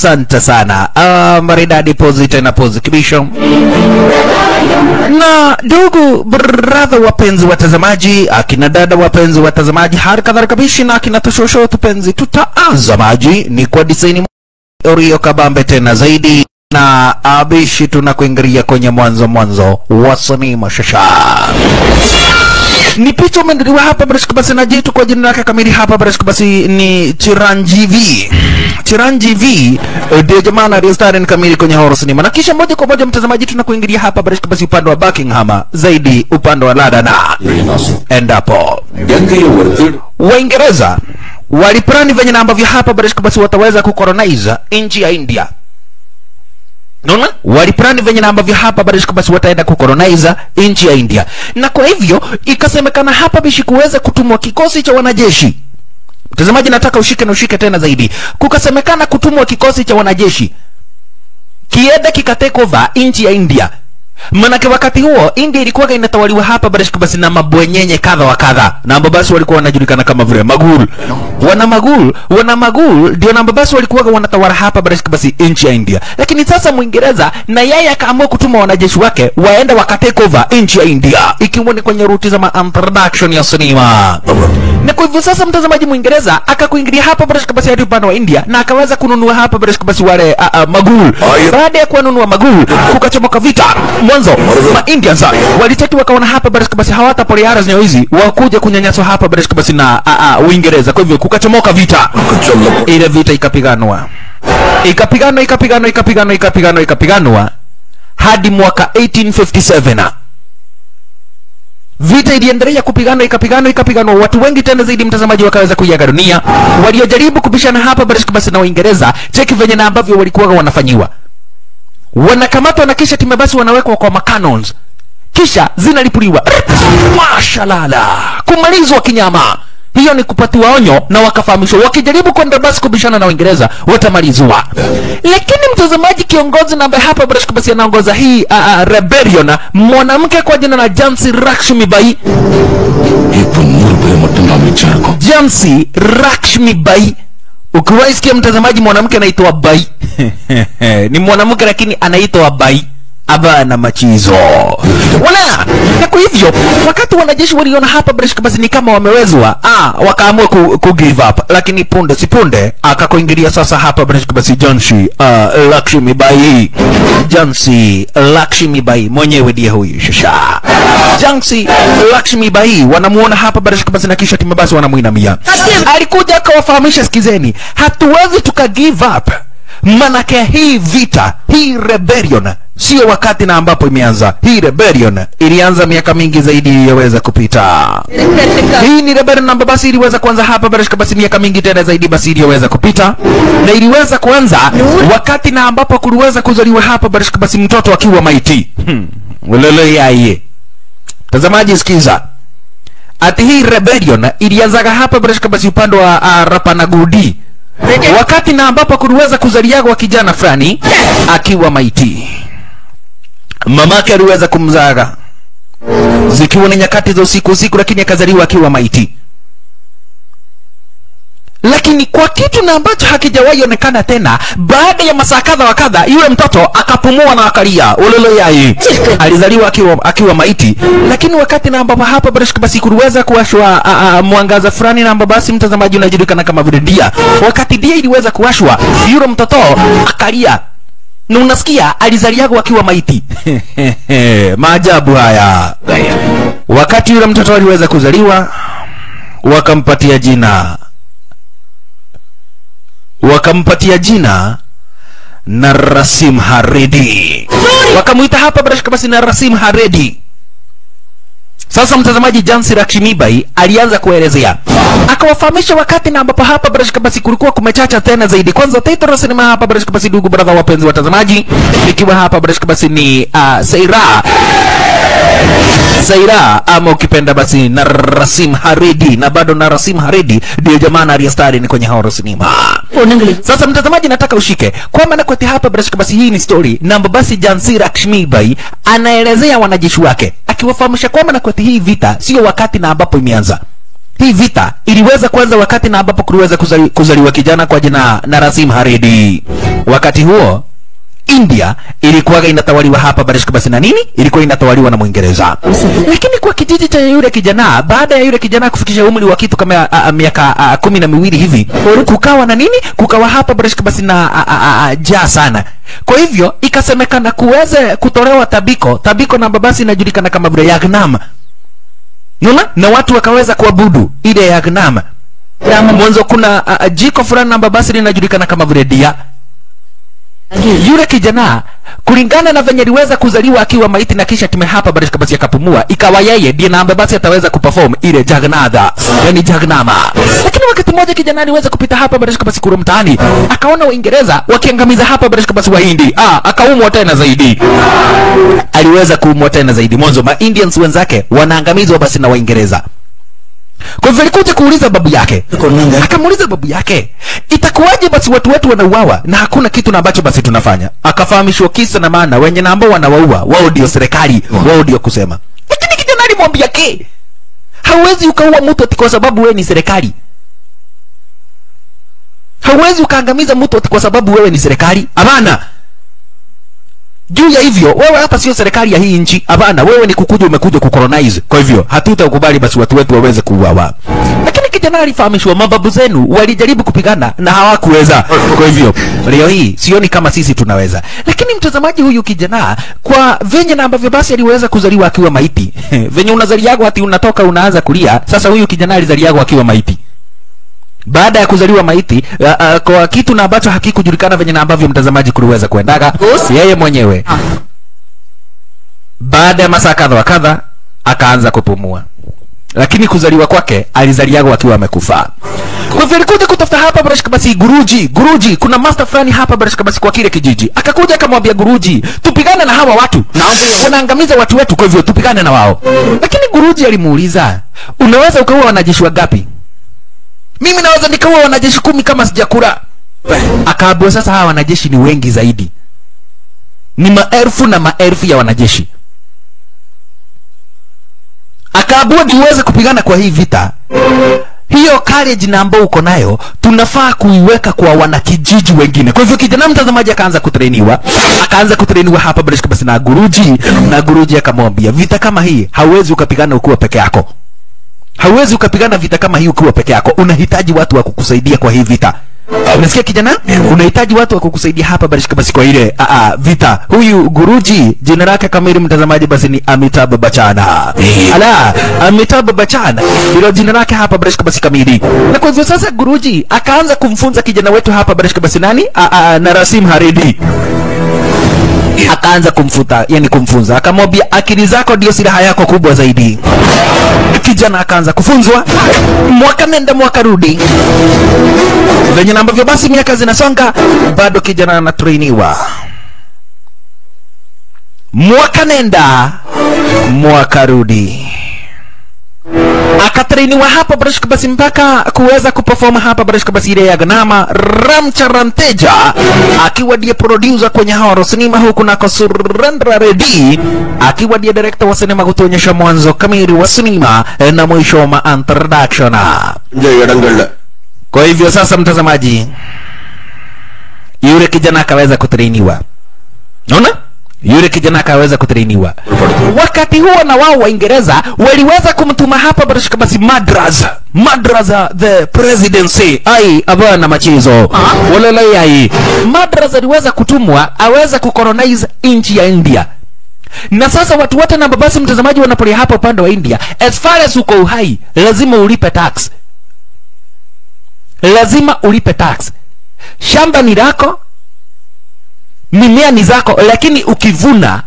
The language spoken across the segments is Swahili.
Asante sana. Uh, maridadi pozi tena pozi kibisho. Na ndugu brother wapenzi watazamaji, akina dada wapenzi watazamaji, hali kadhalika na akina toshosho tupenzi tutazamaji, ni kwa disaini Orio Kabambe tena zaidi na abishi tunakuingiria kwenye mwanzo mwanzo wa Mashasha ni picha umeandaliwa hapa basi basi na jitu kwa jina lake kamili hapa basi basi ni Chiranjivi. Chiranjivi eh, ndio jamaa na restaren kamili kwenye horror cinema. Na kisha moja kwa moja mtazamaji tunakuingilia hapa basi basi upande wa Buckingham zaidi upande wa London. Endapo Waingereza waliplani venye na ambavyo hapa basi basi wataweza kukolonize nchi ya India. Unaona? Waliplani venye na ambavyo hapa Barishiku basi wataenda kukolonize nchi ya India. Na kwa hivyo ikasemekana hapa bishi kuweze kutumwa kikosi cha wanajeshi. Mtazamaji nataka ushike na ushike tena zaidi. Kukasemekana kutumwa kikosi cha wanajeshi. Kiende kikatekova nchi ya India. Manake wakati huo India ilikuwa inatawaliwa hapa Barishka basi na mabwenyenye kadha wa kadha. Na ambao basi walikuwa wanajulikana kama vile Magul. Wana Magul, wana Magul ndio na ambao basi walikuwa wanatawala hapa Barishka basi nchi ya India. Lakini sasa Mwingereza na yeye akaamua kutuma wanajeshi wake waende wakatake over nchi ya India ikiwa ni kwenye ruti za ma introduction ya sinema. Na kwa hivyo sasa mtazamaji Mwingereza akakuingilia hapa British Kabasi hadi upande wa India na akaweza kununua hapa British Kabasi wale uh, uh, Magul. Baada ya kuwanunua Magul kukachomoka vita mwanzo ma Indians walitaki wakaona hapa Barishka basi hawatapoleana zenye hizi wakuja kunyanyaswa hapa British Kabasi na uh, uh, Uingereza. Kwa hivyo kukachomoka vita, ile vita ikapiganwa. Ikapiganwa ikapiganwa ikapiganwa ikapiganwa ikapiganwa hadi mwaka 1857 vita iliendelea kupigana ikapiganwa ikapiganwa watu wengi tena zaidi mtazamaji wakaweza kuiaga dunia. Waliojaribu kupishana hapa basi na Waingereza, cheki venye na ambavyo walikuwa wanafanyiwa. Wanakamatwa na kisha time basi wanawekwa kwa macanons kisha zinalipuliwa. Mashalala kumalizwa kinyama hiyo ni kupatiwa onyo na wakafahamishwa, wakijaribu kwenda basi kubishana na Uingereza watamalizwa. Lakini mtazamaji, kiongozi namba hapa Brash Kubasi anaongoza hii a, a, rebellion ah, mwanamke kwa jina la Jansi Rakshmi Bai Jansi Rakshmi Bai. Ukiwaisikia mtazamaji, mwanamke anaitwa Bai ni mwanamke lakini anaitwa Bai abana machizo. Wana na kwa hivyo wakati wanajeshi waliona hapa Barishka basi ni kama wamewezwa ah wakaamua ku, ku give up. Lakini punde si punde akakoingilia sasa hapa Barishka basi Jansi uh, Lakshmi Bai Jansi Lakshmi Bai mwenyewe ndiye huyu shasha Jansi Lakshmi Bai wanamuona hapa Barishka basi na kisha timu basi wanamuinamia. Alikuja akawafahamisha sikizeni hatuwezi tuka give up manake hii vita hii rebellion sio wakati na ambapo imeanza. Hii rebellion ilianza miaka mingi zaidi iliyoweza kupita. Hii ni rebellion ambayo basi iliweza kuanza hapa barashika basi miaka mingi tena zaidi basi iliyoweza kupita. Na iliweza kuanza wakati na ambapo kuliweza kuzaliwa hapa barashika basi mtoto akiwa maiti. Hmm. yaye tazamaji sikiza. Ati hii rebellion ilianzaga hapa barashika basi upande wa uh, rapanagudi wakati na ambapo kuliweza kuzaliagwa kijana fulani akiwa maiti. Mamake aliweza kumzaga. Zikiwa ni nyakati za usiku usiku lakini akazaliwa akiwa maiti lakini kwa kitu na ambacho hakijawahi onekana tena baada ya masaa kadha wa kadha yule mtoto akapumua na akalia ulolo yai alizaliwa akiwa, akiwa maiti. Lakini wakati na ambapo hapa barashika basi kuliweza kuwashwa mwangaza fulani na ambapo basi mtazamaji unajulikana kama vile dia. Wakati dia iliweza kuwashwa yule mtoto akalia. Na unasikia alizaliagwa akiwa maiti. Maajabu haya. Wakati yule mtoto aliweza kuzaliwa wakampatia jina wakampatia jina Narasim Haredi, wakamwita hapa barashika basi Narasim Haredi. Sasa mtazamaji, Jansi Lakshmibai alianza kuelezea akawafahamisha wakati na ambapo hapa barashika basi kulikuwa kumechacha tena zaidi. Kwanza ya sinema hapa shaka basi, ndugu brother, wapenzi watazamaji, ikiwa hapa barashika basi ni uh, Saira Saira ama ukipenda basi na Rasim Haridi, na bado na Rasim Haridi ndio jamaa na aliyestari ni kwenye horror cinema. Sasa mtazamaji, nataka ushike kwa maana kwa hapa barashika basi, hii ni story namba basi Jansi Lakshmibai anaelezea wanajeshi wake akiwafahamisha kwamba na kwati hii vita sio wakati na ambapo imeanza hii vita iliweza kuanza wakati na ambapo kuliweza kuzaliwa kuzali, kijana kwa jina Narasim Haredi. Wakati huo India ilikuwa inatawaliwa hapa Barishkabasi na nini? Ilikuwa inatawaliwa na Mwingereza. Lakini kwa kijiji cha yule kijana, baada ya yule kijana kufikisha umri wa kitu kama miaka kumi na miwili hivi, kukawa na nini? Kukawa hapa Barishkabasi na jaa sana. Kwa hivyo ikasemekana kuweze kutolewa tabiko, tabiko na babasi inajulikana kama vile Yagnam. Unaona? Na watu wakaweza kuabudu ile Yagnam. Mwanzo kuna jiko fulani na babasi linajulikana kama vile dia yule kijana kulingana na venye aliweza kuzaliwa akiwa maiti na kisha time hapa ya basi akapumua, ikawa yeye ndiye na basi ataweza kuperform ile Jagnada, yani Jagnama. Lakini wakati mmoja kijana aliweza kupita hapa Barishka basi kuro mtaani, akaona Waingereza wakiangamiza hapa Barishka basi Wahindi, ah, akaumwa tena zaidi, aliweza kuumwa tena zaidi. Mwanzo ma Indians wenzake wanaangamizwa basi na Waingereza. Kwa hivyo alikuja kuuliza babu yake, akamuuliza babu yake, itakuwaje basi watu wetu wanauawa na hakuna kitu na ambacho basi tunafanya? Akafahamishwa kisa na maana, wenye na ambao wanawaua wao ndio serikali, wao ndio kusema. Lakini kijana alimwambia ke, hauwezi ukaua mtu ati kwa sababu wewe ni serikali. Hauwezi ukaangamiza mtu ati kwa sababu wewe ni serikali. Hapana. Juu ya hivyo wewe hapa sio serikali ya hii nchi. Hapana, wewe ni kukuja umekuja kukolonize. Kwa hivyo hatutakubali basi watu wetu waweze kuuawa. Lakini kijana alifahamishwa mababu zenu walijaribu kupigana na hawakuweza. Kwa hivyo leo hii sioni kama sisi tunaweza. Lakini mtazamaji huyu kijana kwa venye na ambavyo basi aliweza kuzaliwa akiwa maiti. venye unazaliago hati unatoka unaanza kulia. Sasa huyu kijana alizaliago akiwa maiti baada ya kuzaliwa maiti uh, uh, kwa kitu na ambacho hakikujulikana venye na ambavyo mtazamaji kuliweza kuendaga yeye mwenyewe. Baada ya masaa kadha wa kadha akaanza kupumua. Lakini kuzaliwa kwake alizaliaga akiwa amekufa kwa hivyo alikuja kutafuta hapa barashika basi guruji guruji kuna master fulani hapa barashika basi kwa kile kijiji. Akakuja akamwambia guruji tupigane na hawa watu. Wanaangamiza watu wetu kwa hivyo tupigane na wao. Lakini guruji alimuuliza unaweza ukaua wanajeshi wangapi mimi naweza nikawa wanajeshi kumi kama sijakula. Akaambiwa sasa hawa wanajeshi ni wengi zaidi, ni maelfu na maelfu ya wanajeshi. Akaambiwa niweze kupigana kwa hii vita, hiyo courage na ambao uko nayo tunafaa kuiweka kwa wanakijiji wengine. Kwa hivyo kijana mtazamaji akaanza kutrainiwa, akaanza kutrainiwa hapa Barishka basi na guruji, na guruji akamwambia vita kama hii hauwezi ukapigana ukiwa peke yako hauwezi ukapigana vita kama hii ukiwa peke yako. Unahitaji watu wa kukusaidia kwa hii vita. Unasikia kijana? Unahitaji watu wa kukusaidia hapa Barishka basi kwa ile a a vita. Huyu guruji jina lake kamili mtazamaji basi ni Amitabh Bachchan. Ala, Amitabh Bachchan ndilo jina lake hapa Barishka basi kamili. Na kwa hivyo sasa guruji akaanza kumfunza kijana wetu hapa Barishka basi nani? A a Narasim Haredi akaanza kumfuta yani kumfunza. Akamwambia akili zako ndio silaha yako kubwa zaidi. Kijana akaanza kufunzwa. Mwaka nenda mwaka rudi. Venye ambavyo basi miaka zinasonga bado kijana anatrainiwa. Mwaka nenda mwaka rudi akatrainiwa hapa British Kabasi mpaka kuweza kuperform hapa British Kabasi ile ya gnama Ramcha Ramteja akiwa ndiye producer kwenye Horo Cinema, huku nako Surendra Reddy akiwa ndiye director wa sinema kutuonyesha mwanzo kamili wa sinema eh, na mwisho wa introduction. Kwa hivyo sasa, mtazamaji, yule kijana akaweza kutrainiwa, unaona yule kijana akaweza kutrainiwa. Wakati huo na wao Waingereza waliweza kumtuma hapa barashika basi Madras, Madras the presidency. Ai abana machizo. Walele ai. Madras aliweza kutumwa aweza kucolonize nchi ya India. Na sasa watu wote na basi mtazamaji wanapolia hapa upande wa India, as far as uko uhai lazima ulipe tax, lazima ulipe tax. Shamba ni lako, mimea ni zako, lakini ukivuna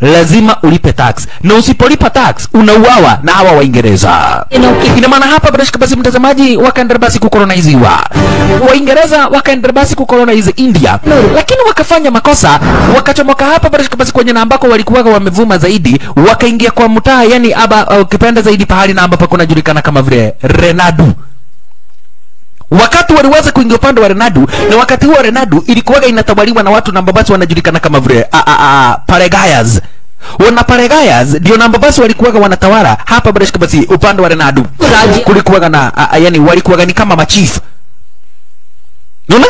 lazima ulipe tax, na usipolipa tax unauawa na hawa Waingereza. Ina maana hapa Barishka basi mtazamaji, wakaendelea basi kukoloniziwa. Waingereza, wakaendelea basi kukolonize India, lakini wakafanya makosa, wakachomoka hapa Barishka basi kwenye na ambako walikuwa wamevuma zaidi, wakaingia kwa mtaa, yani aba ukipenda zaidi pahali na ambapo kunajulikana kama vile Renadu wakati waliweza kuingia upande wa Renadu na wakati huo Renadu ilikuwaga inatawaliwa na watu na ambao wanajulikana kama vile Paregayas. wana paregayas ndio namba basi walikuwaga wanatawala hapa barashika basi upande wa renadu. Kulikuwa kulikuwaga na a, a, yani walikuwaga ni kama machief. Unaona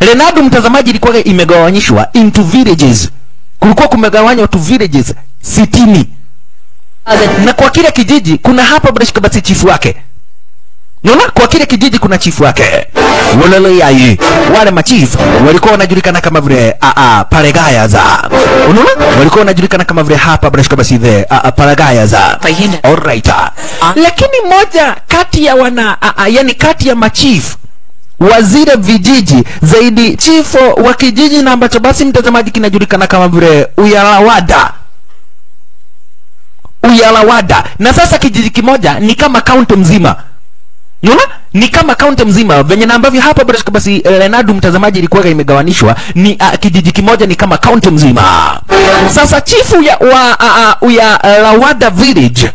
renadu mtazamaji ilikuwaga imegawanyishwa into villages. Kulikuwa kumegawanywa to villages sitini. Na kwa kila kijiji kuna hapa barashika basi chifu wake Unaona kwa kile kijiji kuna chifu wake. Walele yai. Wale machifu walikuwa wanajulikana kama vile a a paregaya za. Unaona? Walikuwa wanajulikana kama vile hapa bila basi the a a paregaya za. Fahinda. Alright. Lakini moja kati ya wana a, a, yani kati ya machifu wa zile vijiji zaidi chifu wa kijiji na ambacho basi mtazamaji kinajulikana kama vile Uyalawada Uyalawada na sasa kijiji kimoja ni kama kaunti mzima Unaona? Ni kama kaunti mzima venye na ambavyo hapa shaka basi eh, Renadu mtazamaji ilikuwa imegawanishwa ni uh, kijiji kimoja ni kama kaunti mzima. Sasa chifu ya wa uh, uh, ya Lawada village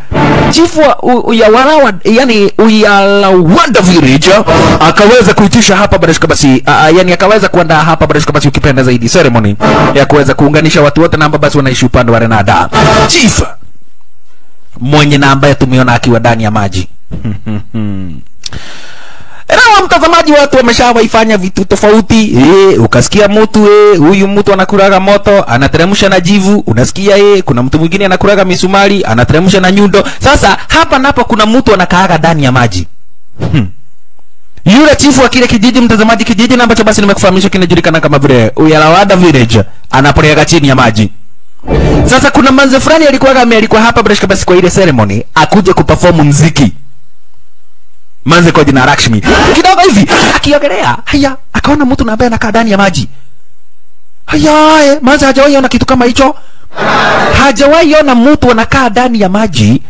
chifu wa uh, ya Warawa yani ya Lawada village akaweza kuitisha hapa shaka basi uh, yani akaweza kuandaa hapa shaka basi ukipenda zaidi ceremony ya kuweza kuunganisha watu wote na ambao basi wanaishi upande wa Renada. Chief mwenye na ambaye tumeona akiwa ndani ya maji Rawa mtazamaji, watu wameshawaifanya vitu tofauti eh, ukasikia mtu eh, huyu mtu anakuraga moto anateremsha na jivu, unasikia eh, kuna mtu mwingine anakuraga misumari anateremsha na nyundo. Sasa hapa napo kuna mtu anakaaga ndani ya maji hmm. Yule chifu wa kile kijiji, mtazamaji, kijiji namba cha basi nimekufahamisha kinajulikana kama vile Uyalawada village, anapoleaga chini ya maji. Sasa kuna manze fulani alikuwa amealikwa hapa bila basi kwa ile ceremony akuje kuperform mziki manze kwa jina Lakshmi. Kidogo hivi akiogelea. Haya akaona mtu na ambaye anakaa ndani ya maji. Haya e, manze hajawahi ona kitu kama hicho? Hajawahi ona mtu anakaa ndani ya maji?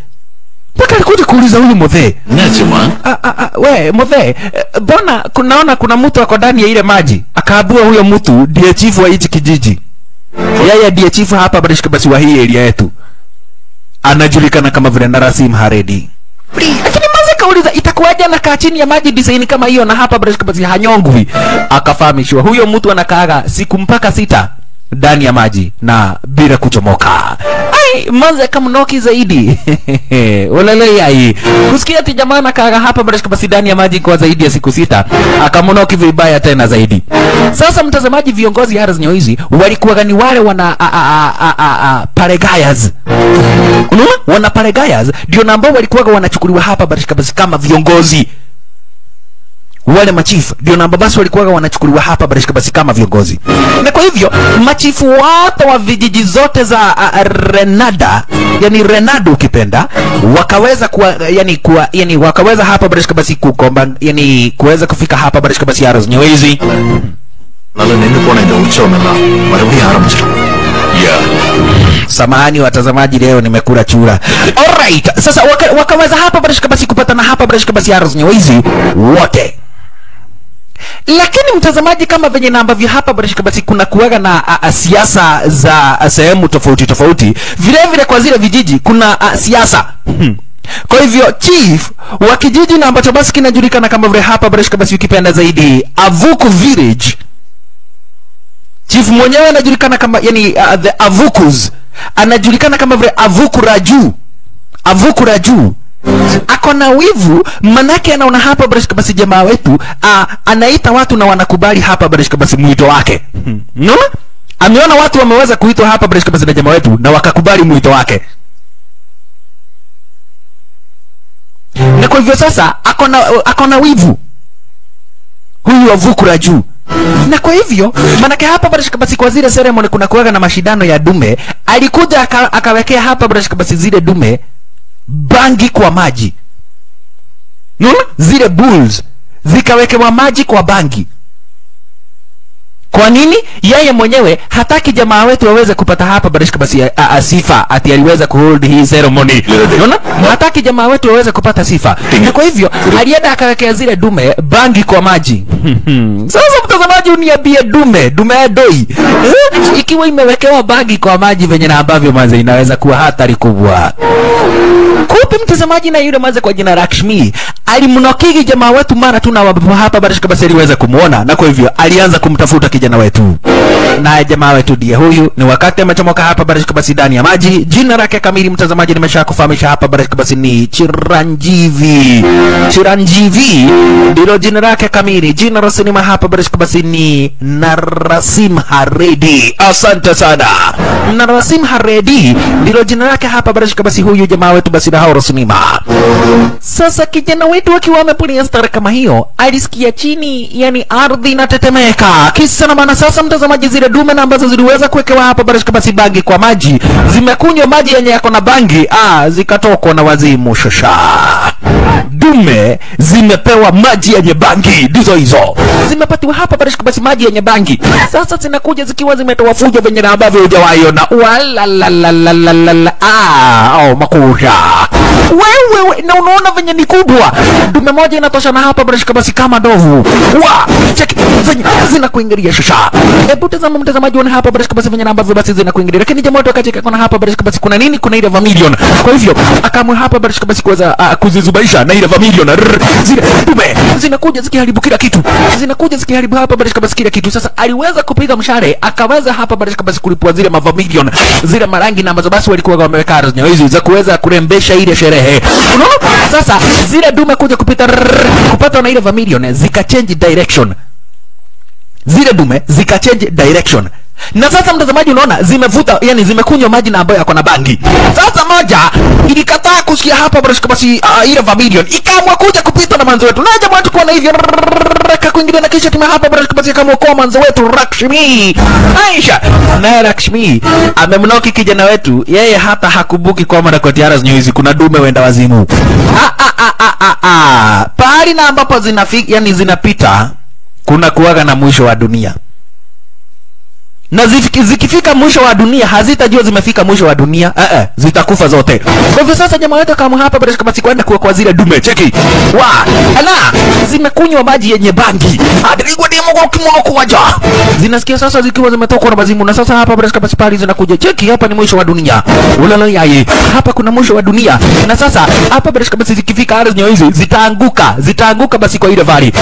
Mpaka alikuja kuuliza huyu mothe. Najma, Ah, ah, ah, we mzee eh, mbona kunaona kuna mtu ako ndani ya ile maji? Akaabua huyo mtu ndiye chifu wa hichi kijiji. Yeye ndiye chifu hapa Barishka, basi wa hii area yetu. Anajulikana kama vile Narasim Haredi. Lakini maze itakuwaje anakaa chini ya maji design kama hiyo na hapa brush hanyongwi akafahamishwa huyo mtu anakaaga siku mpaka sita ndani ya maji na bila kuchomoka. Ai manze kamnoki zaidi. Olele yai kusikia ati jamaa anakaaga hapa barishika basi ndani ya maji kwa zaidi ya siku sita akamnoki vibaya tena zaidi. Sasa mtazamaji viongozi hara zenye hizi walikuwa ni wale wana a, a, a, a, a, paregayas. Unaona? Wana paregayas. Ndio na ambao walikuwa wanachukuliwa hapa barishika basi kama viongozi wale machifu. Ndio namba basi walikuwa wanachukuliwa hapa barishika basi kama viongozi, na kwa hivyo machifu wote wa vijiji zote za a, a, Renada, yani Renado ukipenda, wakaweza kuwa, yani, kuwa, yani wakaweza hapa barishika basi kukomba, yani kuweza kufika hapa barishika basi yaros nyewezi nalo nini kuona ndio uchome na marudi haramchira Yeah. Samahani watazamaji, leo nimekula chura. Alright, sasa waka, wakaweza hapa barishika basi kupata na hapa barishika basi arrows. Nyewe hizi wote lakini mtazamaji kama venye na ambavyo hapa basi kuna kuwaga na siasa za sehemu tofauti tofauti. Vile vile kwa zile vijiji kuna siasa. Hmm. kwa hivyo chief wa kijiji na ambacho basi kinajulikana kama vile hapa basi ukipenda zaidi avuku village. Chief mwenyewe anajulikana kama yani uh, the avukus. Anajulikana kama vile avuku raju avuku raju ako na wivu manake anaona hapa barishika basi jamaa wetu a, anaita watu na wanakubali hapa barishika basi mwito wake. Hmm. unaona? Ameona watu wameweza kuitwa hapa barishika basi na jamaa wetu na wakakubali mwito wake. Na kwa hivyo sasa ako na ako na wivu. Huyu wavukura juu. Na kwa hivyo manake hapa basi kwa zile ceremony kuna kuwaga na mashindano ya dume alikuja aka, akawekea hapa basi zile dume bangi kwa maji. Nuna? zile bulls. Zikawekewa maji kwa bangi kwa nini? Yeye mwenyewe hataki jamaa wetu waweze kupata hapa barishka basi a, a, sifa ati aliweza kuhold hii ceremony. Unaona? Hataki jamaa wetu waweze kupata sifa. Na kwa hivyo alienda akawekea zile dume bangi kwa maji. Sasa mtazamaji uniambie dume dume ya doi. Eh, ikiwa imewekewa bangi kwa maji venye na ambavyo manze inaweza kuwa hatari kubwa. Kupi mtazamaji na yule manze kwa jina Lakshmi? Alimnokigi jamaa wetu mara tu na hapa barishka basi aliweza kumuona. Na kwa hivyo alianza kumtafuta kijana wetu. Naye jamaa wetu ndiye huyu ni wakati amechomoka hapa barishika basi ndani ya maji. Jina lake kamili mtazamaji nimeshakufahamisha hapa barishika basi ni Chiranjivi Chiranjivi ndilo jina lake kamili. Jina rasmi hapa barishika basi ni Narasim Haredi. Asante sana. Narasim Haredi ndilo jina lake hapa barishika basi huyu jamaa wetu basi na hao sinema sasa kijana wetu akiwa amepulia stara kama hiyo alisikia chini yani ardhi inatetemeka. Kisa na maana sasa mtazamaji zile dume na ambazo ziliweza kuwekewa hapa barashika basi bangi kwa maji zimekunywa maji yenye yako na bangi ah zikatokwa na wazimu shosha dume zimepewa maji yenye bangi ndizo hizo. Zimepatiwa hapa barashika basi maji yenye bangi. Sasa zinakuja zikiwa zimetoa fujo venye na ambavyo hujawaiona la ah oh makuja wewe we, na unaona venye ni kubwa. Dume moja inatosha na hapa barashika basi kama ndovu. Wa cheki venye zinakuingilia shasha hebu tazama mtazamaji wana hapa barashika basi venye ambavyo basi zinakuingilia. Lakini jamaa watu akacheka kuna hapa barashika basi kuna nini? Kuna ile vermilion. Kwa hivyo akamwe hapa barashika basi kuweza uh, kuzizubaisha na ile vermilion. Zile dume zinakuja zikiharibu kila kitu. Zinakuja zikiharibu hapa barashika basi kila kitu. Sasa aliweza kupiga mshale akaweza hapa barashika basi kulipua zile mavamilion zile marangi na ambazo basi walikuwa wameweka hizo za kuweza kurembesha ile sherehe. Unaona? Sasa zile dume kuja kupita kupata na ile vermilion zikachange direction. Zile dume zikachange direction na sasa mtazamaji unaona zimevuta yani zimekunywa maji na ambayo yako na bangi. Sasa moja ilikataa kusikia hapa basi uh, ile vermilion ikaamua kuja kupita na manzo wetu. Na jamaa watu kuona hivyo kakuingilia na kisha tume hapa basi akamwokoa manzo wetu Lakshmi Aisha! Naye Lakshmi amemnoki kijana wetu. Yeye hata hakumbuki kwamba na kotiara zenyewe kuna dume wenda wazimu. Ah, ah, ah, ah, ah, ah. pahali na ambapo zinafika yani zinapita kuna kuwaga na mwisho wa dunia na zikifika mwisho wa dunia hazitajua zimefika mwisho wa dunia. Uh -uh, zitakufa zote. Kwa hivyo sasa jamaa wetu kama hapa bila shaka basi kwenda kwa, kwa zile dume cheki. Wa ala zimekunywa maji yenye bangi. Adirigwa demo kwa kimono kuwaja zinasikia sasa zikiwa zimetoka na mazimu na sasa hapa bila shaka basi pale zinakuja cheki hapa ni mwisho wa dunia. Ulala yaye hapa kuna mwisho wa dunia. Na sasa hapa bila shaka zikifika ardhi hizi zitaanguka. Zitaanguka basi kwa ile vali.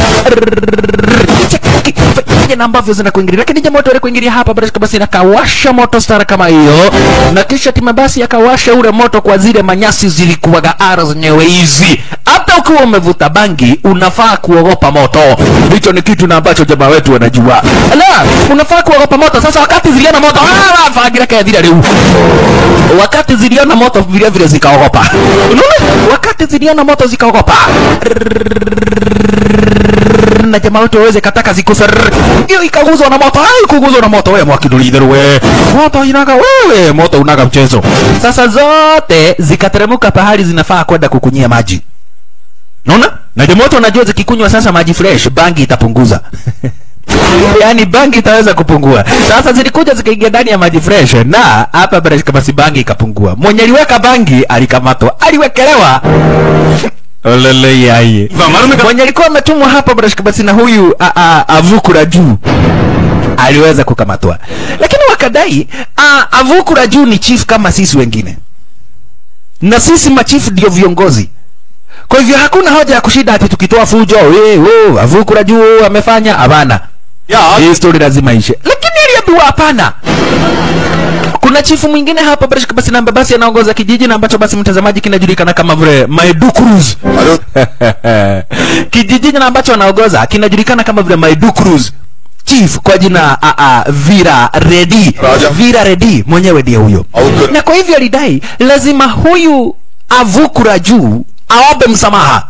Cheki na ambavyo zinakuingilia lakini jamaa wetu alikuingilia hapa barashika basi akawasha moto stara kama hiyo. Na kisha tima basi akawasha ule moto kwa zile manyasi zilikuwaga ara zenyewe hizi. Hata ukiwa umevuta bangi unafaa kuogopa moto. Hicho ni kitu na ambacho jamaa wetu wanajua. Ala unafaa kuogopa moto. Sasa wakati ziliona moto ah fagira kaya dhira leo wakati ziliona moto vile vile zikaogopa. Unaona? Wakati ziliona moto zikaogopa na jamaa wote waweze kataka zikufe hiyo ikaguzwa na moto. Ai kuguzwa na moto. Wewe mwakidulidhuru we moto inaga wewe. Moto unaga mchezo. Sasa zote zikateremka pahali zinafaa kwenda kukunyia maji. Naona na jamaa wote wanajua zikikunywa sasa maji fresh bangi itapunguza. Yaani bangi itaweza kupungua. Sasa zilikuja zikaingia ndani ya maji fresh na hapa basi bangi ikapungua. Mwenye aliweka bangi alikamatwa. Aliwekelewa Olele yaye. Mwenye alikuwa ametumwa hapa basi na huyu avukura juu aliweza kukamatwa, lakini wakadai a, avukura juu ni chief kama sisi wengine, na sisi machifu ndio viongozi. Kwa hivyo hakuna hoja ya kushida ati tukitoa fujo eh, oh, avukura juu amefanya. Hapana, hii story lazima ishe, lakini aliambiwa hapana kuna chifu mwingine hapa Brashka basi namba basi anaongoza kijiji na ambacho basi mtazamaji kinajulikana kama vile Maidu Cruz. kijiji na ambacho anaongoza kinajulikana kama vile Maidu Cruz. Chief kwa jina a, a, Vira Redi. Raja. Vira Redi mwenyewe ndiye huyo. Na kwa hivyo alidai lazima huyu avukura juu aombe msamaha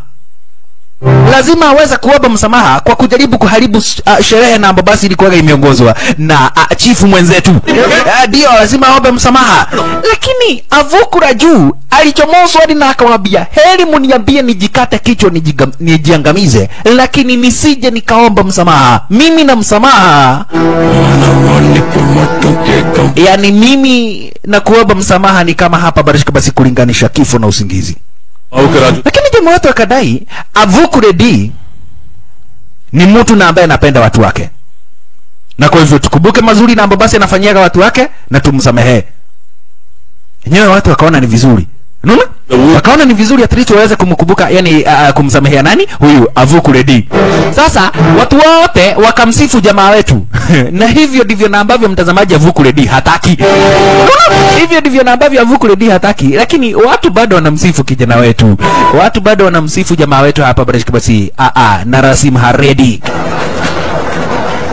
lazima aweze kuomba msamaha kwa kujaribu kuharibu uh, sherehe na ambayo basi ilikuwa imeongozwa na uh, chifu mwenzetu. Ndio. uh, lazima aombe msamaha. Lakini avukura juu alichomoa swali na akamwambia heri muniambie nijikate kichwa nijiangamize. Lakini nisije nikaomba msamaha. Mimi na msamaha. Yani mimi na kuomba msamaha ni kama hapa barishika basi kulinganisha kifo na usingizi lakini jamaa wetu akadai avukuredi ni mtu na ambaye anapenda watu wake. Na kwa hivyo tukumbuke mazuri na ambayo basi anafanyiaga watu wake na tumsamehee enyewe watu wakaona ni vizuri unaona? Wakaona ni vizuri at least waweze kumkumbuka yani uh, kumsamehea nani? Huyu avuku redi sasa watu wote wakamsifu jamaa wetu. Na hivyo ndivyo na ambavyo mtazamaji avuku redi hataki. Unaona? hivyo ndivyo na ambavyo avuku redi hataki. Lakini watu bado wanamsifu kijana wetu. Watu bado wanamsifu jamaa wetu hapa Barish basi Ah ah, na rasim haredi.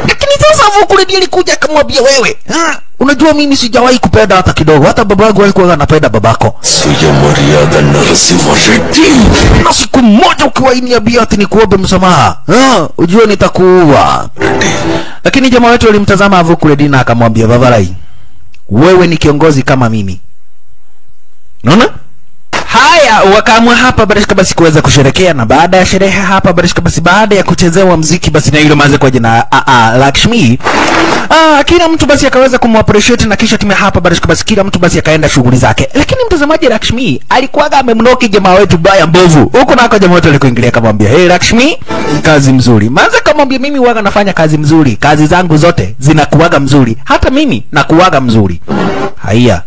Lakini sasa Vukuredi alikuja akamwambia wewe ha? Unajua mimi sijawahi kupenda hata kidogo, hata baba yangu alikuwa anapenda babako. Sijamwariaga na lazima redeem. Na siku moja ukiwainia ati nikuombe msamaha, ah, ujue nitakuua. Lakini jamaa wetu alimtazama avukule Dina akamwambia, Baba Rai, wewe ni kiongozi kama mimi, unaona haya wakaamua hapa barishika basi kuweza kusherekea na baada ya sherehe hapa barishika basi baada ya kuchezewa mziki basi na yule maze kwa jina a, a, Lakshmi. Ah, kila mtu basi akaweza kumappreciate na kisha tume hapa barishika basi kila mtu basi akaenda shughuli zake. Lakini mtazamaji Lakshmi alikuwaga amemnoki jamaa wetu baya mbovu. Huko nako jamaa wetu alikuingilia akamwambia hey Lakshmi kazi mzuri. Maze kamwambia mimi waga nafanya kazi mzuri. Kazi zangu zote zinakuwaga mzuri. Hata mimi nakuwaga mzuri. Haya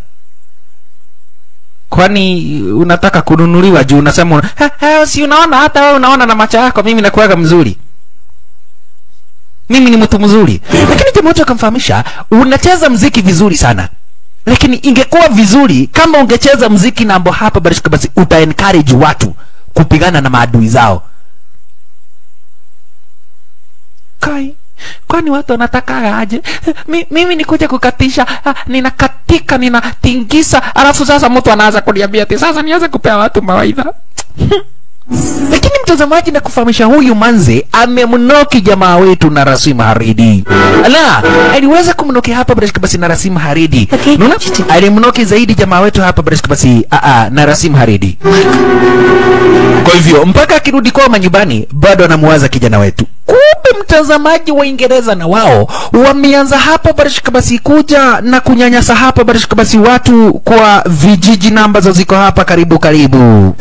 kwani unataka kununuliwa juu unasema una, "Ha, ha, si unaona? Hata wewe unaona na macho yako mimi nakuwaga mzuri. Mimi ni mtu mzuri. Lakini jamaa wetu akamfahamisha unacheza mziki vizuri sana. Lakini ingekuwa vizuri kama ungecheza mziki nambo hapa barishika basi uta encourage watu kupigana na maadui zao. Kai kwani watu wanataka aje? Mi, mimi nikuja kukatisha ha, ninakatika ninatingisa alafu sasa mtu anaanza kuniambia ati sasa nianze kupea watu mawaidha. Lakini mtazamaji na kufahamisha huyu manze amemnoki jamaa wetu na Rasim Haridi. Ala aliweza kumnoki hapa Brashka basi na Rasim Haridi. Okay. unaona alimnoki zaidi jamaa wetu hapa Brashka basi a a na Rasim Haridi. Kwa hivyo mpaka akirudi kwa manyumbani bado anamuwaza kijana wetu kumbe mtazamaji wa Uingereza na wao wameanza hapo barishika basi kuja na kunyanyasa hapa barishika basi watu kwa vijiji namba zao ziko hapa karibu karibu.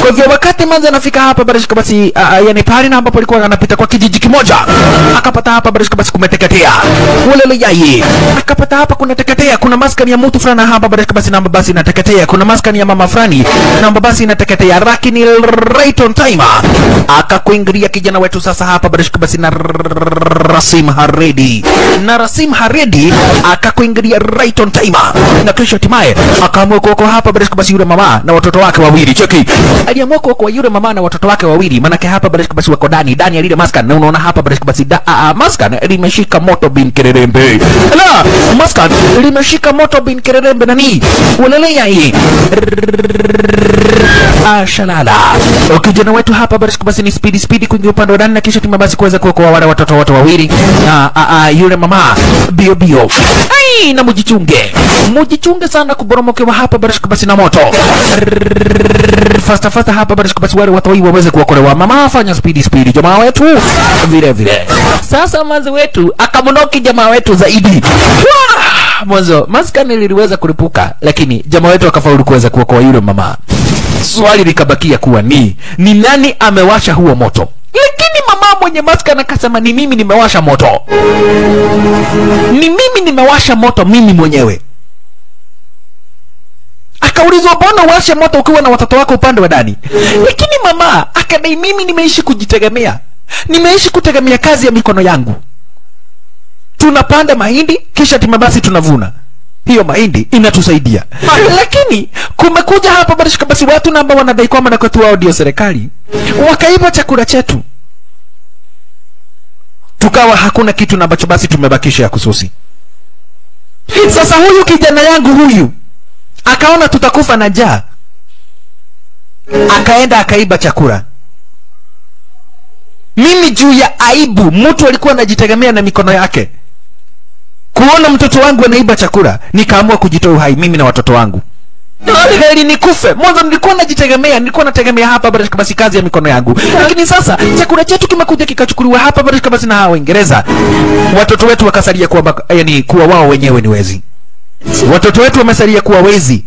Kwa hivyo wakati manza anafika hapa barishika basi yani pale na ambapo alikuwa anapita kwa kijiji kimoja akapata hapa barishika basi kumeteketea. Ulele yai akapata hapa kunateketea. Kuna maskani ya mtu fulani hapa barishika basi namba basi inateketea. Kuna maskani ya mama fulani namba basi inateketea. Lakini right on time akakuingilia kijana wetu sasa hapa barishika basi na Rasim Haredi. Na Rasim Haredi akakuingilia right on time. Na kisha hatimaye akaamua kuokoa hapa. Barishika basi yule mama na watoto wake wawili. Cheki. Aliamua kuokoa yule mama na watoto wake wawili. Manake hapa barishika basi wako ndani ndani ya lile maskan. Na unaona hapa barishika basi da, a, a, maskan limeshika moto bin kererembe. La maskan limeshika moto bin kererembe nani walelea hii. Ashalala. Kijana wetu hapa basi basi ni speed speed kuingia upande wa ndani na kisha tima basi kuweza kuokoa wale watoto wote wawili na a, a, yule mama bio bio. Ai na mujichunge. Mujichunge sana kuboromokewa hapa barish basi na moto. Fasta fasta hapa barish basi wale watu waweze kuokolewa. Mama afanya speedy speedy jamaa wetu. Vile vile. Sasa mwanzo wetu akamnoki jamaa wetu zaidi. Mwanzo maskani liliweza kulipuka lakini jamaa wetu akafaulu kuweza kuokoa yule mama. Swali likabakia kuwa ni ni nani amewasha huo moto? Lakini mama mwenye maskani akasema ni mimi nimewasha moto. Ni mimi nimewasha moto mimi mwenyewe. Akaulizwa mbona uwashe moto ukiwa na watoto wako upande wa ndani? Lakini mama akadai mimi nimeishi kujitegemea. Nimeishi kutegemea kazi ya mikono yangu. Tunapanda mahindi kisha tima basi tunavuna. Hiyo mahindi inatusaidia. Lakini kumekuja hapa basi watu namba wanadai kwamba na kwetu wao ndio serikali. Wakaiba chakula chetu tukawa hakuna kitu na ambacho basi tumebakisha ya kususi. Sasa huyu kijana yangu huyu akaona tutakufa na njaa akaenda akaiba chakula. Mimi juu ya aibu mtu alikuwa anajitegemea na mikono yake. Kuona mtoto wangu anaiba chakula nikaamua kujitoa uhai mimi na watoto wangu heri nikufe. Mwanzo nilikuwa najitegemea nilikuwa nategemea hapa barashika basi kazi ya mikono yangu. Lakini sasa chakula chetu kimekuja kikachukuliwa hapa barashika basi na hawa waingereza. Watoto wetu wakasalia kuwa, yani kuwa wao wenyewe ni wezi. Watoto wetu wamesalia kuwa wezi.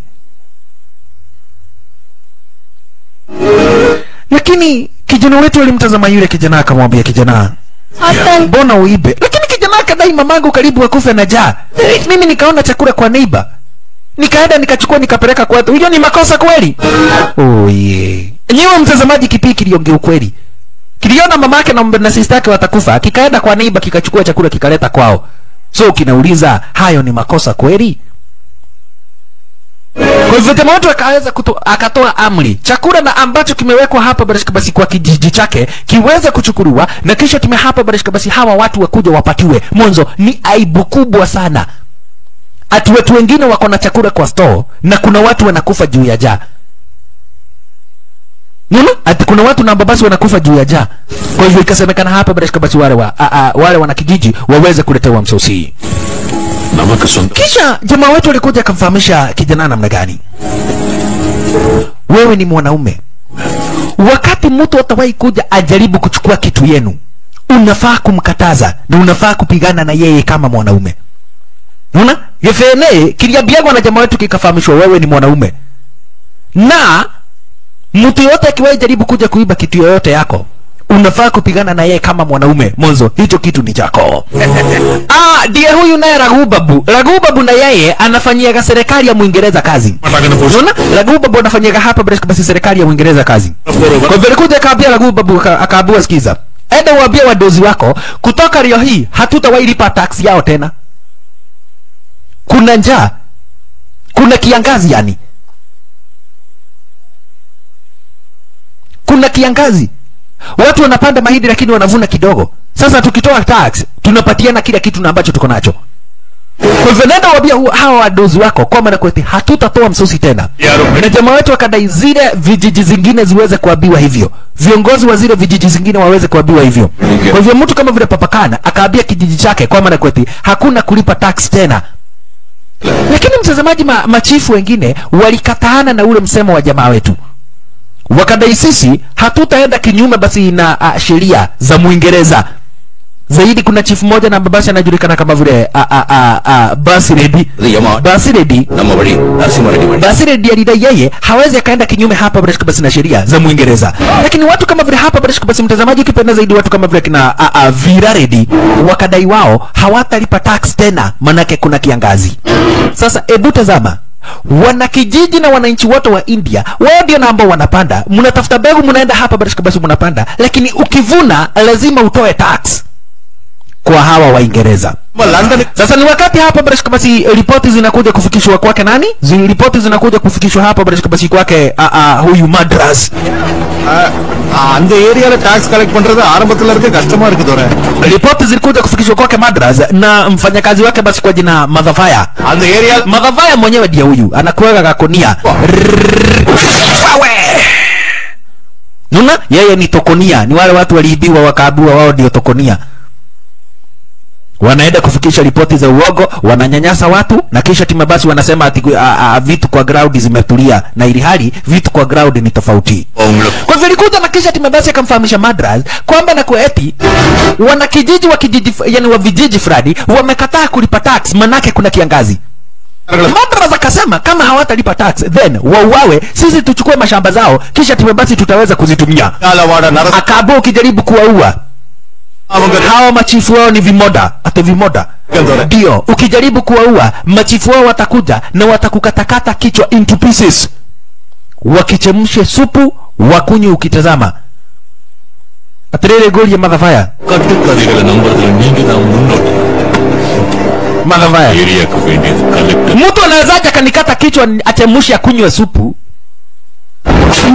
Lakini kijana wetu alimtazama yule kijana akamwambia kijana mbona uibe? Lakini kijana akadai mamangu karibu akufe na njaa. Mimi nikaona chakula kwa neighbor nikaenda nikachukua nikapeleka kwetu hiyo ni makosa kweli? Oh, yeah. nyewe mtazamaji kipii kiliongea ukweli kiliona mamake na, na sister yake watakufa. Kikaenda kwa neighbor kikachukua chakula kikaleta kwao. So kinauliza hayo ni makosa kweli? Kwa hivyo jamaa wetu akaweza akatoa amri chakula na ambacho kimewekwa hapa barishika basi kwa kijiji chake kiweze kuchukuliwa na kisha kimehapa hapa barashika basi hawa watu wakuja wapatiwe. Mwanzo ni aibu kubwa sana ati watu wengine wako na chakula kwa store na kuna watu wanakufa juu ya jaa Nini? Ati kuna watu na basi wanakufa juu ya jaa. Kwa hivyo ikasemekana hapa bila shaka basi wale wa, a, a, wale wana kijiji waweze kuletewa msosi. Mama Kasonga. Kisha jamaa wetu alikuja akamfahamisha kijana namna gani? Wewe ni mwanaume. Wakati mtu atawahi kuja ajaribu kuchukua kitu yenu, unafaa kumkataza na unafaa kupigana na yeye kama mwanaume. Unaona? Gefene kiliambiagwa na jamaa wetu kikafahamishwa, wewe ni mwanaume. Na mtu yoyote akiwahi jaribu kuja kuiba kitu yoyote yako unafaa kupigana na yeye kama mwanaume. Mwanzo hicho kitu ni chako. Ah ndiye huyu naye ragubabu. Ragubabu na yeye anafanyiaga serikali ya mwingereza kazi. Unaona? Ragubabu anafanyiaga hapa basi basi serikali ya mwingereza kazi. Kwa vile kuja akaambia ragubabu akaambua sikiza. Enda uambie wadozi wako kutoka leo hii hatutawailipa tax yao tena kuna njaa. Kuna kiangazi yani. Kuna kiangazi. Watu wanapanda mahindi lakini wanavuna kidogo. Sasa tukitoa tax tunapatiana kila kitu na ambacho tuko nacho. Kwa hivyo nenda waambia hawa wadozi wako kwamba nakweti hatutatoa msosi tena. Na jamaa wetu wakadai zile vijiji zingine ziweze kuabiwa hivyo. Viongozi wa zile vijiji zingine waweze kuabiwa hivyo. Kwa hivyo mtu kama vile papakana akaambia kijiji chake kwamba nakweti hakuna kulipa tax tena lakini mtazamaji ma, machifu wengine walikataana na ule msemo wa jamaa wetu. Wakadai sisi hatutaenda kinyume basi na sheria za mwingereza zaidi kuna chifu moja na mabasi anajulikana kama vile a a a a basi redi basi redi na mabali basi Basiredi Basiredi Basiredi alidai yeye hawezi akaenda kinyume hapa British basi na sheria za Muingereza, lakini watu kama vile hapa British basi, mtazamaji ukipenda zaidi, watu kama vile kina a a vira redi wakadai wao hawatalipa tax tena, manake kuna kiangazi. Sasa ebu tazama wanakijiji na wananchi wote wa India wao ndio ambao wanapanda, mnatafuta begu mnaenda hapa British basi mnapanda, lakini ukivuna lazima utoe tax kwa hawa Waingereza. Sasa ni wakati hapa Brish Kabasi eh, ripoti zinakuja kufikishwa kwake nani? Ripoti zinakuja kufikishwa hapa Brish Kabasi kwake huyu Madras. அந்த ஏரியால tax collect பண்றது ஆரம்பத்துல இருக்க கஷ்டமா இருக்கு தோற ripoti zilikuja kufikishwa kwake Madras na mfanyakazi wake basi kwa jina Madhavaya. அந்த area Madhafaya mwenyewe ndiye huyu anakuweka kakonia. Nuna yeye ni Tokonia, ni wale watu waliibiwa wao ndio Tokonia wanaenda kufikisha ripoti za uongo, wananyanyasa watu na kisha tima basi wanasema ati a, a, a, vitu kwa ground zimetulia, na ili hali vitu kwa ground ni tofauti. Kwa hivyo alikuja na kisha tima basi akamfahamisha Madras kwamba na kueti wana kijiji wa kijiji yani wa vijiji fradi wamekataa kulipa tax, manake kuna kiangazi. Madras akasema kama hawatalipa tax then wauawe, sisi tuchukue mashamba zao, kisha tima basi tutaweza kuzitumia. Akabu ukijaribu kuwaua hawa machifu wao ni vimoda ate vimoda. Ndio. Ukijaribu kuwaua machifu wao watakuja na watakukatakata kichwa into pieces. Wakichemshe supu wakunywe ukitazama. അത്രയേറെ ഗോളിയ മതഫായ കട്ടുകഥകളെ നമ്പുറത്തിൽ നീങ്ങി നാം മുന്നോട്ട് mtu anawezaje kanikata kichwa achemshe akunywe supu.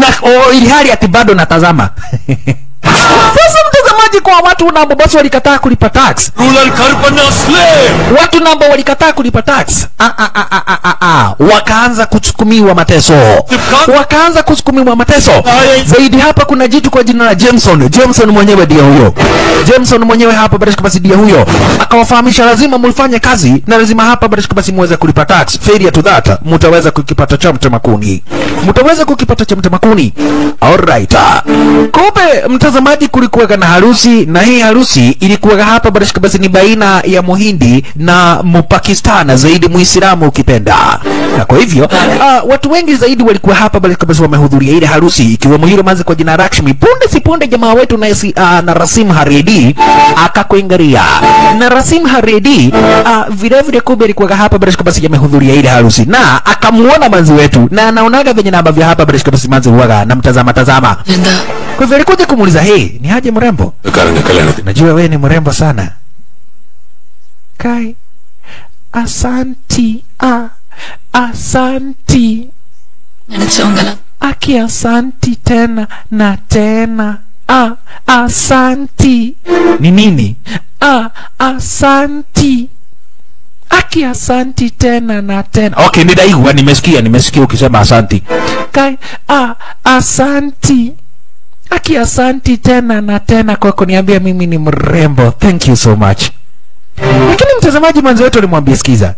Na oh, ilihali ati bado natazama. maji kwa watu namba basi walikataa kulipa tax. Rural Karpana slave. Watu namba walikataa kulipa tax. Ah, ah, ah, ah, ah, ah. ah. Wakaanza kuchukumiwa mateso. Wakaanza kuchukumiwa mateso. Ah, Zaidi hapa kuna jitu kwa jina la Jameson. Jameson mwenyewe ndiye huyo. Jameson mwenyewe hapa British basi ndiye huyo. Akawafahamisha lazima mulifanye kazi na lazima hapa British basi muweze kulipa tax. Failure to that, mtaweza kukipata cha mtemakuni. Mtaweza kukipata cha mtemakuni. All right. Kumbe mtazamaji, kulikuwa na harusi, na hii harusi ilikuwa hapa barashika basi ni baina ya muhindi na mupakistana zaidi muislamu ukipenda, na kwa hivyo uh, watu wengi zaidi walikuwa hapa barashika barashikabazi, wamehudhuria ile harusi, ikiwemo yule manzi kwa jina rakshmi. Punde si punde jamaa wetu na, uh, na Rasim Haredi akakuingaria na Rasim Haredi uh, vile vile kumbe alikuwa hapa barashika barashikabazi, amehudhuria ile harusi. Na akamuona manzi wetu, na anaonaga venye namba vya hapa barashikabazi, manzi huaga na mtazama tazama, kwa hivyo alikuja kumuuliza hei ni haje mrembo? najua wewe ni mrembo sana. Kai asanti a asanti. Aki asanti tena na tena. A asanti. Ni nini? A asanti. Aki asanti tena na tena. Okay nidaigua nimesikia nimesikia ukisema asanti. Kai a asanti aki asanti tena na tena kwa kuniambia mimi ni mrembo. Thank you so much. Lakini mtazamaji mwanzo wetu alimwambia sikiza.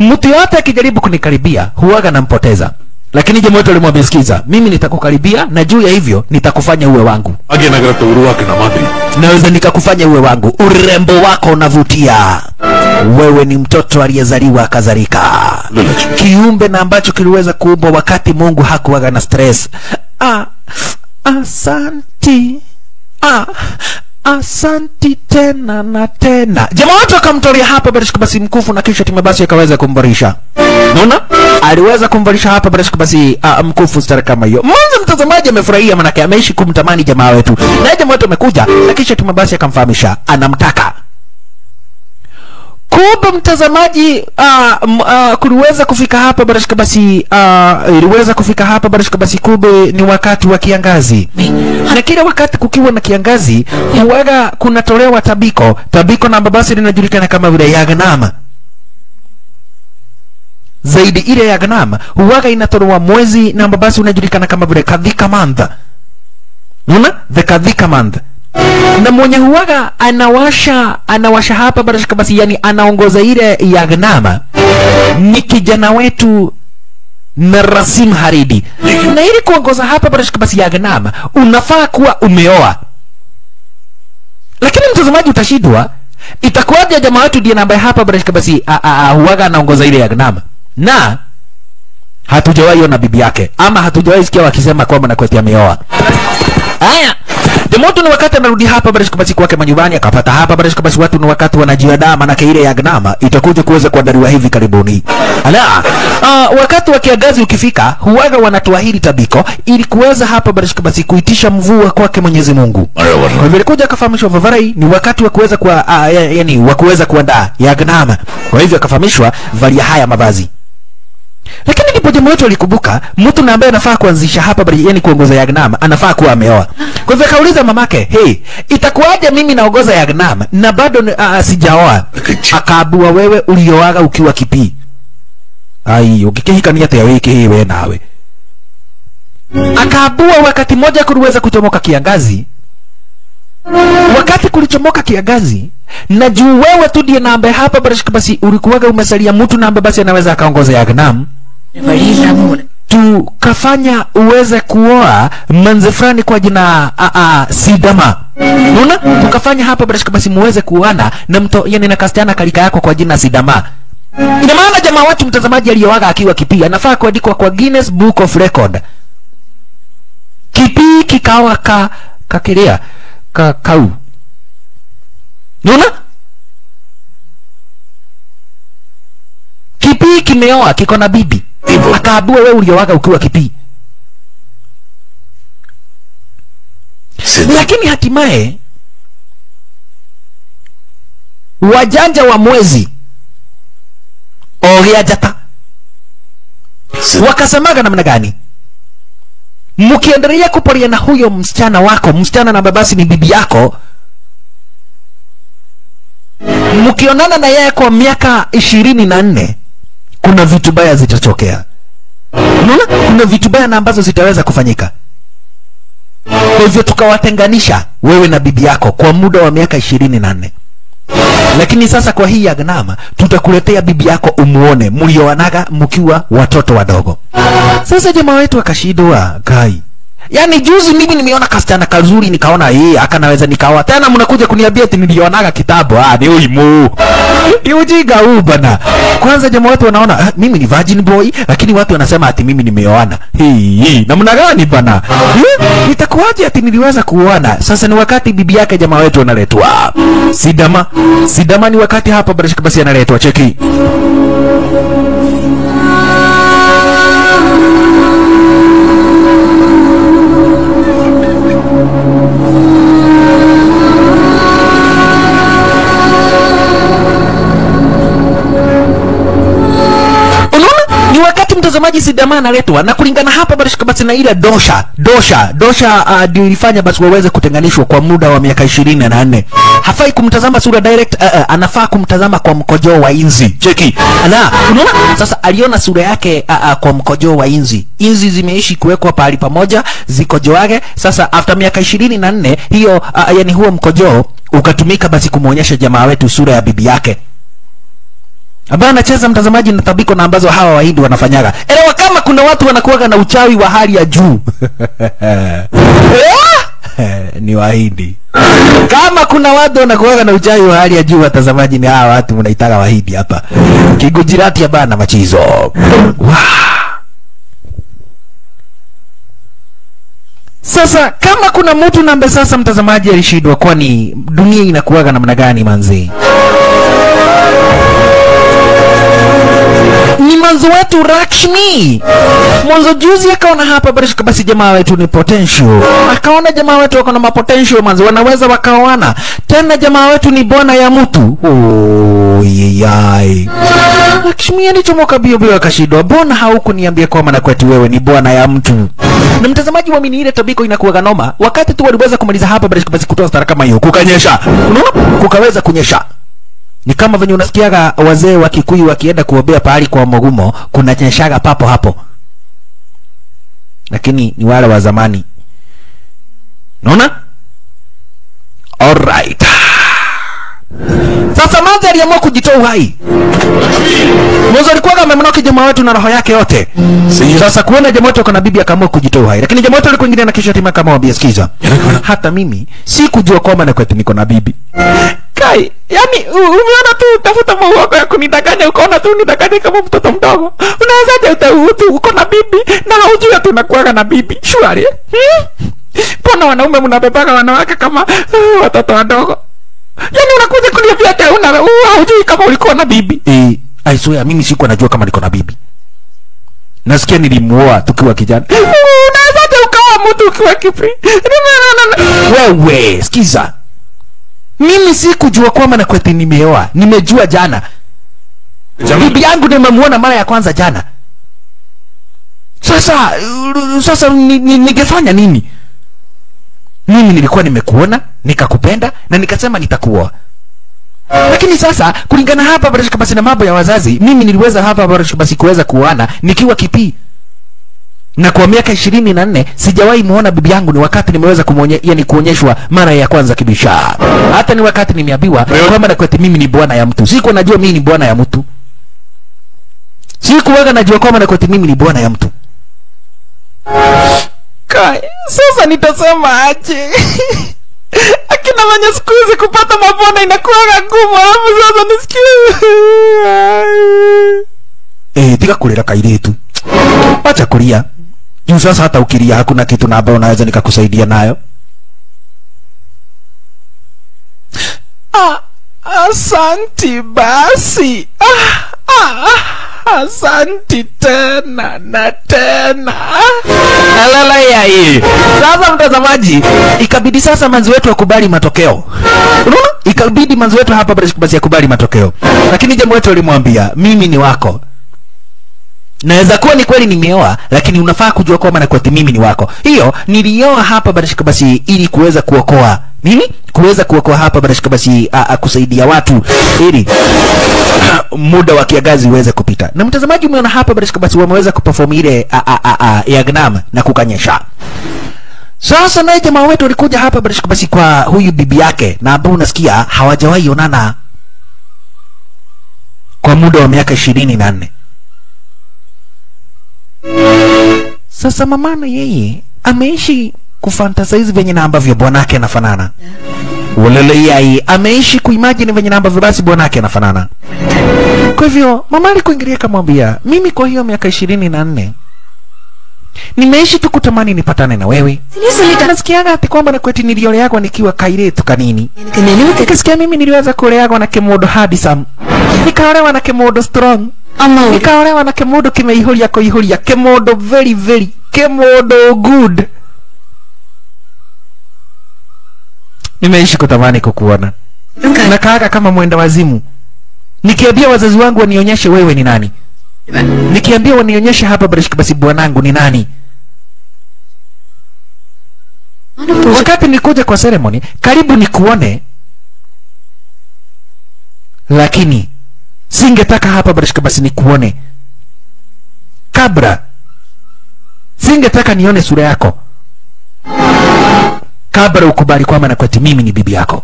Mtu yote akijaribu kunikaribia huwaga nampoteza. Lakini jamaa wetu alimwambia sikiza mimi nitakukaribia na juu ya hivyo nitakufanya uwe wangu. Naweza nikakufanya uwe wangu. Urembo wako unavutia. Wewe ni mtoto aliyezaliwa akazarika. Kiumbe na ambacho kiliweza kuumbwa wakati mungu hakuwaga na stress. Ah, asanti. Ah, asanti tena na tena. Jamaa watu wakamtolea hapa barishika basi mkufu na kisha timu basi akaweza kumbarisha. naona aliweza kumbarisha hapa barishika basi uh, mkufu stara kama hiyo. Mwanzo mtazamaji amefurahia manake ameishi kumtamani jamaa wetu. Naye jamaa wetu amekuja na kisha timu basi akamfahamisha. Anamtaka kumbe mtazamaji uh, uh, kuliweza kufika hapa barashika basi uh, iliweza kufika hapa barashika basi kumbe ni wakati wa kiangazi na kila wakati kukiwa na kiangazi huwaga kunatolewa tabiko tabiko namba basi linajulikana kama vile yagnama zaidi ile yagnama huwaga inatolewa mwezi namba basi unajulikana kama vile kadhika mandha Unaona? The kadhika month. Na mwenye huwaga anawasha anawasha hapa barashaka basi yani anaongoza ile ya gnama ni kijana wetu na Rasim Haridi. Na ili kuongoza hapa barashaka basi ya gnama unafaa kuwa umeoa. Lakini mtazamaji utashindwa itakuwaje jamaa wetu ndiye namba hapa barashaka basi huwaga anaongoza ile ya gnama Na hatujawahi ona bibi yake ama hatujawahi sikia wakisema kwamba Nakweti ameoa. Haya, Demoto ni wakati anarudi hapa baada ya kupasi kwake majumbani akapata hapa baada ya kupasi watu ni wakati wanajiandaa maana ile ya Gnama itakuja kuweza kuandaliwa hivi karibuni. Ala, uh, wakati wa kiagazi ukifika huaga wanatuahidi tabiko ili kuweza hapa baada ya kupasi kuitisha mvua kwake Mwenyezi Mungu. Kwa hivyo alikuja akafahamishwa Vavarai ni wakati wa kuweza kwa uh, yaani wa kuweza kuandaa ya Gnama. Kwa hivyo akafahamishwa valia haya mavazi. Lakini ndipo jamaa wetu alikumbuka mtu na ambaye anafaa kuanzisha hapa bali yani kuongoza Yagnam anafaa kuwa ameoa. Kwa hivyo akauliza mamake, hey, itakuwaje mimi naogoza Yagnaam na bado ah, ah, sijaoa? Akaabua, wewe ulioaga ukiwa kipii. Ai, ukikihikania te wiki hii wewe nawe. akaabua wakati moja kuliweza kuchomoka kiangazi. Wakati kulichomoka kiangazi na juu wewe tu ndiye naambe hapa barashika, basi ulikuwaga umesalia mtu naambe, basi anaweza akaongoza Yagnaam tukafanya uweze kuoa manze fulani kwa jina a, a, Sidama. Unaona? Tukafanya hapa barashika basi muweze kuoana na mto yani na kasichana kalika yako kwa jina Sidama. Ina maana jamaa watu mtazamaji aliyowaga akiwa kipii anafaa kuandikwa kwa Guinness Book of Record. Kipii kikawa ka kakiria ka kau. Unaona? Kipii kimeoa kiko na bibi akaambiwa wewe uliowaga ukiwa kipii. Lakini hatimaye wajanja wa mwezi oria jata wakasemaga namna gani? Mkiendelea kuporia na huyo msichana wako, msichana na babasi ni bibi yako, mkionana na yeye kwa miaka ishirini na nne kuna vitu baya zitatokea unaona? Kuna vitu baya na ambazo zitaweza kufanyika. Kwa hivyo tukawatenganisha wewe na bibi yako kwa muda wa miaka ishirini na nne. Lakini sasa kwa hii agnama tutakuletea bibi yako umuone mlioanaga mkiwa watoto wadogo. Sasa jamaa wetu akashindwa kai yaani juzi mimi nimeona kasichana kazuri nikaona hii akanaweza nikaoa tena mnakuja kuniambia eti nilionaga kitabu. Ah ni uimu. Ni ujinga huu bana kwanza jamaa watu wanaona ah, mimi ni virgin boy lakini watu wanasema ati mimi nimeoana. Hii hii. Namna gani bana Eh, itakuwaje ati niliweza kuoana? Sasa ni wakati bibi yake jamaa wetu analetwa. Sidama. Sidama ni wakati hapa barashika basi analetwa cheki unaona si mtazamaji sidama analetwa na kulingana hapa basi na ile dosha dosha dosha uh, ndio ilifanya basi waweze kutenganishwa kwa muda wa miaka ishirini na nne. Hafai kumtazama sura direct uh, uh, anafaa kumtazama kwa mkojoo wa inzi. Cheki. Na unaona? Sasa aliona sura yake uh, uh, kwa mkojoo wa inzi. Inzi zimeishi kuwekwa pahali pamoja zikojoage sasa after miaka ishirini na nne hiyo uh, yani huo mkojoo ukatumika basi kumwonyesha jamaa wetu sura ya bibi yake ambayo anacheza mtazamaji na tabiko na ambazo hawa wahindi wanafanyaga. Elewa kama kuna watu wanakuwaga na uchawi wa hali ya juu. Ni wahindi kama kuna watu wanakuwaga na uchawi wa hali ya juu watazamaji ni hawa watu mnaitaga wahindi hapa. Kigujirati ya bana machizo. Sasa kama kuna mtu nambe sasa mtazamaji alishindwa kwani dunia inakuwaga namna gani manzi ni mwanzo wetu Rakshmi. Mwanzo juzi akaona hapa barishika basi jamaa wetu ni potential, akaona jamaa wetu wako na mapotential mwanzo, wanaweza wakaoana tena. Jamaa wetu ni bwana ya mtu oh, yeyai. Lakshmi alichomoka bio bio akashindwa, bona haukuniambia kwamba na kwetu wewe ni bwana ya mtu? Na mtazamaji wa mini ile tabiko inakuwa noma, wakati tu waliweza kumaliza hapa basi kutoa stara kama hiyo, kukanyesha, unaona, kukaweza kunyesha ni kama venye unasikiaga wazee wa Kikuyu wakienda kuombea pahali kwa Mogumo, kuna nyeshaga papo hapo, lakini ni wale wa zamani. Unaona? Alright. Sasa Manzi aliamua kujitoa uhai. Mwanzo alikuwa amemnoki jamaa wetu na roho yake yote. Sasa kuona jamaa wetu kana bibi akaamua kujitoa uhai. Lakini jamaa wetu alikuwa na kisha tima kama wabia sikiza. Hata mimi sikujua kwamba na kwetu niko na bibi. Kai, yani umeona tu tafuta maua yako ya kunidanganya ukaona tu nidanganya kama mtoto mdogo. Unawezaje utautu uko na bibi na haujui hata unakuwa na bibi? Shwari. Hmm? Mbona wanaume mnabebaga wanawake kama uh, watoto wadogo? Yaani unakuja kuniambia ati una hujui kama ulikuwa na bibi. Eh, I swear mimi sikuwa najua kama niko na bibi. Nasikia nilimuoa tukiwa kijana. unaweza hata ukawa mtu ukiwa kipi Wewe, sikiza. Mimi sikujua kwamba na kweti nimeoa. Nimejua jana. Bibi yangu nimemuona mara ya kwanza jana. Sasa sasa sasa ni- ni- ningefanya nini? Mimi nilikuwa nimekuona, nikakupenda na nikasema nitakuoa. Lakini sasa kulingana hapa barashika basi na mambo ya wazazi, mimi niliweza hapa barashika basi kuweza kuoana nikiwa kipii na kwa miaka ishirini na nne sijawahi muona bibi yangu. Ni wakati nimeweza kumwonye, yani kuonyeshwa mara ya kwanza kibisha. Hata ni wakati nimeambiwa kwamba na kweti mimi ni bwana ya mtu. Sikuwa najua mimi ni bwana ya mtu, sikuwaga najua kwamba na kweti mimi ni bwana ya mtu. Kai, sasa nitasema aje? akina manya siku hizi kupata mabwana inakuwa ngumu, alafu sasa nisikie eh, tiga kulira kairetu, acha kulia juu. Sasa hata ukilia hakuna kitu na ambayo naweza nikakusaidia nayo. Ah, asanti basi. Ah, ah, ah, asanti tena na tena. Alala ya hii. Sasa mtazamaji, ikabidi sasa manzi wetu akubali matokeo. Unaona? Ikabidi manzi wetu hapa basi akubali matokeo. Lakini jambo wetu alimwambia, mimi ni wako. Naweza kuwa ni kweli nimeoa, lakini unafaa kujua kwamba na mimi ni wako. Hiyo nilioa hapa basi ili kuweza kuokoa nini? Kuweza kuwekwa hapa barashika basi kusaidia watu ili muda wa kiangazi uweze kupita. Na mtazamaji, umeona hapa barashika basi wameweza kuperform ile Yagnam na kukanyesha. Sasa naye jamaa wetu alikuja hapa barashika basi kwa huyu bibi yake, na ambao unasikia hawajawahi onana kwa muda wa miaka ishirini na nne. Sasa mamana yeye ameishi kufantasize venye na ambavyo bwanake anafanana. Uleleyai ameishi kuimajini venye na ambavyo basi bwanake anafanana. Kwa hivyo mama alikuingilia kamwambia mimi kwa hiyo miaka ishirini na nne nimeishi tu kutamani nipatane na wewe. Nasikiaga ati kwamba na kweti nilioleagwa nikiwa kairetu kanini, nikasikia mimi niliweza kuoleagwa na kimundu handsome, nikaolewa na kimundu strong, nikaolewa na kimundu kimeihuria kuihuria, kimundu very very, kimundu good. Nimeishi kutamani kukuona. Nakaaga kama mwenda wazimu. Nikiambia wazazi wangu wanionyeshe wewe ni nani. Nikiambia wanionyeshe hapa barishika basi bwanangu ni nani? Wakati nikuja kwa ceremony karibu nikuone lakini singetaka hapa barishika basi nikuone. Kabla singetaka nione sura yako kabla ukubali kwamba nakwati mimi ni bibi yako.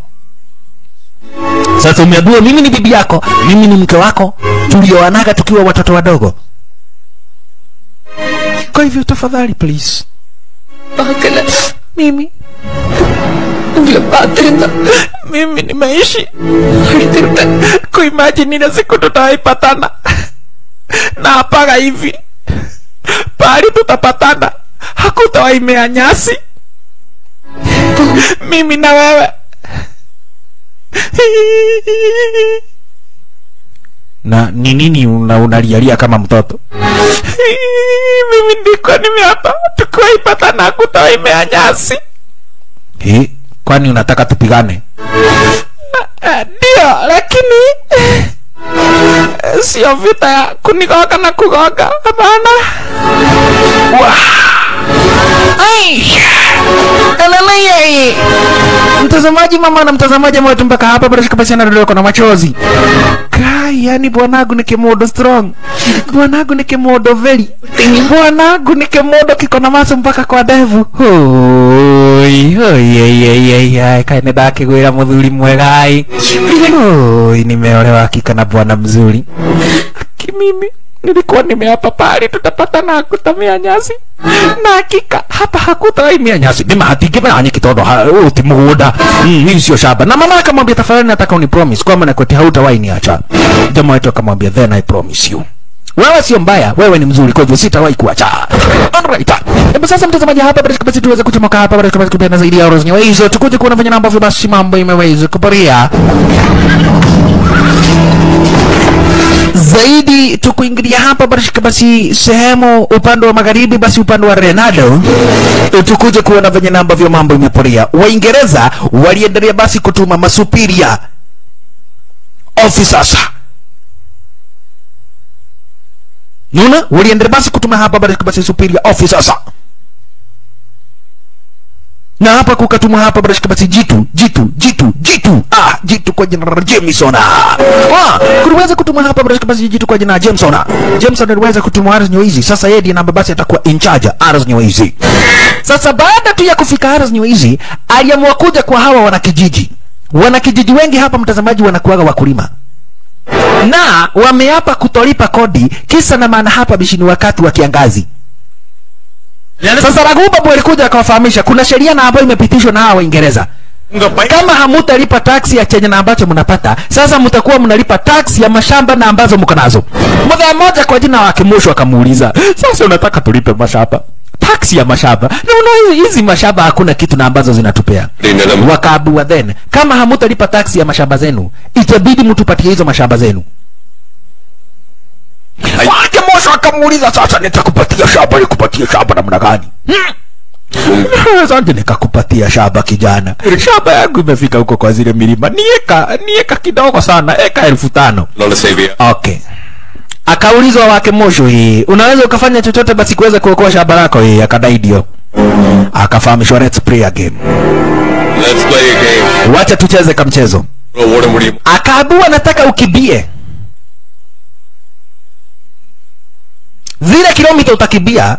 Sasa umeambiwa mimi ni bibi yako mimi ni mke wako. Tulioanaga tukiwa watoto wadogo. Kwa hivyo tafadhali please. Bakala mimi. Mimi ni nimeishi kuimajini na siku tutaipatana. Na apaga hivi. Pahali tutapatana hakutawaimea nyasi mimi na wewe. Na ni nini una, unalialia kama mtoto? Mimi ndiko nimeapa tukiwaipatana hakutawaimea nyasi. Eh, kwani unataka tupigane? Eh, ndio lakini eh, sio vita ya kunigoga na kugoga hapana. Wah. Ai. Haleluya. mtazamaji mama na mtazamaji ambaye tu mpaka hapa bado shikapasi anadodoko na machozi. Kai yani bwanangu ni kimodo strong. Bwanangu ni kimodo very. Bwanangu ni kimodo kiko na maso mpaka kwa devu. Hoi hoi ai ai ai ai kai ni ndakigwä gwira må mwega ai. hoi nimeolewa hakika na bwana mzuri. Aki mimi nilikuwa nimeapa pale tutapatana kutamia nyasi na hakika hapa hakutaimia nyasi nä mahatingä menanyä tondu å ti må gå nda hii sio shamba na mama akamwambia tafadhali nataka uni promise kwamba hauta hautawai niacha. Jamaa wetu akamwambia then i promise you. Wewe sio mbaya wewe ni mzuri kwa hivyo sitawahi kuacha. Alright hebu sasa mtazamaji hapa basi basi tuweze kuchomoka hapa. Basi basi kupenda zaidi ya Rose hizo. tukuje kuona venye ambavyo basi mambo imeweza kuparia zaidi tukuingilia hapa barashika basi sehemu upande wa magharibi basi upande wa Renado tukuje kuona venye namba vyo mambo imeporia waingereza waliendelea basi kutuma masupiria officers. Nuna waliendelea basi kutuma hapa basi superior officers na hapa kukatumwa hapa barashika basi jitu jitu jitu jitu. Ah jitu kwa jina la Jameson ah kuliweza kutumwa hapa barashika basi jitu kwa jina la Jameson Jameson aliweza kutumwa Ars Nywizi sasa yeye ndiye namba basi atakuwa in charge Ars Nywizi sasa baada tu ya kufika Ars Nywizi aliamua kuja kwa hawa wanakijiji. Wanakijiji wengi hapa mtazamaji wanakuaga wakulima. Na wameapa kutolipa kodi kisa na maana hapa bishini wakati wa kiangazi sasa Ragubabu alikuja akawafahamisha kuna sheria na ambayo imepitishwa na hawa Waingereza. Kama hamutalipa taksi ya chenye na ambacho mnapata sasa mtakuwa mnalipa taksi ya mashamba na ambazo mko nazo. Mzee mmoja kwa jina wake Mushu akamuuliza sasa unataka tulipe mashamba? Taksi ya mashamba. Na una hizi- hizi mashamba hakuna kitu na ambazo zinatupea. Wakaabua then kama hamutalipa taksi ya mashamba zenu itabidi mtupatie hizo mashamba zenu sasa akamuuliza sasa, nitakupatia shamba, nikupatie shamba namna gani? Hmm. Asante, nikakupatia shamba kijana, shamba yangu imefika huko kwa zile milima, nieka nieka kidogo sana, eka elfu tano. Okay, akaulizwa wake mosho, hii unaweza ukafanya chochote basi kuweza kuokoa shamba lako? Hii akadai ndio, akafahamishwa let's play a game, let's play a game, wacha tucheze kamchezo. Akaambiwa nataka ukibie zile kilomita utakimbia,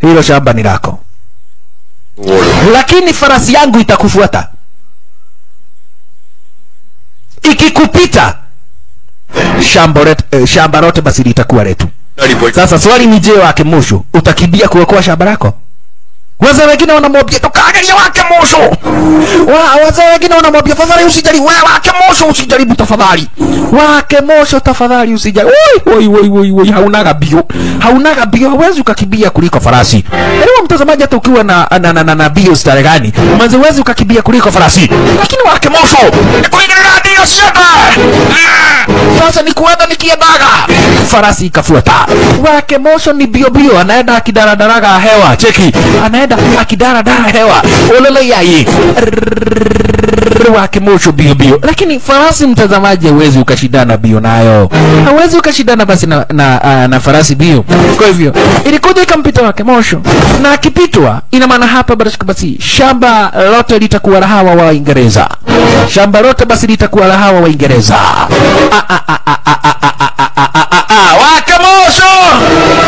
hilo shamba ni lako, lakini farasi yangu itakufuata ikikupita shamba lote, eh, shamba lote basi litakuwa letu. Sasa swali ni je, Wakemosho, utakimbia kuokoa shamba lako? Wazee wengine wanamwambia tukaangalia wake mosho. Wa, wazee wengine wanamwambia tafadhali usijali wewe wake mosho usijaribu tafadhali. Wake mosho tafadhali usijali oi oi oi oi oi haunaga bio. Haunaga bio hawezi ukakimbia kuliko farasi. Leo mtazamaji hata ukiwa na na, na, na, na bio stare gani Mwanzo huwezi ukakimbia kuliko farasi. Lakini wake mosho kuingilia ndio shaka sasa ni kuenda nikiendaga farasi ikafuata. Wake mosho ni bio bio anaenda akidaradaraga hewa cheki. Anaenda akidaradara hewa. Olele yai wake mosho bio bio lakini farasi mtazamaji hawezi ukashindana bio nayo. Hawezi ukashindana basi na, na, na, na farasi bio. Kwa hivyo ilikuja ikampita wake mosho na akipitwa ina maana hapa basi shamba lote litakuwa la hawa wa Uingereza shamba lote basi litakuwa la hawa wa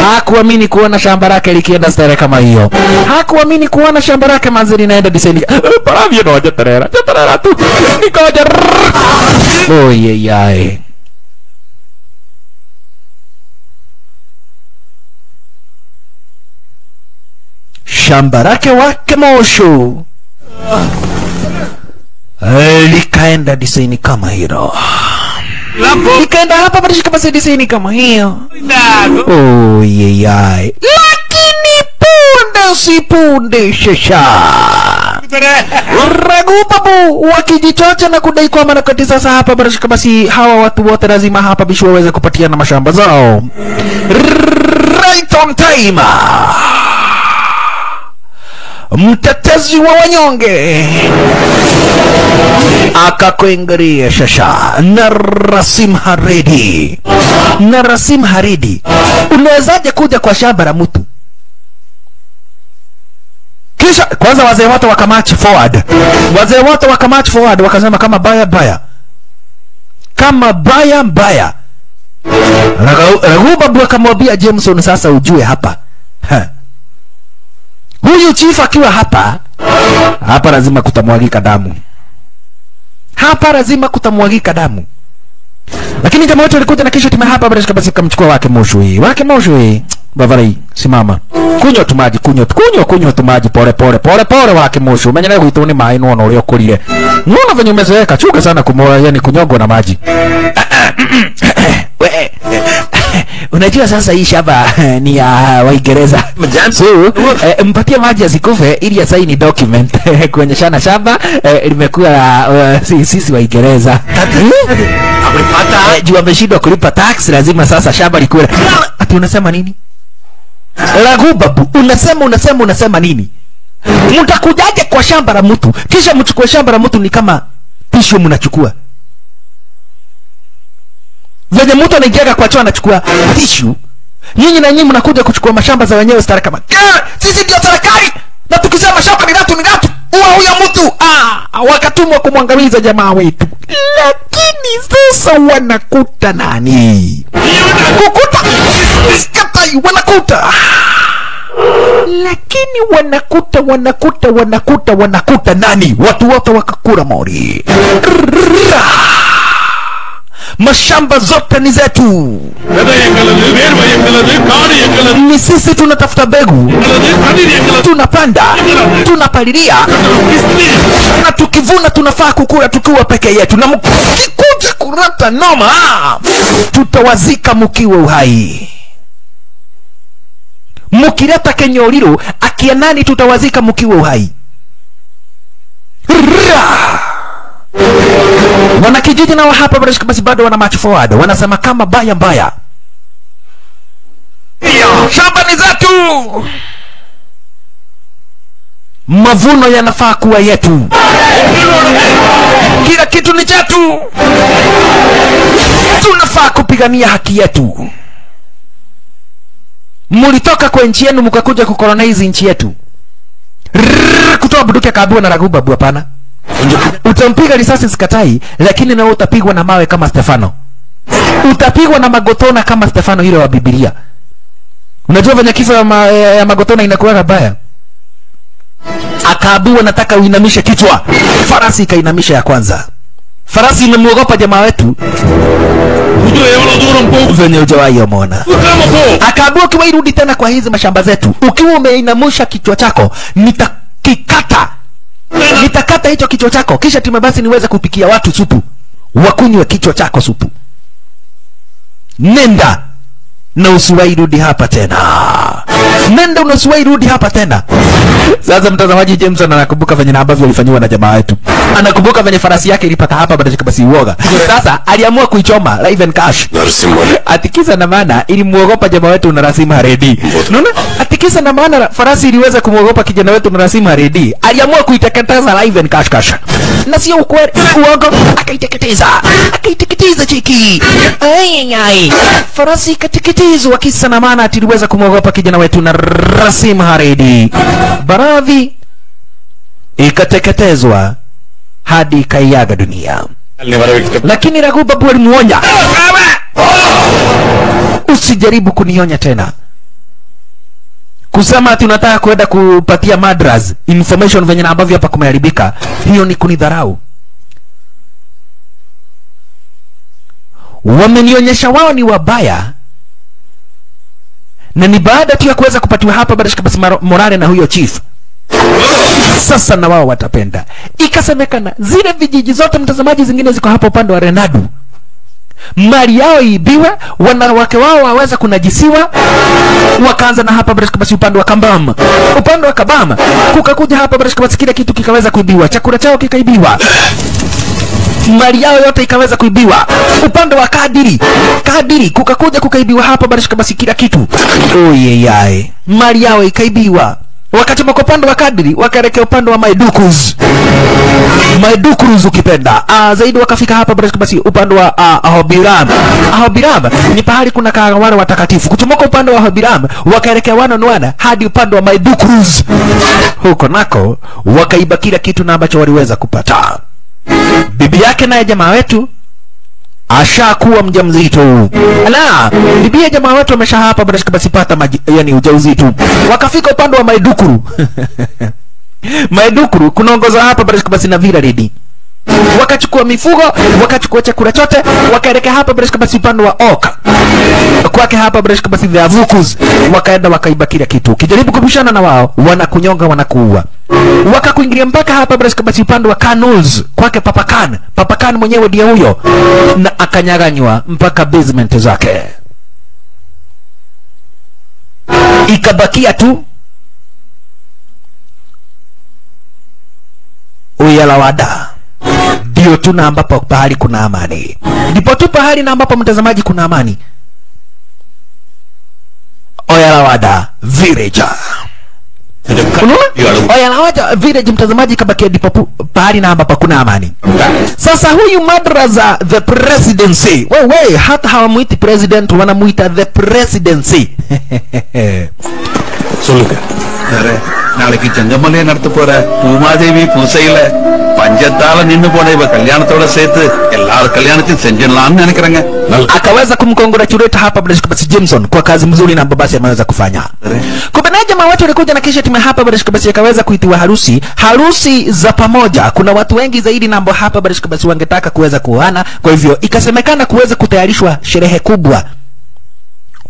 hakuamini kuona shamba lake likienda stare kama hiyo. Hakuamini kuona shamba lake manzi linaenda disaini paravyo no terera. Terera tu. Nikoja oyeyae shamba lake wake mosho Eh, likaenda disaini kama hilo likaenda hapa badishika basi disaini kama hiyo. Oyeyai lakini punde si punde shesha papu wakijichocha na kudai kwamba nakati sasa hapa barashika basi hawa watu wote lazima hapa bishu waweze kupatiana mashamba zao. Right on time mtetezi wa wanyonge akakwengeria shasha Narasim Haredi. Narasim Haredi, unawezaje kuja kwa shamba la mtu kisha kwanza wazee wote wakamarch forward, wazee wote wakamarch forward wakasema kama baya baya, kama baya baya. Ragu- Ragubabu akamwambia Jameson, sasa ujue hapa ha. Huyu chifu akiwa hapa hapa, lazima kutamwagika damu. Hapa lazima kutamwagika damu. Lakini jamaa wote walikuja na kisha timu hapa bila shaka basi kamchukua wake Moshu hii wake Moshu hii bavari simama. Kunywa tu maji kunywa tu kunywa kunywa tu maji pole pole pole pole wake Moshu umenyelea kuitwa ni maji nuona ulio kulie nuona venye umezeeka chuka sana kumoa yani kunyogwa na maji unajua sasa hii shaba ni ya Waingereza. So uh, mpatie maji asikufe ili asaini document. Kuonyeshana shaba uh, limekuwa uh, si- sisi Waingereza. Eh, juu ameshindwa kulipa tax lazima sasa shamba likuwe ati unasema nini? Ragubabu unasema unasema unasema nini? Mtakujaje kwa shamba la mtu? Kisha mchukue shamba la mtu ni kama tishu mnachukua venye mtu anaingiaga kwa choo anachukua tishu nyinyi na nyinyi mnakuja kuchukua mashamba za wenyewe stara kama sisi ndio serikali! Na tukisema shamba ni latu ni huyo mtu ah, wakatumwa kumwangamiza jamaa wetu. Lakini sasa wanakuta nani? Kukuta? Katai wanakuta. Lakini wanakuta wanakuta wanakuta wanakuta nani? Watu wote wakakura mori mashamba zote ni zetu விதை எங்களது வேர்வை எங்களது காடு எங்களது ni sisi tunatafuta mbegu எங்களது தண்ணீர் எங்களது tunapanda tunapalilia na tukivuna tunafaa kukula tukiwa peke yetu na mkikuja kurata noma tutawazika mkiwa uhai mkileta kenyoriro akia nani tutawazika mkiwa uhai Ra! Wanakijiji nao hapa basi bado wana march forward. Wanasema kama baya mbaya. Shamba ni zetu! Mavuno yanafaa kuwa yetu. Kila kitu ni chetu. Tunafaa kupigania haki yetu. Mulitoka kwa nchi yenu mkakuja kukolonize nchi yetu. Kutoa bunduki akaambiwa na ragubabu hapana Utampiga risasi sikatai, lakini nawe utapigwa na mawe kama Stefano, utapigwa na magotona kama Stefano yule wa Biblia. Unajua venye kisa ya, ma, eh, ya magotona inakuwa baya. Akaambiwa nataka uinamishe kichwa, farasi ikainamisha ya kwanza. Farasi imemwogopa jamaa wetu venye ujawahi omona. Akaambiwa ukiwa irudi tena kwa hizi mashamba zetu ukiwa umeinamisha kichwa chako nita nitakata hicho kichwa chako kisha time basi niweze kupikia watu supu. Wakunywe kichwa chako supu. Nenda na usiwahi rudi hapa tena nenda na usiwahi rudi hapa tena sasa mtazamaji James anakumbuka venye ambavyo alifanyiwa na jamaa wetu anakumbuka venye farasi yake ilipata hapa baada ya basi uoga sasa aliamua kuichoma live and cash atikisa na maana ilimuogopa jamaa wetu na rasima Haredi. Unaona? Atikisa na maana farasi iliweza kumuogopa kijana wetu na rasima Haredi. Aliamua kuiteketeza live and cash cash. Na sio ukweli, uongo. Akaiteketeza. Akaiteketeza chiki. Ai ai ai. Farasi wa kisa na maana atiliweza kumwogopa kijana wetu na Rasim Haridi. Baradhi ikateketezwa hadi ikaiaga dunia. Lakini Ragu Babu alimuonya usijaribu kunionya tena. Kusema ati unataka kwenda kupatia madras information venye na ambavyo hapa kumeharibika hiyo ni kunidharau. Wamenionyesha wao ni wabaya na ni baada tu ya kuweza kupatiwa hapa baada basi morale na huyo chief. Sasa na wao watapenda. Ikasemekana zile vijiji zote mtazamaji zingine ziko hapa upande wa renadu. Mali yao iibiwe wanawake wao waweza kunajisiwa. Wakaanza na hapa basi upande wa kambama. Upande wa kabama kukakuja hapa basi kila kitu kikaweza kuibiwa. Chakula chao kikaibiwa mali yao yote ikaweza kuibiwa. Upande wa kadiri kadiri kukakuja kukaibiwa hapa Breshka basi kila kitu. Oyeyae mali yao ikaibiwa. Wakati mako upande wa kadiri wakaelekea upande wa maidukus. Maidukus ukipenda. Uh, zaidi wakafika hapa Breshka basi upande wa uh, ahobiram. Ahobiram ni pahali kuna kawana watakatifu. Kuchomoka upande wa ahobiram wakaelekea wana nwana hadi upande wa Maidukus, huko nako wakaiba kila kitu na ambacho waliweza kupata bibi yake naye jamaa wetu ashakuwa mjamzito. Ala bibi ya jamaa wetu amesha hapa bado basi pata maji, yani ujauzito. Wakafika upande wa maidukuru. Maidukuru kunaongoza hapa bado basi na vila redi. Wakachukua mifugo wakachukua chakula chote wakaelekea hapa bado basi upande wa oka. Kwake hapa bado basi vya vukuz wakaenda wakaiba kila kitu. Kijaribu kubishana na wao wanakunyonga wanakuua wakakuingilia mpaka hapa upande wa Kanuls kwake Papakan Papakan mwenyewe ndiye huyo. Na akanyaganywa mpaka basement zake. Ikabakia tu uyalawada. Ndio tu na ambapo pahali kuna amani. Ndipo tu pahali na ambapo mtazamaji kuna amani. Oyalawada vireja unaona oyalawada village mtazamaji kabakia ndipo pu- pahali na ambapo kuna amani sasa huyu madraza the presidency wewe hata hawamuiti president wanamuita the presidency சொல்லுங்க நாளைக்கு செங்கமல்லையே நடத்த போற பூமாதேவி பூசையில பஞ்சத்தால நின்னு போன இவ கல்யாணத்தோட சேர்த்து எல்லார் கல்யாணத்தையும் செஞ்சிடலாம்னு நினைக்கிறேங்க akaweza kumcongratulate hapa Bradley Basi Jameson kwa kazi mzuri na babasi basi ameweza kufanya. Kumbe naye jamaa watu walikuja na kisha timu hapa Bradley Basi akaweza kuitiwa harusi, harusi za pamoja. Kuna watu wengi zaidi na ambao hapa Bradley Basi wangetaka kuweza kuoana, kwa hivyo ikasemekana kuweza kutayarishwa sherehe kubwa.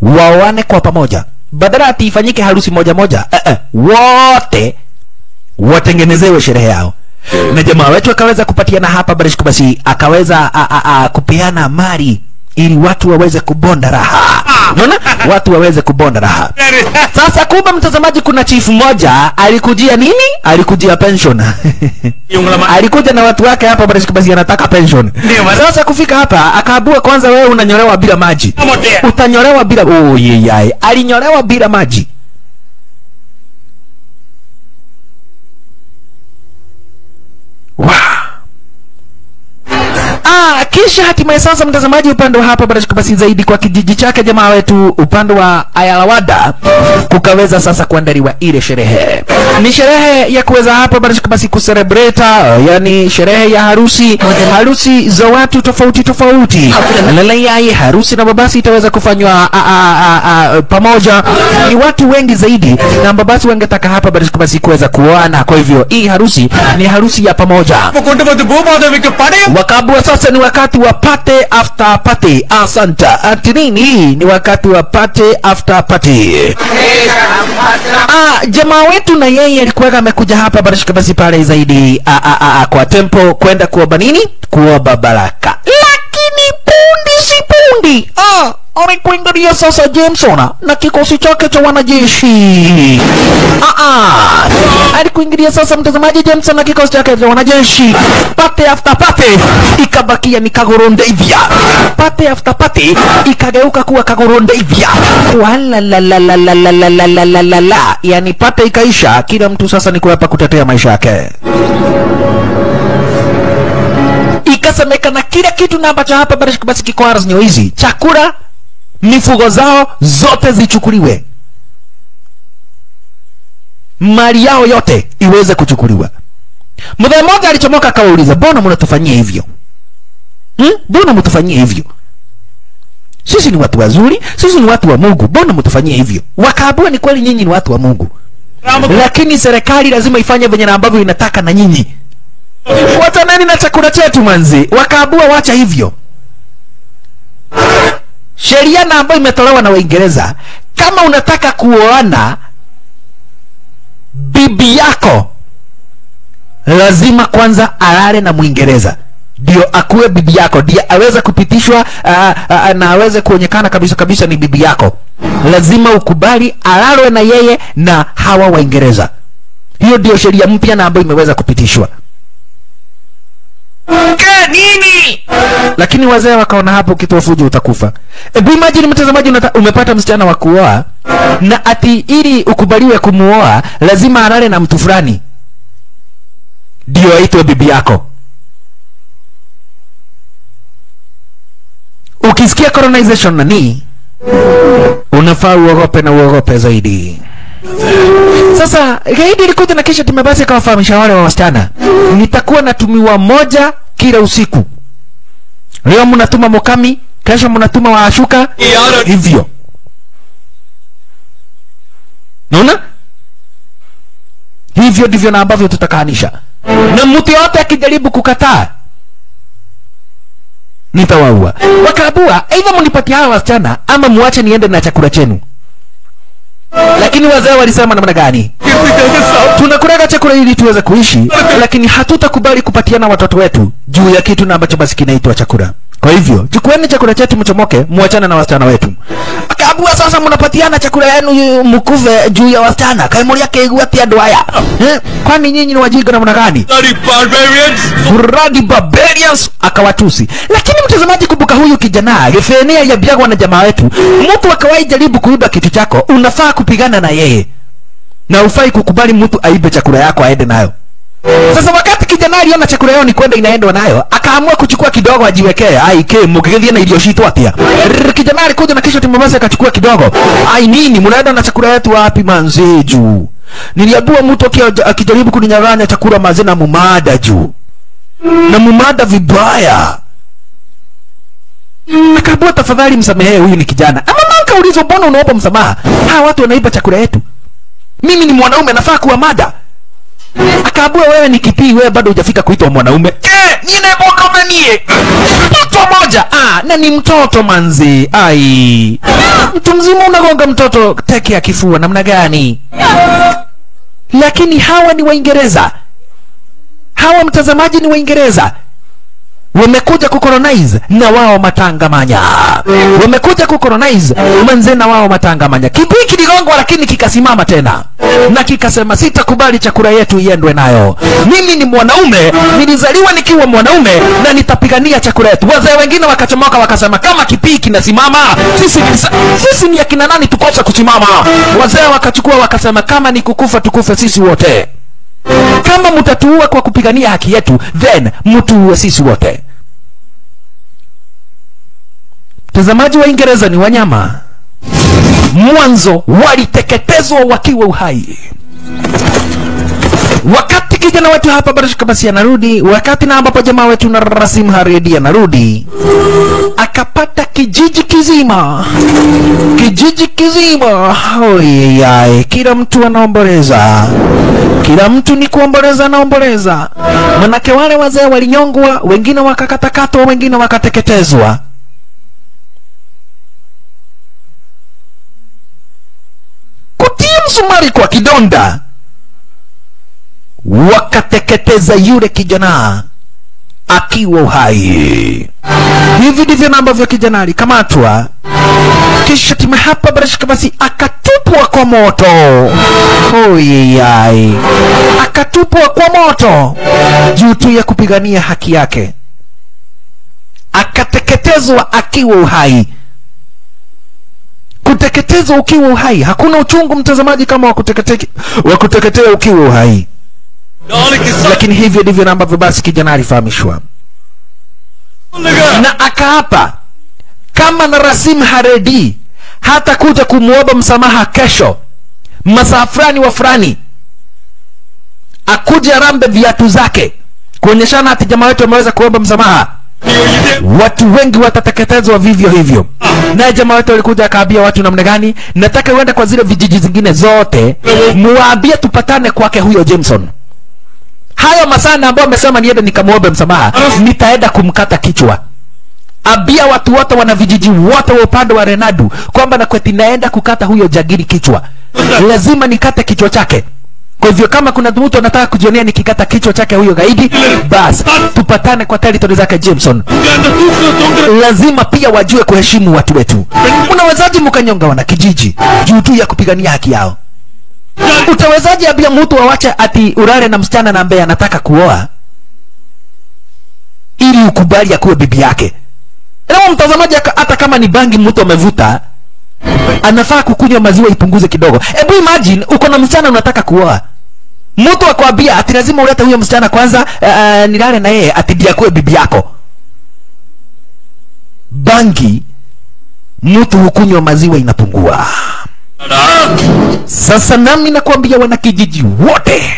Waoane kwa pamoja, badala ati ifanyike harusi moja moja, eh, eh, wote watengenezewe sherehe yao. Na jamaa wetu akaweza kupatiana hapa Barish basi akaweza a, a, a, kupeana mali ili watu waweze kubonda raha. Unaona? Watu waweze kubonda raha. Sasa kumbe mtazamaji kuna chifu moja alikujia nini? Alikujia pension. Alikuja na watu wake hapa basi anataka pension. Sasa kufika hapa akaabua kwanza wewe unanyolewa bila maji. Utanyolewa bila oh yeyai alinyolewa bila maji Wow. Ah, kisha hatimaye sasa, mtazamaji, upande wa hapa bila basi zaidi kwa kijiji chake jamaa wetu upande wa Ayalawada kukaweza sasa kuandaliwa ile sherehe. Ni sherehe ya kuweza hapa bila basi kucelebrate, yani sherehe ya harusi, harusi za watu tofauti tofauti. Lalayai harusi na babasi itaweza kufanywa ah, ah, ah, pamoja, ni watu wengi zaidi na babasi wangetaka hapa bila basi kuweza kuoana. Kwa hivyo hii harusi ni harusi ya pamoja. Wakabwa sasa sasa ni wakati wa pate after party. Asanta ati nini ni wakati wa pate after party. Ah, jamaa wetu na yeye alikuwa amekuja hapa barashika basi pale zaidi. A, a, a, a, kwa tempo kwenda kuomba nini? Kuomba baraka. Lakini pundi si pundi. Ah, amekuingilia sasa Jameson na kikosi chake cha wanajeshi. Ah, ah. alikuingilia sasa mtazamaji Jameson na kikosi chake cha wanajeshi. Pate after pate ikabakia ni Kagorondavia pate after pate ikageuka kuwa Kagorondavia la. yani pate ikaisha kila mtu sasa ni kuapa kutetea maisha yake ikasemekana kila kitu na ambacho hapa basi basi kiko Arsenal hizi chakula mifugo zao zote zichukuliwe. Mali yao yote iweze kuchukuliwa. Mzee mmoja alichomoka akawauliza mbona mnatufanyia hivyo? Hmm? mbona mtufanyie hivyo? Sisi ni watu wazuri sisi ni watu wa mungu. Mbona mtufanyie hivyo? Wakaabua ni kweli nyinyi ni watu wa mungu. Lakini serikali lazima ifanye venye na ambavyo inataka na nyinyi. Wataneni na chakula chetu manzi. Wakaabua wacha hivyo sheria na ambayo imetolewa na waingereza kama unataka kuoana bibi yako lazima kwanza alale na mwingereza. Ndio akuwe bibi yako ndio aweze kupitishwa uh, uh, na aweze kuonekana kabisa kabisa ni bibi yako. Lazima ukubali alalwe na yeye na hawa waingereza. Hiyo ndio sheria mpya na ambayo imeweza kupitishwa. Ke nini lakini wazee wakaona hapo ukitoa fujo utakufa. Hebu imagine mtazamaji umepata msichana wa kuoa na ati ili ukubaliwe kumuoa lazima alale na mtu fulani. Ndio aitwe bibi yako. Ukisikia colonization nani unafaa uogope na uogope zaidi. Sasa gaidi ilikuja na kisha tumebasi, akawafahamisha wale wa wasichana. Nitakuwa natumiwa moja kila usiku leo mnatuma mokami kesho mnatuma waashuka. Hivyo. Naona? Hivyo ndivyo na ambavyo tutakaanisha. Na mtu yote akijaribu kukataa nitawaua. Wakaabua aidha mnipatie hawa wasichana ama muache niende na chakula chenu lakini wazee walisema namna gani? Tunakuraga chakula ili tuweze kuishi lakini hatutakubali kupatiana watoto wetu juu ya kitu na ambacho basi kinaitwa chakula kwa hivyo chukueni chakula chetu mchomoke muachane na wasichana wetu. Akaambua sasa mnapatiana chakula yenu mkuve juu ya wasichana. Kaimuria keiguati andu aya eh? kwani nyinyi ni wajinga namna gani? Bloody barbarians! Akawatusi. Lakini mtazamaji kumbuka huyu kijana Gefenia ya biagwa na jamaa wetu mtu akawahi jaribu kuiba kitu chako unafaa kupigana na yeye. Na ufai kukubali mtu aibe chakula yako aende nayo sasa wakati kijana aliona chakula yao ni kwenda inaendwa nayo akaamua kuchukua kidogo ajiwekee. Ai ke mukigethia na irio citu atia? Kijana alikuja na kisha timamasi akachukua kidogo. Ai nini? Mnaenda na chakula yetu wapi manzi juu niliambiwa mtu akijaribu kuninyang'anya chakula mazina mumada juu. Na mumada vibaya. Akaambiwa tafadhali msamehee huyu ni kijana. Ama mkaulizo mbona unaomba msamaha? Hawa watu wanaiba chakula yetu. Mimi ni mwanaume nafaa kuwa mada akaambua wewe ni kipii wewe bado hujafika kuitwa mwanaume. Eh, ninemwokomanie mtoto moja ah, na ni mtoto manzi. Ai mtu mzima unagonga mtoto teke ya kifua namna gani? Lakini hawa ni waingereza. Hawa mtazamaji ni waingereza wamekuja kukolonize na wao matangamanya wamekuja kukolonize manze na wao matangamanya kibii kiligongwa lakini kikasimama tena. Na kikasema sitakubali chakula yetu iendwe nayo. Mimi ni mwanaume nilizaliwa nikiwa mwanaume na nitapigania chakula yetu. Wazee wengine wakachomoka wakasema kama kipii kinasimama sisi sisi ni akina nani tukosa kusimama? Wazee wakachukua wakasema kama ni kukufa tukufe sisi wote kama mtatuua kwa kupigania haki yetu then mtuue sisi wote. Mtazamaji wa ingereza ni wanyama. Mwanzo waliteketezwa wakiwa uhai wakati kijana wetu hapa barashika basi anarudi wakati na ambapo jamaa wetu na rasim haredi anarudi akapata kijiji kizima. Kijiji kizima. Oyeyaye kila mtu anaomboleza. Kila mtu ni kuomboleza anaomboleza. Manake wale wazee walinyongwa wengine wakakatakatwa wengine wakateketezwa. Kutia msumari kwa kidonda wakateketeza yule kijana akiwa uhai. Hivi ndivyo na ambavyo kijana alikamatwa. Kisha timehapa barashika basi akatupwa kwa moto. Oyeyai akatupwa kwa moto juu tu ya kupigania haki yake. Akateketezwa akiwa uhai. Kuteketezwa ukiwa uhai hakuna uchungu mtazamaji kama wakuteketea wa kuteketea ukiwa uhai lakini hivyo ndivyo ambavyo basi kijana alifahamishwa. Na akaapa kama na rasim haredi hata kuja kumwomba msamaha kesho masaa fulani wa fulani akuja arambe viatu zake kuonyeshana hati jamaa wetu ameweza kuomba msamaha. Watu wengi watateketezwa vivyo hivyo. Naye jamaa wetu alikuja akaambia watu namna gani? Nataka uende kwa zile vijiji zingine zote muwaambie tupatane kwake huyo jameson hayo masana ambayo amesema niende nikamwombe msamaha nitaenda kumkata kichwa. Ambia watu wote wana vijiji wote wa upande wa renadu kwamba nakweti naenda kukata huyo jagiri kichwa. Lazima nikate kichwa chake. Kwa hivyo kama kuna mtu anataka kujionea nikikata kichwa chake huyo gaidi bas tupatane kwa territory zake jameson. Lazima pia wajue kuheshimu watu wetu. Unawezaji mkanyonga wana kijiji juu tu ya kupigania haki yao utawezaji abia mtu awache ati urare na msichana na ambaye anataka kuoa? Ili ukubali akuwe bibi yake. Leo mtazamaji hata kama ni bangi mtu amevuta anafaa kukunywa maziwa ipunguze kidogo. Hebu imagine uko na msichana unataka kuoa. Mtu akwambia ati lazima ulete huyo msichana kwanza uh, nilale na yeye ati ndiye akuwe bibi yako. Bangi mtu hukunywa maziwa inapungua sasa nami nakuambia wanakijiji wote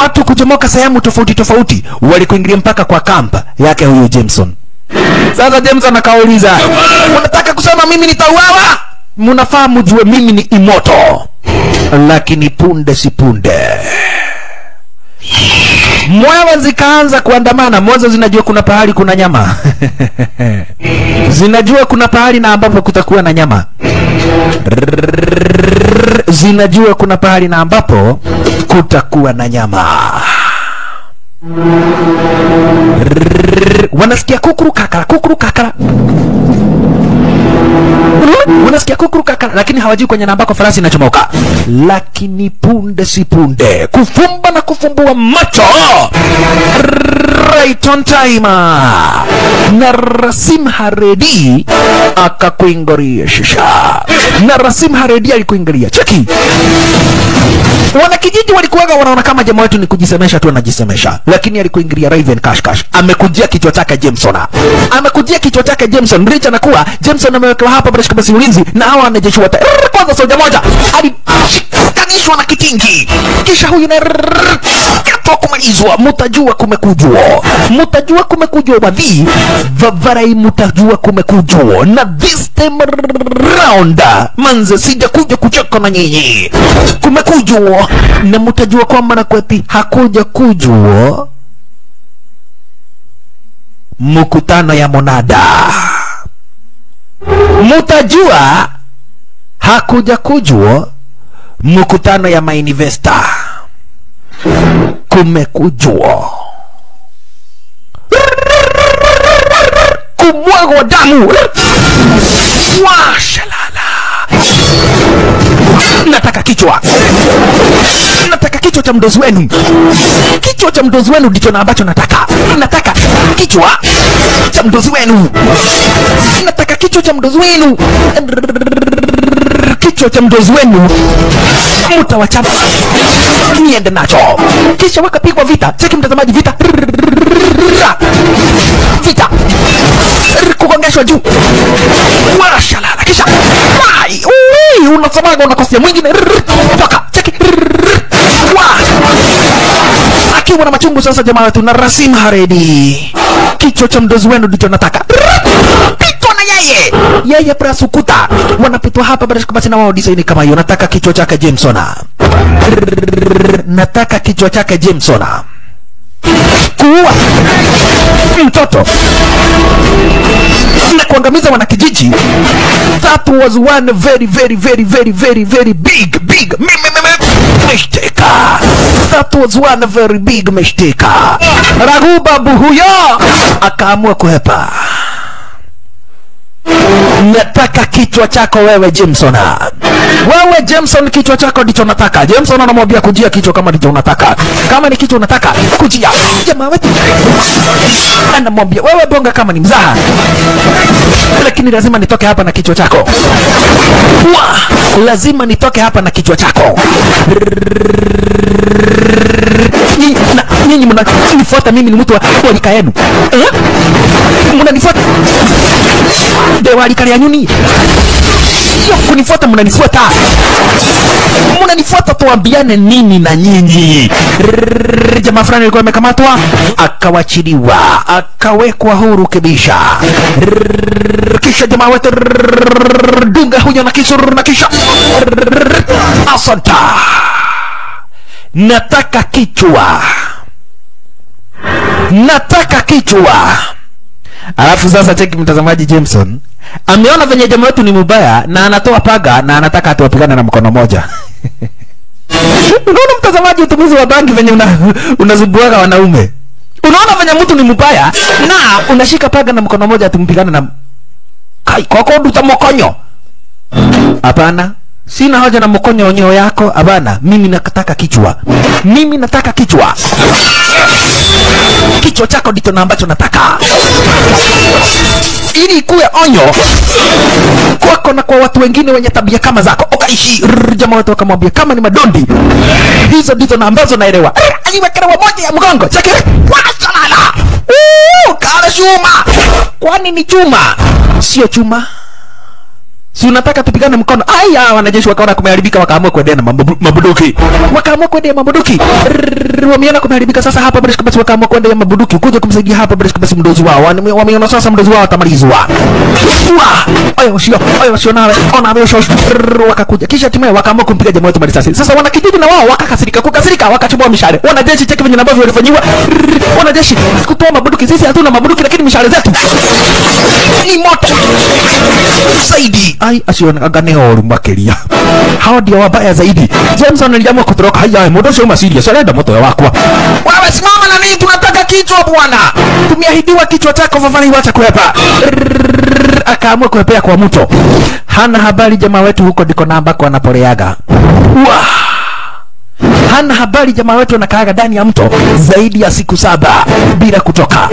watu kuchomoka sehemu tofauti tofauti walikuingilia mpaka kwa kampa yake huyo jameson. Sasa jameson akauliza unataka kusema mimi nitauawa? Mnafaa mjue mimi ni imoto. Lakini punde si punde mwewe zikaanza kuandamana. Mwanzo zinajua kuna pahali kuna nyama. Zinajua kuna pahali na ambapo kutakuwa na nyama. Zinajua kuna pahali na ambapo kutakuwa na nyama. Wanasikia kukuru kakara kukuru kakara wanasikia kukuru kaka lakini hawajui kwenye ambako farasi inachomoka lakini punde si punde kufumba na kufumbua macho. Right on time. Na rasim haredi akakuingoria shisha. Na rasim haredi alikuingilia cheki. Wanakijiji walikuwaga wanaona kama jamaa wetu ni kujisemesha tu anajisemesha. Lakini alikuingilia raven Cash amekujia kichwa chake jameson. Amekujia kichwa chake jameson. Rich na kuwa jameson amewekewa hapa bila basi ulinzi na hawa wanajeshi wa kwanza soja moja alishikanishwa na kitingi. Kisha huyu na katwa kumalizwa. Mutajua kumekujua, mutajua kumekujua, wadhi vavarai mutajua kumekujua. Na this time round manze sijakuja kuchoka na nyinyi. Kumekujua. Na mutajua kwamba na kweti hakuja kujua mkutano ya monada mutajua hakuja kujwa mkutano ya mainvesta kumekujwa kumwagwa damu. Washalala nataka kichwa. Nataka kichwa cha mdozi wenu. Kichwa cha mdozi wenu ndicho na ambacho nataka. Nataka kichwa cha mdozi wenu. Nataka kichwa cha mdozi wenu. Kichwa cha mdozi wenu. Mtawachapa, niende nacho. Kisha wakapigwa vita. Cheki mtazamaji vita. Vita. Kugongeshwa juu. Washalala kisha. Wai ui unasomaga unakosea mwingine toka cheki akiwa na machungu sasa jamaa wetu na Rasim Haredi. Kichwa cha mdozi wenu ndicho nataka. Pitwa na yeye. Yeye plus ukuta. Wanapitwa hapa baada basi na wao design kama hiyo. Nataka kichwa chake jamesona Nataka kichwa chake Jameson. Kuua mtoto na kuangamiza wanakijiji. That was one very very very very very very big big mi- mi- mi- mi- mistake. That was one very big mistake. Raghu babu huyo akaamua kuhepa. Nataka kichwa chako wewe Jameson. Wewe Jameson, kichwa chako ndicho nataka. Jameson anamwambia kujia kichwa kama ndicho unataka. Kama ni kichwa unataka, kujia. Jamaa wetu anamwambia wewe bonga kama ni mzaha, lakini lazima nitoke hapa na kichwa chako. Wa, lazima nitoke hapa na kichwa chako. Nyinyi mnanifuata mimi, ni mtu wa rika yenu eh? Mnanifuata wa rika yenu ni sio kunifuata, mnanifuata mnanifuata, tuambiane nini na nyinyi. Jamaa fulani alikuwa amekamatwa akawachiliwa akawekwa huru kibisha. Kisha jamaa wetu dunga huyo na kisu na kisha asanta, nataka kichwa, nataka kichwa. Alafu sasa cheki mtazamaji Jameson ameona venye jamaa wetu ni mubaya na anatoa paga na anataka atuwapigane na mkono moja. Unaona mtazamaji, utumizi wa bangi venye una, unazubuaga wanaume. Unaona venye mtu ni mubaya na unashika paga na mkono moja tumpigane na kai koko nduta mokonyo. Hapana, sina hoja na mkonyo onyeo yako. abana. mimi nataka kichwa, mimi nataka kichwa. Kichwa chako ndicho na ambacho nataka ili ikuwe onyo kwako na kwa watu wengine wenye tabia kama zako ukaishi. Jamaa Watu wakamwambia kama ni madondi, hizo ndizo na ambazo naelewa. Aliwekelewa moja ya mgongo chake wasalala kala chuma. Kwani ni chuma? Sio chuma si unataka tupigane mkono? Aya, wanajeshi wakaona kumeharibika, wakaamua kuendea na mabu- mabuduki, wakaamua kuendea mabuduki. Wameona kumeharibika sasa hapa Breshka, basi wakaamua kuendea mabuduki kuja kumsaidia hapa Breshka, basi mdozi wao wameona sasa mdozi wao atamalizwa. Aya, washio, aya, washio nawe, ona wewe sio. Wakakuja kisha hatimaye wakaamua kumpiga jamaa wetu barisasi. Sasa wanakijiji na wao wakakasirika, kukasirika, wakachukua mishale. Wanajeshi cheki venye ambavyo walifanyiwa. Wanajeshi kutoa mabuduki, sisi hatuna mabuduki, lakini mishale zetu ni moto zaidi. Ai, acionaga horu makä Hao ndio wabaya zaidi. Jameson aliamua kutoroka. Haya, mundu ucio uma serious, arenda motoyo wakwa. Wewe simama na nini? Tunataka kichwa bwana. Tumeahidiwa kichwa chako, vavani wacha kuhepa. Akaamua kuhepea kwa mto. Hana habari jamaa wetu huko ndiko na ambako napoleaga Wah! Hana habari jamaa wetu anakaaga ndani ya mto zaidi ya siku saba bila kutoka.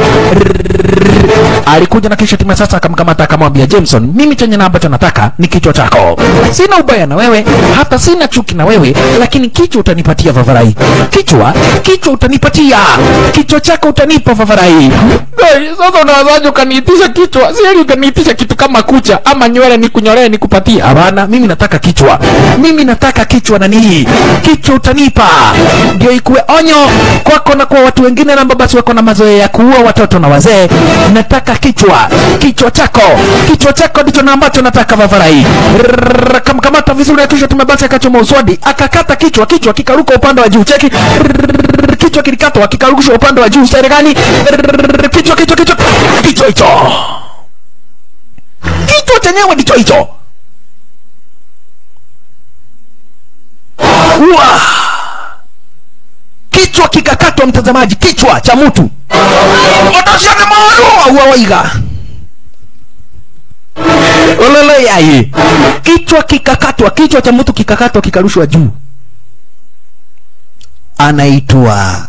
Alikuja na kisha timu sasa akamkamata akamwambia Jameson, mimi chenye na ambacho nataka ni kichwa chako. Sina ubaya na wewe, hata sina chuki na wewe, lakini kichwa utanipatia Vavarai. Kichwa, kichwa utanipatia. Kichwa chako utanipa Vavarai. Sasa unawazaje ukaniitisha kichwa? Si heri ukaniitisha kitu kama kucha ama nywele nikunyolee nikupatie. Hapana, mimi nataka kichwa. Mimi nataka kichwa na nini? Kichwa utanipa. Ndio ikuwe onyo kwako na kwa watu wengine namba basi wako na mazoea ya kuua watoto na wazee. Nataka kichwa. Kichwa chako. Kichwa chako ndicho na ambacho nataka Vavarai. Kamkamata vizuri na kisha tumebasi akachoma uswadi. Akakata kichwa, kichwa kikaruka upande wa juu. Cheki. Kichwa kilikatwa kikarushwa upande wa juu. Rrrr, Kichwa kichwa kichwa. Kichwa hicho. Kichwa chenyewe ndicho hicho. Wah! Kichwa kikakatwa, mtazamaji, kichwa cha mtu. Kichwa kikakatwa, kichwa cha mtu kikakatwa, kikarushwa juu. Anaitwa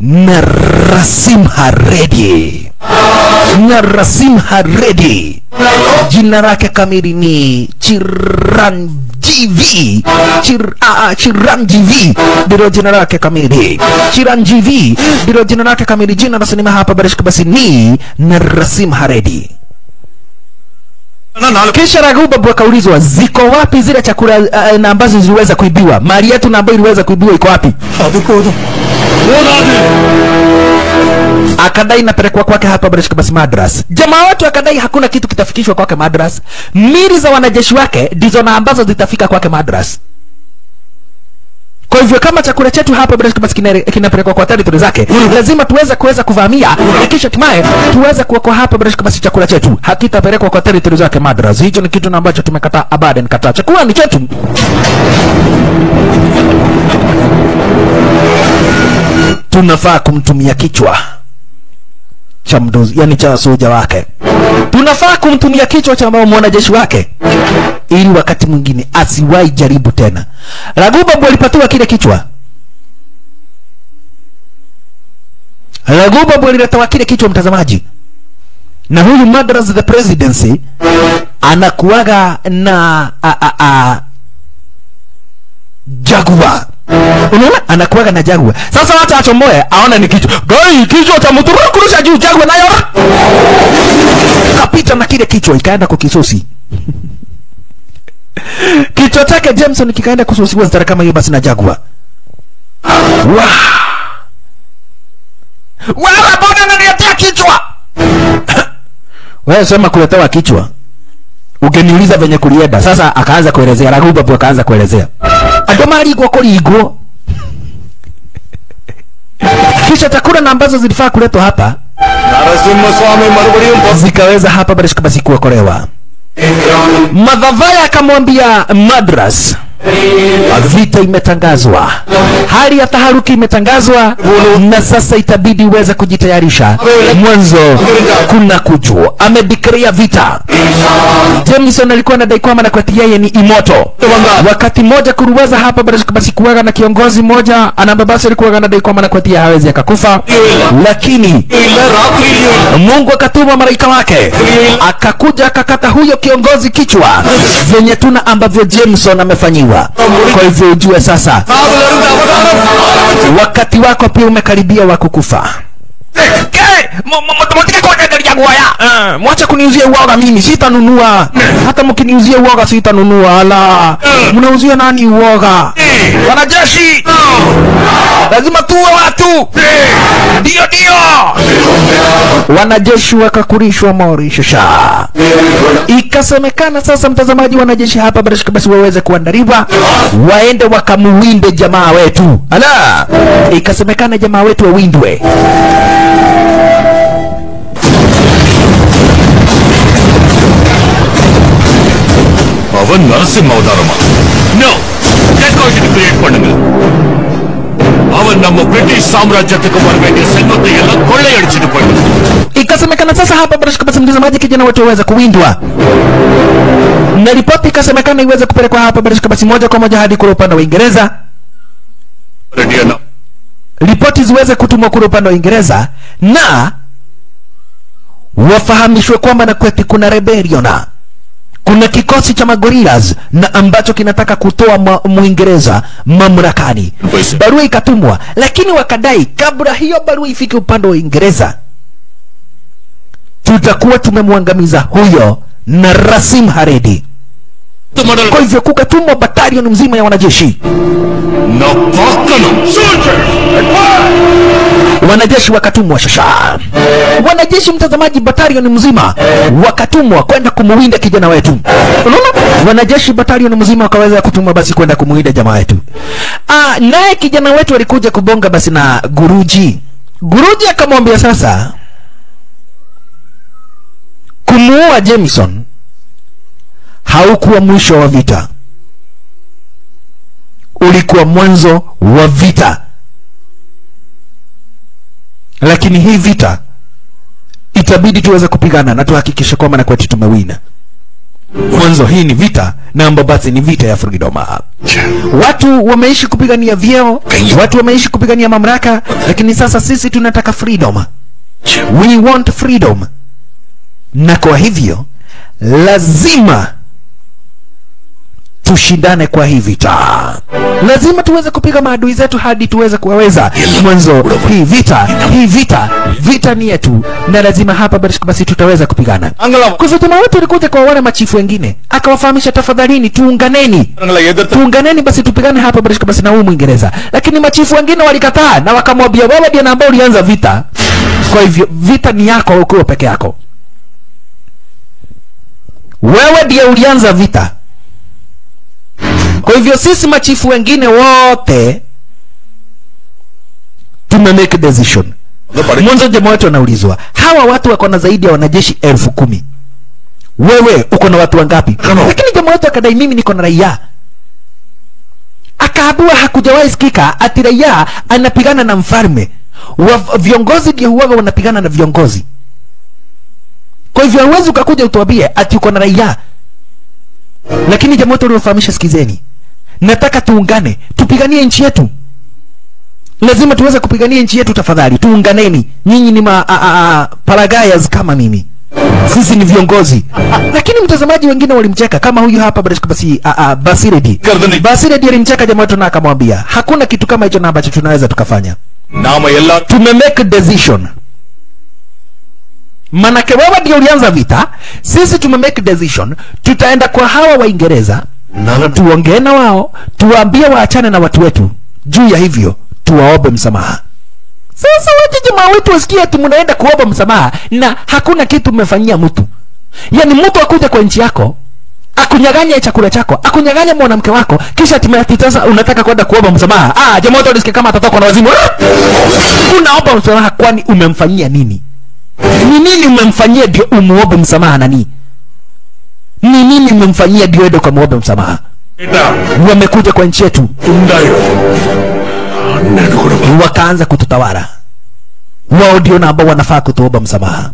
Narasimha Haredi, Narasim Haredi, jina lake kamili ni Chiranjeevi Chir, chiran gv ndilo jina lake kamili. gv ndilo jina lake kamili. Jina la sinema hapa Barishka basi ni Narasim Reddy. Kisha Raguba Babu akaulizwa ziko wapi zile chakula uh, na ambazo ziliweza kuibiwa, mali yetu na ambayo iliweza kuibiwa iko wapi? akadai napelekwa kwake hapa Barishka basi Madras. Jamaa watu akadai hakuna kitu kitafikishwa kwake Madras. Mili za wanajeshi wake ndizo na ambazo zitafika kwake Madras. Kwa hivyo kama chakula chetu hapa bila shaka kinapelekwa kwa territory zake, lazima tuweze kuweza kuvamia na kisha hatimaye tuweze kuokoa hapa Barishka basi chakula chetu hakitapelekwa kwa territory zake Madras. Hicho ni kitu ambacho tumekataa abada, nikataa. Chakula ni chetu. tunafaa kumtumia kichwa cha mdozi, yani cha soja wake. Tunafaa kumtumia kichwa cha mwanajeshi wake, ili wakati mwingine asiwahi jaribu tena. Ragubabu alipatiwa kile kichwa. Ragubabu aliletewa kile kichwa, mtazamaji, na huyu Madras the presidency anakuwaga na a, a, a, Jaguar. Unaona? Anakuwaga na jagwa. Sasa wacha achomoe aone ni kichwa. Gai kichwa cha mtu kurusha juu jagwa nayo. Kapita na kile kichwa ikaenda kwa kisosi. kichwa chake Jameson kikaenda kususiwa zitara kama hiyo basi na jagwa. Wow. Wewe mbona unaniletea kichwa? Wewe sema kuletewa kichwa. Ukiniuliza venye kulienda sasa, akaanza kuelezea Ragubabu, akaanza kuelezea. Andå marigwo kå ringwo kisha chakula na ambazo zilifaa kuletwa hapa narasimu swami marubuli mpo zikaweza hapa, barishika basi kuokolewa. Madhavaya akamwambia Madras vita imetangazwa, hali ya taharuki imetangazwa, na sasa itabidi uweze kujitayarisha. Mwanzo kuna kuju, amedikria vita. Jameson alikuwa anadai kwamba na kwati yeye ni imoto. Wakati mmoja kuruweza hapa basi kuwaga na kiongozi mmoja anababasi alikuwa anadai kwamba na kwati hawezi akakufa, lakini Mungu akatuma malaika wake akakuja akakata huyo kiongozi kichwa, venye tuna ambavyo Jameson amefanyiwa. Kwa hivyo ujue sasa wakati wako pia umekaribia wa kukufa. Mwacha kuniuzia uoga, mimi sitanunua. Hata mkiniuzia uoga sitanunua. Ala, mnauzia nani uoga? Wanajeshi lazima tuwe watu, ndio ndio. Wanajeshi wakakurishwa shasha. Ikasemekana sasa, mtazamaji, wanajeshi hapa barashika basi waweze kuandaliwa waende wakamuwinde jamaa wetu. Ala, ikasemekana jamaa wetu wawindwe. அவன் நரசிம்ம அவதாரமா no decoction create பண்ணுங்க அவன் நம்ம பிரிட்டிஷ் சாம்ராஜ்யத்துக்கு வர வேண்டிய செல்வத்தை எல்லாம் கொள்ளையடிச்சிட்டு போயிட்டு Ikasemekana sasa hapa Barishka basi mtazamaji, kijana wetu waweze kuwindwa na ripoti ikasemekana iweze kupelekwa hapa Barishka basi moja kwa moja hadi kule upande wa Uingereza. Ready Anna ripoti ziweze kutumwa kule upande wa Uingereza na wafahamishwe kwamba na kweti kuna rebellion, kuna kikosi cha magorillas na ambacho kinataka kutoa ma- Muingereza mamlakani. Barua ikatumwa, lakini wakadai kabla hiyo barua ifike upande wa Uingereza tutakuwa tumemwangamiza huyo na Rasim Haredi. Kwa hivyo kukatumwa batalioni mzima ya wanajeshi. Wanajeshi wakatumwa shasha, wanajeshi mtazamaji, batalioni mzima wakatumwa kwenda kumuwinda kijana wetu. Unaona, wanajeshi batalioni mzima wakaweza kutumwa basi kwenda kumuwinda jamaa wetu. Ah, naye kijana wetu alikuja kubonga basi na guruji. Guruji akamwambia sasa, kumuua Jameson haukuwa mwisho wa vita. Ulikuwa mwanzo wa vita. Lakini hii vita itabidi tuweze kupigana na tuhakikishe kwamba na kwetu tumewina. Mwanzo hii ni vita na basi ni vita ya freedom watu wameishi kupigania vyeo watu wameishi kupigania mamlaka lakini sasa sisi tunataka freedom. We want freedom. Na kwa hivyo lazima tushindane kwa hii vita. Lazima tuweze kupiga maadui zetu hadi tuweze kuwaweza. Mwanzo hii vita hii vita vita ni yetu. Na lazima hapa basi basi tutaweza kupigana. Jamaa wetu alikuja kwa wale machifu wengine akawafahamisha tafadhalini tuunganeni. Tuunganeni basi tupigane hapa basi basi na huyu mwingereza. Lakini machifu wengine walikataa na wakamwambia wewe ndiye ambaye ambao ulianza vita. Kwa hivyo vita ni yako ukiwa peke yako. Wewe ndiye ulianza vita kwa hivyo sisi machifu wengine wote tume make decision. Mwanzo jamaa wetu anaulizwa hawa watu wako na zaidi ya wanajeshi elfu kumi. Wewe uko na watu wangapi? Lakini jamaa wetu akadai mimi niko na raia. Akaambiwa hakujawahi sikika ati raia anapigana na mfalme. Wa viongozi ndio huwaga wanapigana na viongozi. Kwa hivyo hauwezi ukakuja utuambie ati uko na raia. Lakini jamaa wetu uliofahamisha sikizeni nataka tuungane, tupiganie nchi yetu. Lazima tuweze kupigania nchi yetu. Tafadhali. Tuunganeni, nyinyi ni ma, a, a, a, paragayas kama mimi. Sisi ni viongozi. Lakini mtazamaji wengine walimcheka kama huyu hapa basi uh, Basiredi. Basiredi alimcheka jamaa tuna akamwambia hakuna kitu kama hicho na ambacho tunaweza tukafanya. Naam yalla tume make decision. Manake wewe ndio ulianza vita sisi tume make decision tutaenda kwa hawa waingereza tuongee na wao tuwaambie waachane na watu wetu. Juu ya hivyo tuwaombe msamaha. Sasa wacha jamaa wetu wasikie ati mnaenda kuomba msamaha na hakuna kitu mmefanyia mtu. Yaani mtu akuja kwa nchi yako akunyaganya chakula chako akunyaganya mwanamke wako kisha ati sasa unataka kwenda kuomba msamaha. Ah jamaa wote walisikia kama atatoka na wazimu. Unaomba msamaha kwani umemfanyia nini? Ni nini umemfanyia ndio umuombe msamaha nani ni nini mmemfanyia Diwedo kwa mwombe msamaha? Wamekuja kwa nchi yetu wakaanza kututawara wao ndio na ambao wanafaa kutuomba msamaha.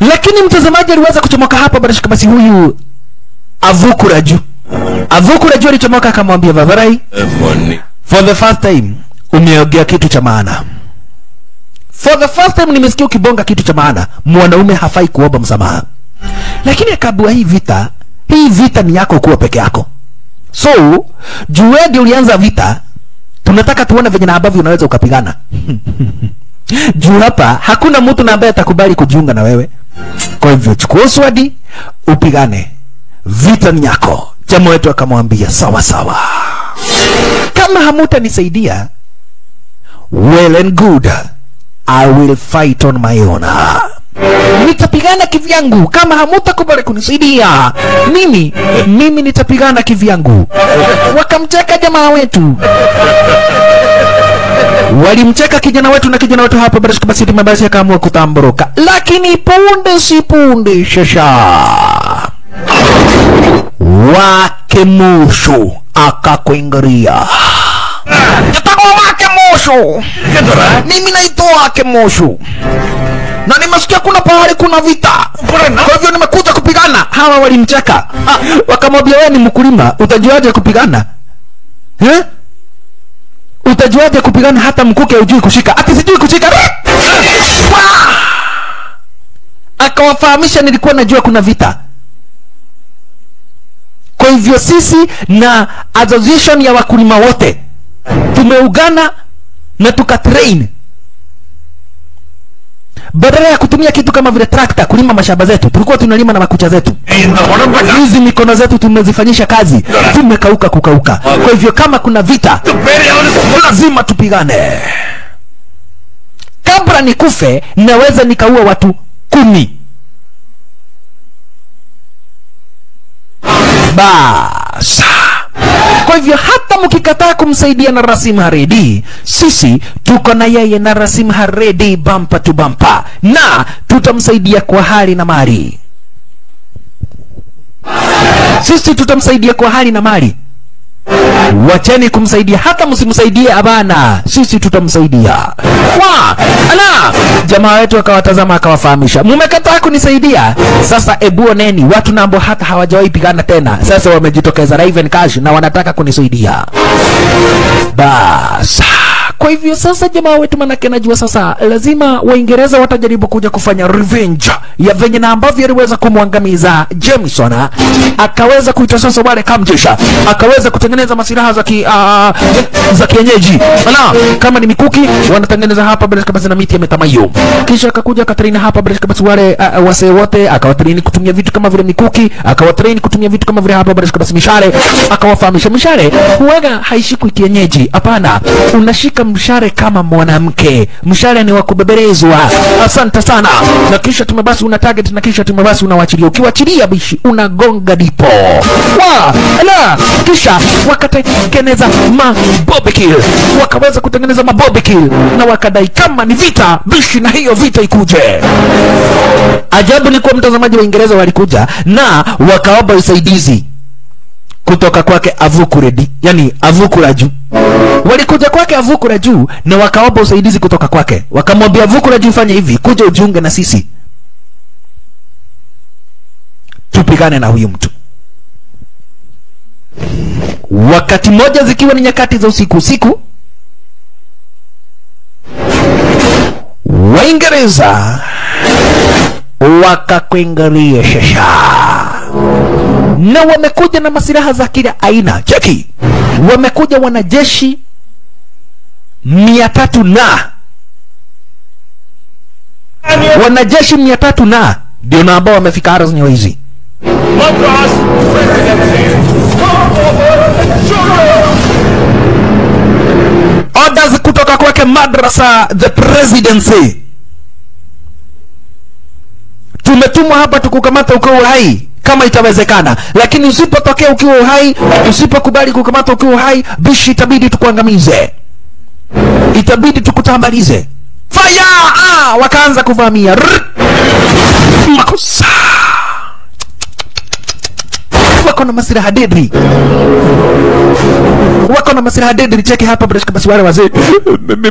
Lakini mtazamaji aliweza kuchomoka hapa, bila shaka. Basi huyu avuku raju avuku raju alichomoka akamwambia Vavarai, for the first time umeongea kitu cha maana for the first time nimesikia ukibonga kitu cha maana. Mwanaume hafai kuomba msamaha lakini akabua hii vita hii vita ni yako kuwa peke yako. So juu ndio ulianza vita tunataka tuone venye na ambavyo unaweza ukapigana. Juu hapa hakuna mtu na ambaye atakubali kujiunga na wewe. Kwa hivyo chukua swadi upigane. Vita ni yako. Jamaa wetu akamwambia sawa sawa. Kama hamutanisaidia well and good i will fight on my own nitapigana kivyangu. Kama hamutakubali kunisaidia mimi mimi nitapigana kivyangu. Wakamcheka jamaa wetu. Walimcheka kijana wetu na kijana wetu hapo barashika mabasi basi akaamua kutamburuka lakini punde si punde shasha. Wake mushu akakuingiria Nitakuwa wake mushu. Mimi naitwa wake mushu na nimesikia kuna pahali kuna vita. Kwa hivyo nimekuja kupigana. Hawa walimcheka ah, wakamwambia wewe ni mkulima utajuaje kupigana? Eh? utajuaje kupigana hata mkuke hujui kushika? Ati sijui kushika. Akawafahamisha nilikuwa najua kuna vita. Kwa hivyo sisi na association ya wakulima wote tumeugana na tukatrain badala ya kutumia kitu kama vile trakta kulima mashamba zetu tulikuwa tunalima na makucha zetu. Hizi mikono zetu tumezifanyisha kazi. Tumekauka kukauka. Kwa hivyo kama kuna vita lazima tupigane. Kabla nikufe naweza nikaua watu kumi. Basa kwa hivyo hata mkikataa kumsaidia na Rasim Haredi, sisi tuko na yeye na Rasim Haredi bampa tu bampa, na tutamsaidia kwa hali na mali. Sisi tutamsaidia kwa hali na mali. Wacheni kumsaidia, hata msimsaidie abana, sisi tutamsaidia. Wa ala, jamaa wetu akawatazama akawafahamisha, mmekataa kunisaidia, sasa ebu oneni watu nambo hata hawajawahi pigana tena, sasa wamejitokeza Raven Cash na wanataka kunisaidia. Bas, kwa hivyo sasa jamaa wetu manake najua sasa lazima waingereza watajaribu kuja kufanya revenge ya venye na ambavyo aliweza kumwangamiza jameson akaweza kuita sasa wale kamjesha akaweza kutengeneza masilaha za ki, uh, za kienyeji. Ala kama ni mikuki wanatengeneza hapa bila basi na miti ya metamayo. Kisha akakuja akatrain hapa bila basi wale uh, wasee wote akawatrain kutumia vitu kama vile mikuki akawatrain kutumia vitu kama vile hapa bila basi mishale akawafahamisha mishale. Huwaga haishikwi kienyeji hapana. Unashika mshale kama mwanamke. Mshale ni wa kubebelezwa. Asante sana. Na kisha tumebasi una target na kisha tume basi unawachilia. Ukiwachilia bishi unagonga dipo. Wa la. Kisha wakatengeneza mabobekil wakaweza kutengeneza mabobekil na wakadai kama ni vita bishi na hiyo vita ikuje. Ajabu ni kuwa mtazamaji wa Uingereza walikuja na wakaomba usaidizi kutoka kwake Avukuredi, yani Avukura juu. Walikuja kwake Avuku la juu na wakaomba usaidizi kutoka kwake, wakamwambia Avuku la juu, fanya hivi, kuja ujiunge na sisi tupigane na huyu mtu. Wakati moja zikiwa ni nyakati za usiku usiku, Waingereza wakakuingalia shasha na wamekuja na masilaha za kila aina. Cheki, wamekuja wanajeshi mia tatu na. Wanajeshi mia tatu na. Ndio na ambao wamefika hara zenyewe hizi. Orders kutoka kwake madrasa the presidency. Tumetumwa hapa tukukamata ukiwa uhai kama itawezekana. Lakini usipotokea ukiwa uhai usipokubali kukamata ukiwa uhai bishi itabidi tukuangamize. Itabidi tukutambalize. Faya ah, wakaanza kuvamia. Makosa wako na masira dedri wako na masira dedri cheki hapa bila shaka, basi wale wazee.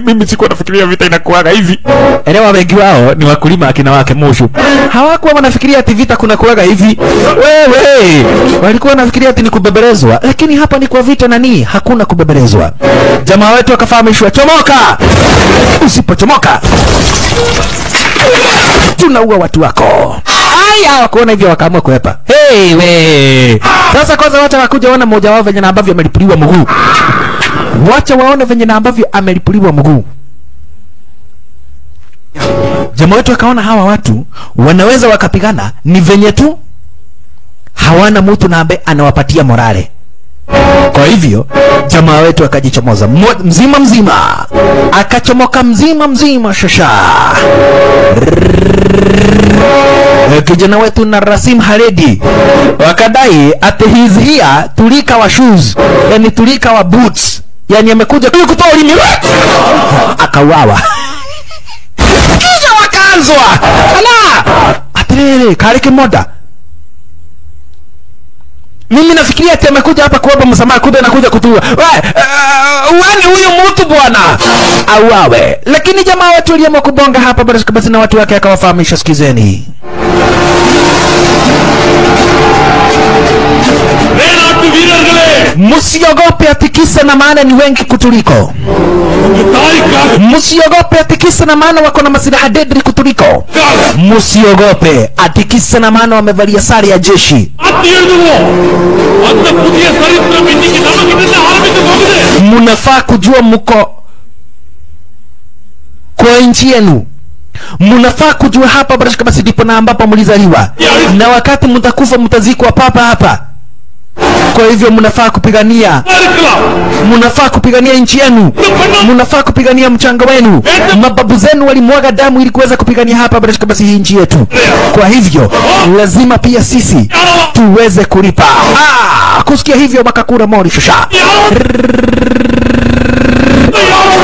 Mimi sikuwa nafikiria vita inakuaga hivi. Elewa wengi wao ni wakulima akina wake mushu. Hawakuwa wanafikiria ati vita kuna kuaga hivi. Wewe! Walikuwa wanafikiria ati ni kubebelezwa lakini hapa ni kwa vita nani hakuna kubebelezwa. Jamaa wetu akafahamishwa chomoka! Usipochomoka tunaua watu wako hivyo wakaamua kuepa. Hey, sasa kwanza wacha wakuja waona mmoja wao venye na ambavyo amelipuliwa mguu. Wacha waone venye na ambavyo amelipuliwa mguu. Jamaa wetu akaona hawa watu wanaweza wakapigana ni venye tu hawana mtu na ambaye anawapatia morale kwa hivyo jamaa wetu akajichomoza mzima mzima. Akachomoka mzima mzima shasha kijana wetu na Rasim Haredi wakadai his here tulika wa shoes yani tulika wa boots yani amekuja kuja kutoa ulimi akauawa kisha wakaanzwa ala atiriri kareke kimoda mimi nafikiria ati amekuja hapa kuomba msamaha, kumbe anakuja kutua eh, eh, uani uh, huyu mtu bwana? Auawe. Lakini jamaa wetu aliamua kubonga hapa basi na watu wake akawafahamisha, sikizeni. Msiogope atikisa, na maana ni wengi kutuliko. Msiogope atikisa, na maana wako na masilaha dedri kutuliko. Msiogope atikisa, na maana wamevalia sare ya jeshi. Munafaa kujua mko kwa nchi yenu. Munafaa kujua hapa barashika basi ndipo na ambapo mlizaliwa, na wakati mtakufa mtazikwa papa hapa. Kwa hivyo mnafaa kupigania, mnafaa kupigania nchi yenu, mnafaa kupigania mchanga wenu. Mababu zenu walimwaga damu ili kuweza kupigania hapa basi hii nchi yetu. Kwa hivyo lazima pia sisi tuweze kulipa. Ah, kusikia hivyo Makakura Mori Shusha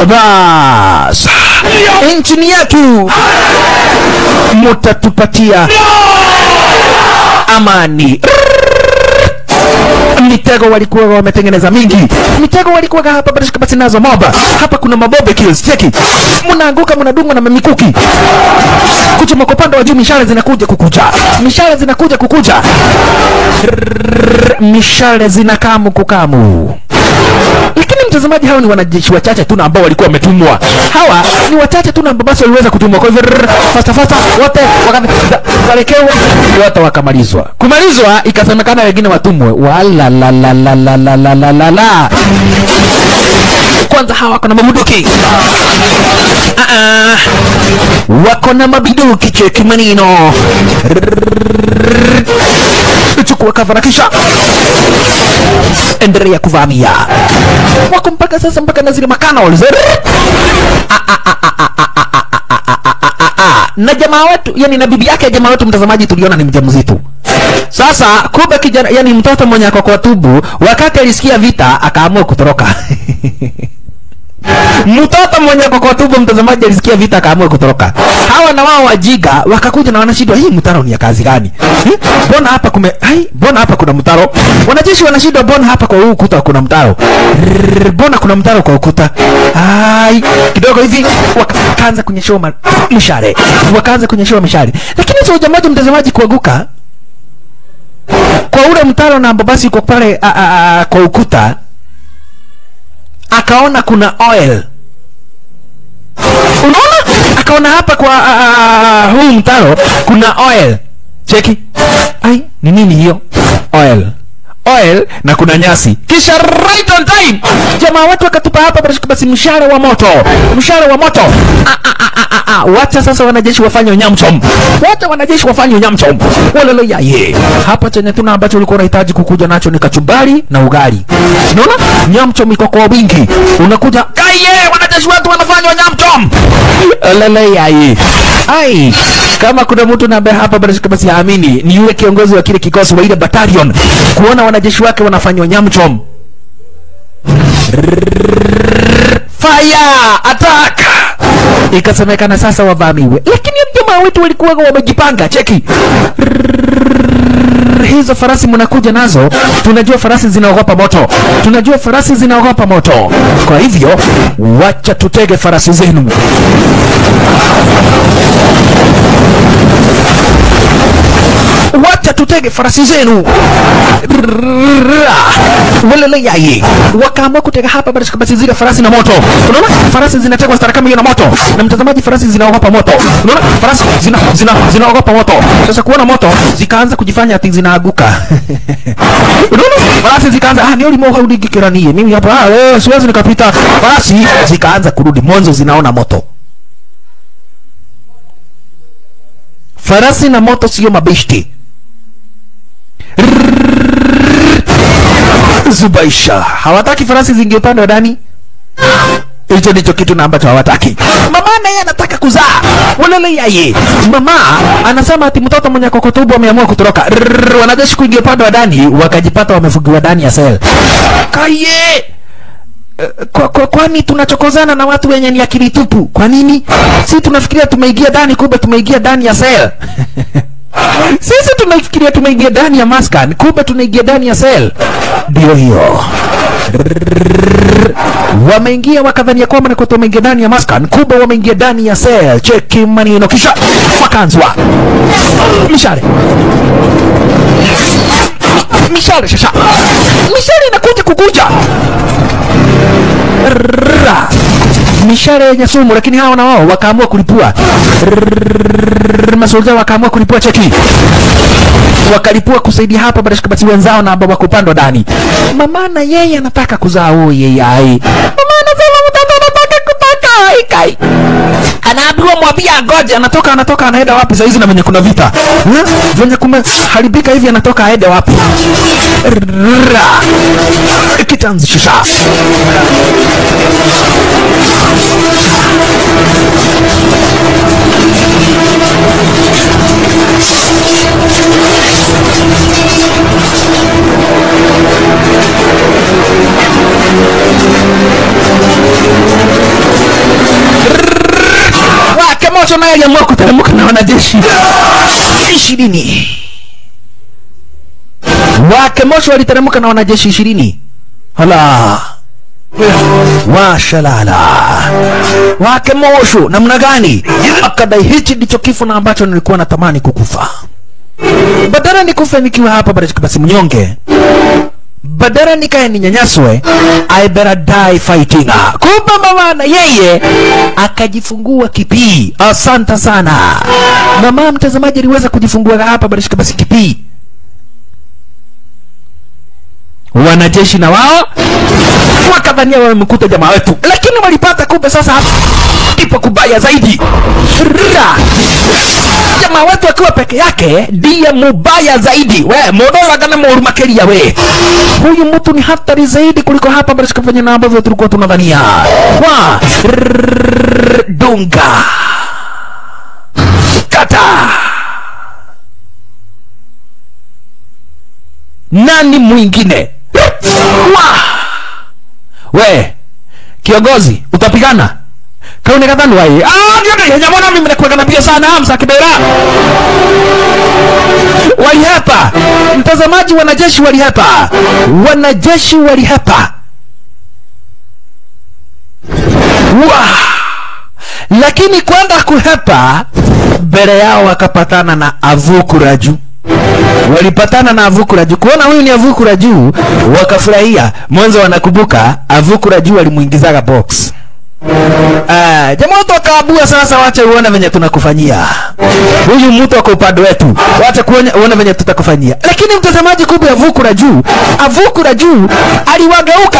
bas. Nchi ni yetu, mutatupatia amani mitego walikuwa wametengeneza mingi. Mitego walikuwa hapa bado basi nazo moba. Hapa kuna mabobe kills cheki. Mnaanguka mnadungwa na mamikuki kuchomoka upande wa juu mishale zinakuja kukuja. Mishale zinakuja kukuja. Mishale zinakamu kukamu lakini mtazamaji hawa ni wanajeshi wachache tu ambao walikuwa wametumwa. Hawa ni wachache tu ambao basi waliweza kutumwa. Kwa hivyo fasta fasta wote wakapelekewa wote wakamalizwa. Kumalizwa ikasemekana wengine watumwe. Wala la la la la la la la la la kwanza hawa wako na mabuduki. Ah, ah. wako na mabiduki cheki manino chukua kava na kisha endelea kuvamia wako mpaka sasa mpaka na zile makanals na jamaa wetu yani na bibi yake jamaa wetu mtazamaji tuliona ni mjamzito sasa kumbe kijana yani mtoto mwenye kwa tubu wakati alisikia vita akaamua kutoroka mtoto mwenye kwa tubo mtazamaji alisikia vita akaamua kutoroka. Hawa na wao wajiga wakakuja na wanashindwa hii mtaro ni ya kazi gani? Eh, mbona hapa kume hai mbona hapa kuna mtaro? Wanajeshi wanashindwa mbona hapa kwa huu ukuta kuna mtaro? Mbona kuna mtaro kwa ukuta? Ai kidogo hivi. Wakaanza kunyeshewa mishale. Wakaanza kunyeshewa mishale. Lakini sio jambo mtazamaji kuaguka kwa ule mtaro na basi uko pale kwa ukuta akaona kuna oil. Unaona? Akaona hapa kwa uh, huu mtaro kuna oil. Cheki. Ai ni nini hiyo? Oil oil na kuna nyasi. Kisha right on time. Jamaa watu wakatupa hapa basi mshale wa moto. Mshale wa moto. Ah, ah, ah, wacha sasa wanajeshi wafanye unyamchom wacha wanajeshi wafanye unyamchom Haleluya, yaye hapa chenye tuna ambacho ulikuwa unahitaji kukuja nacho ni kachumbari na ugali. Unaona? Nyamchom iko kwa wingi. Unakuja kaye wanajeshi watu wanafanya nyamchom Haleluya, yaye ai kama kuna mtu na hapa basi kama siamini ni yule kiongozi wa kile kikosi wa ile battalion. Kuona wanajeshi wake wanafanywa nyamchom. Fire! Attack! Ikasemekana sasa wavamiwe. Lakini jamaa wetu walikuwa wamejipanga cheki. Hizo farasi mnakuja nazo tunajua farasi zinaogopa moto. Tunajua farasi zinaogopa moto. Kwa hivyo wacha tutege farasi zenu wacha tutege farasi zenu. Weleleyaye wakaamua kutega hapa basi basi zile farasi na moto unaona farasi zinategwa stara kama hiyo na moto na mtazamaji farasi zinaogopa moto unaona farasi zina zina zinaogopa moto sasa kuona moto zikaanza kujifanya ati zinaaguka unaona farasi zikaanza ah ni ulimo uligikiranie mimi hapa ah eh, siwezi nikapita farasi zikaanza kurudi mwanzo zinaona moto farasi na moto sio mabeshti Zubaisha hawataki farasi wa ndani. Hicho ndicho kitu na ambacho hawataki. Mama naye anataka kuzaa. Walele yaye. Mama anasema ati mtoto mwenye kokotubu ameamua kutoroka. Wanajeshi kuingia upande wa ndani wakajipata wamefungiwa ndani ya sel. Kaye Eh, kwa, kwa, kwani tunachokozana na watu wenye ni akili tupu kwa nini si tunafikiria tumeingia ndani kumbe tumeingia ndani ya sel sisi tunafikiria tumeingia ndani ya maskan kumbe tunaingia ndani ya sel ndio hiyo. Wameingia wakadhania kwamba ni wameingia ndani ya maskan kumbe wameingia ndani ya sel cheki manino kisha wakaanzwa. Mishale. Mishale shasha. Mishale inakuja kukuja. Mishale yenye sumu lakini hao na wao wakaamua kulipua masolja wakaamua kulipua cheki wakalipua kusaidia hapa barashikabati wenzao na ambao wako upande wa ndani mama na yeye anataka kuzaa oye yai mama anasema mtoto anataka kutaka ikai, kai anaambiwa mwambie ngoja anatoka anatoka anaenda wapi saizi na venye kuna vita venye kumeharibika hivi anatoka aende wapi Rrrra. macho nayo yamwakuteremka na wanajeshi jeshi ishirini wake moshi waliteremka na wanajeshi ishirini hala washalala. Wake mosho namna gani? Akadai hichi ndicho kifo na ambacho nilikuwa natamani kukufa. Badala nikufe nikiwa hapa basi mnyonge badala nikae ninyanyaswe I better die fighting. Kumbe mamana yeye akajifungua kipii asante sana. Mama mtazamaji aliweza kujifungua hapa basi kipii wanajeshi na wao wakadhania wamekuta jamaa wetu. Lakini walipata kumbe sasa ndipo kubaya zaidi. Ra! jamaa wetu akiwa peke yake ndiye mubaya zaidi. We modoragana moru makeria we. Huyu mtu ni hatari zaidi kuliko hapa barishikafanya na ambavyo tulikuwa tunadhania. Wa. Dunga. Kata nani mwingine we kiongozi utapigana? Kaune kadhanu wai ah ndio nyamona mimi nakuwa pia sana amsa kibera walihepa mtazamaji wanajeshi walihepa wanajeshi walihepa wa lakini kwenda kuhepa mbele yao wakapatana na avukuraju walipatana na avukuraju kuona huyu ni avukuraju wakafurahia. Mwanzo wanakumbuka avukuraju alimuingizaga box Ah, jamaa watu wakaabua sasa, wacha uone venye tunakufanyia huyu mtu ako upande wetu, wacha kuone- uone venye tutakufanyia. Lakini mtazamaji, kumbe avukura juu, avukura juu aliwageuka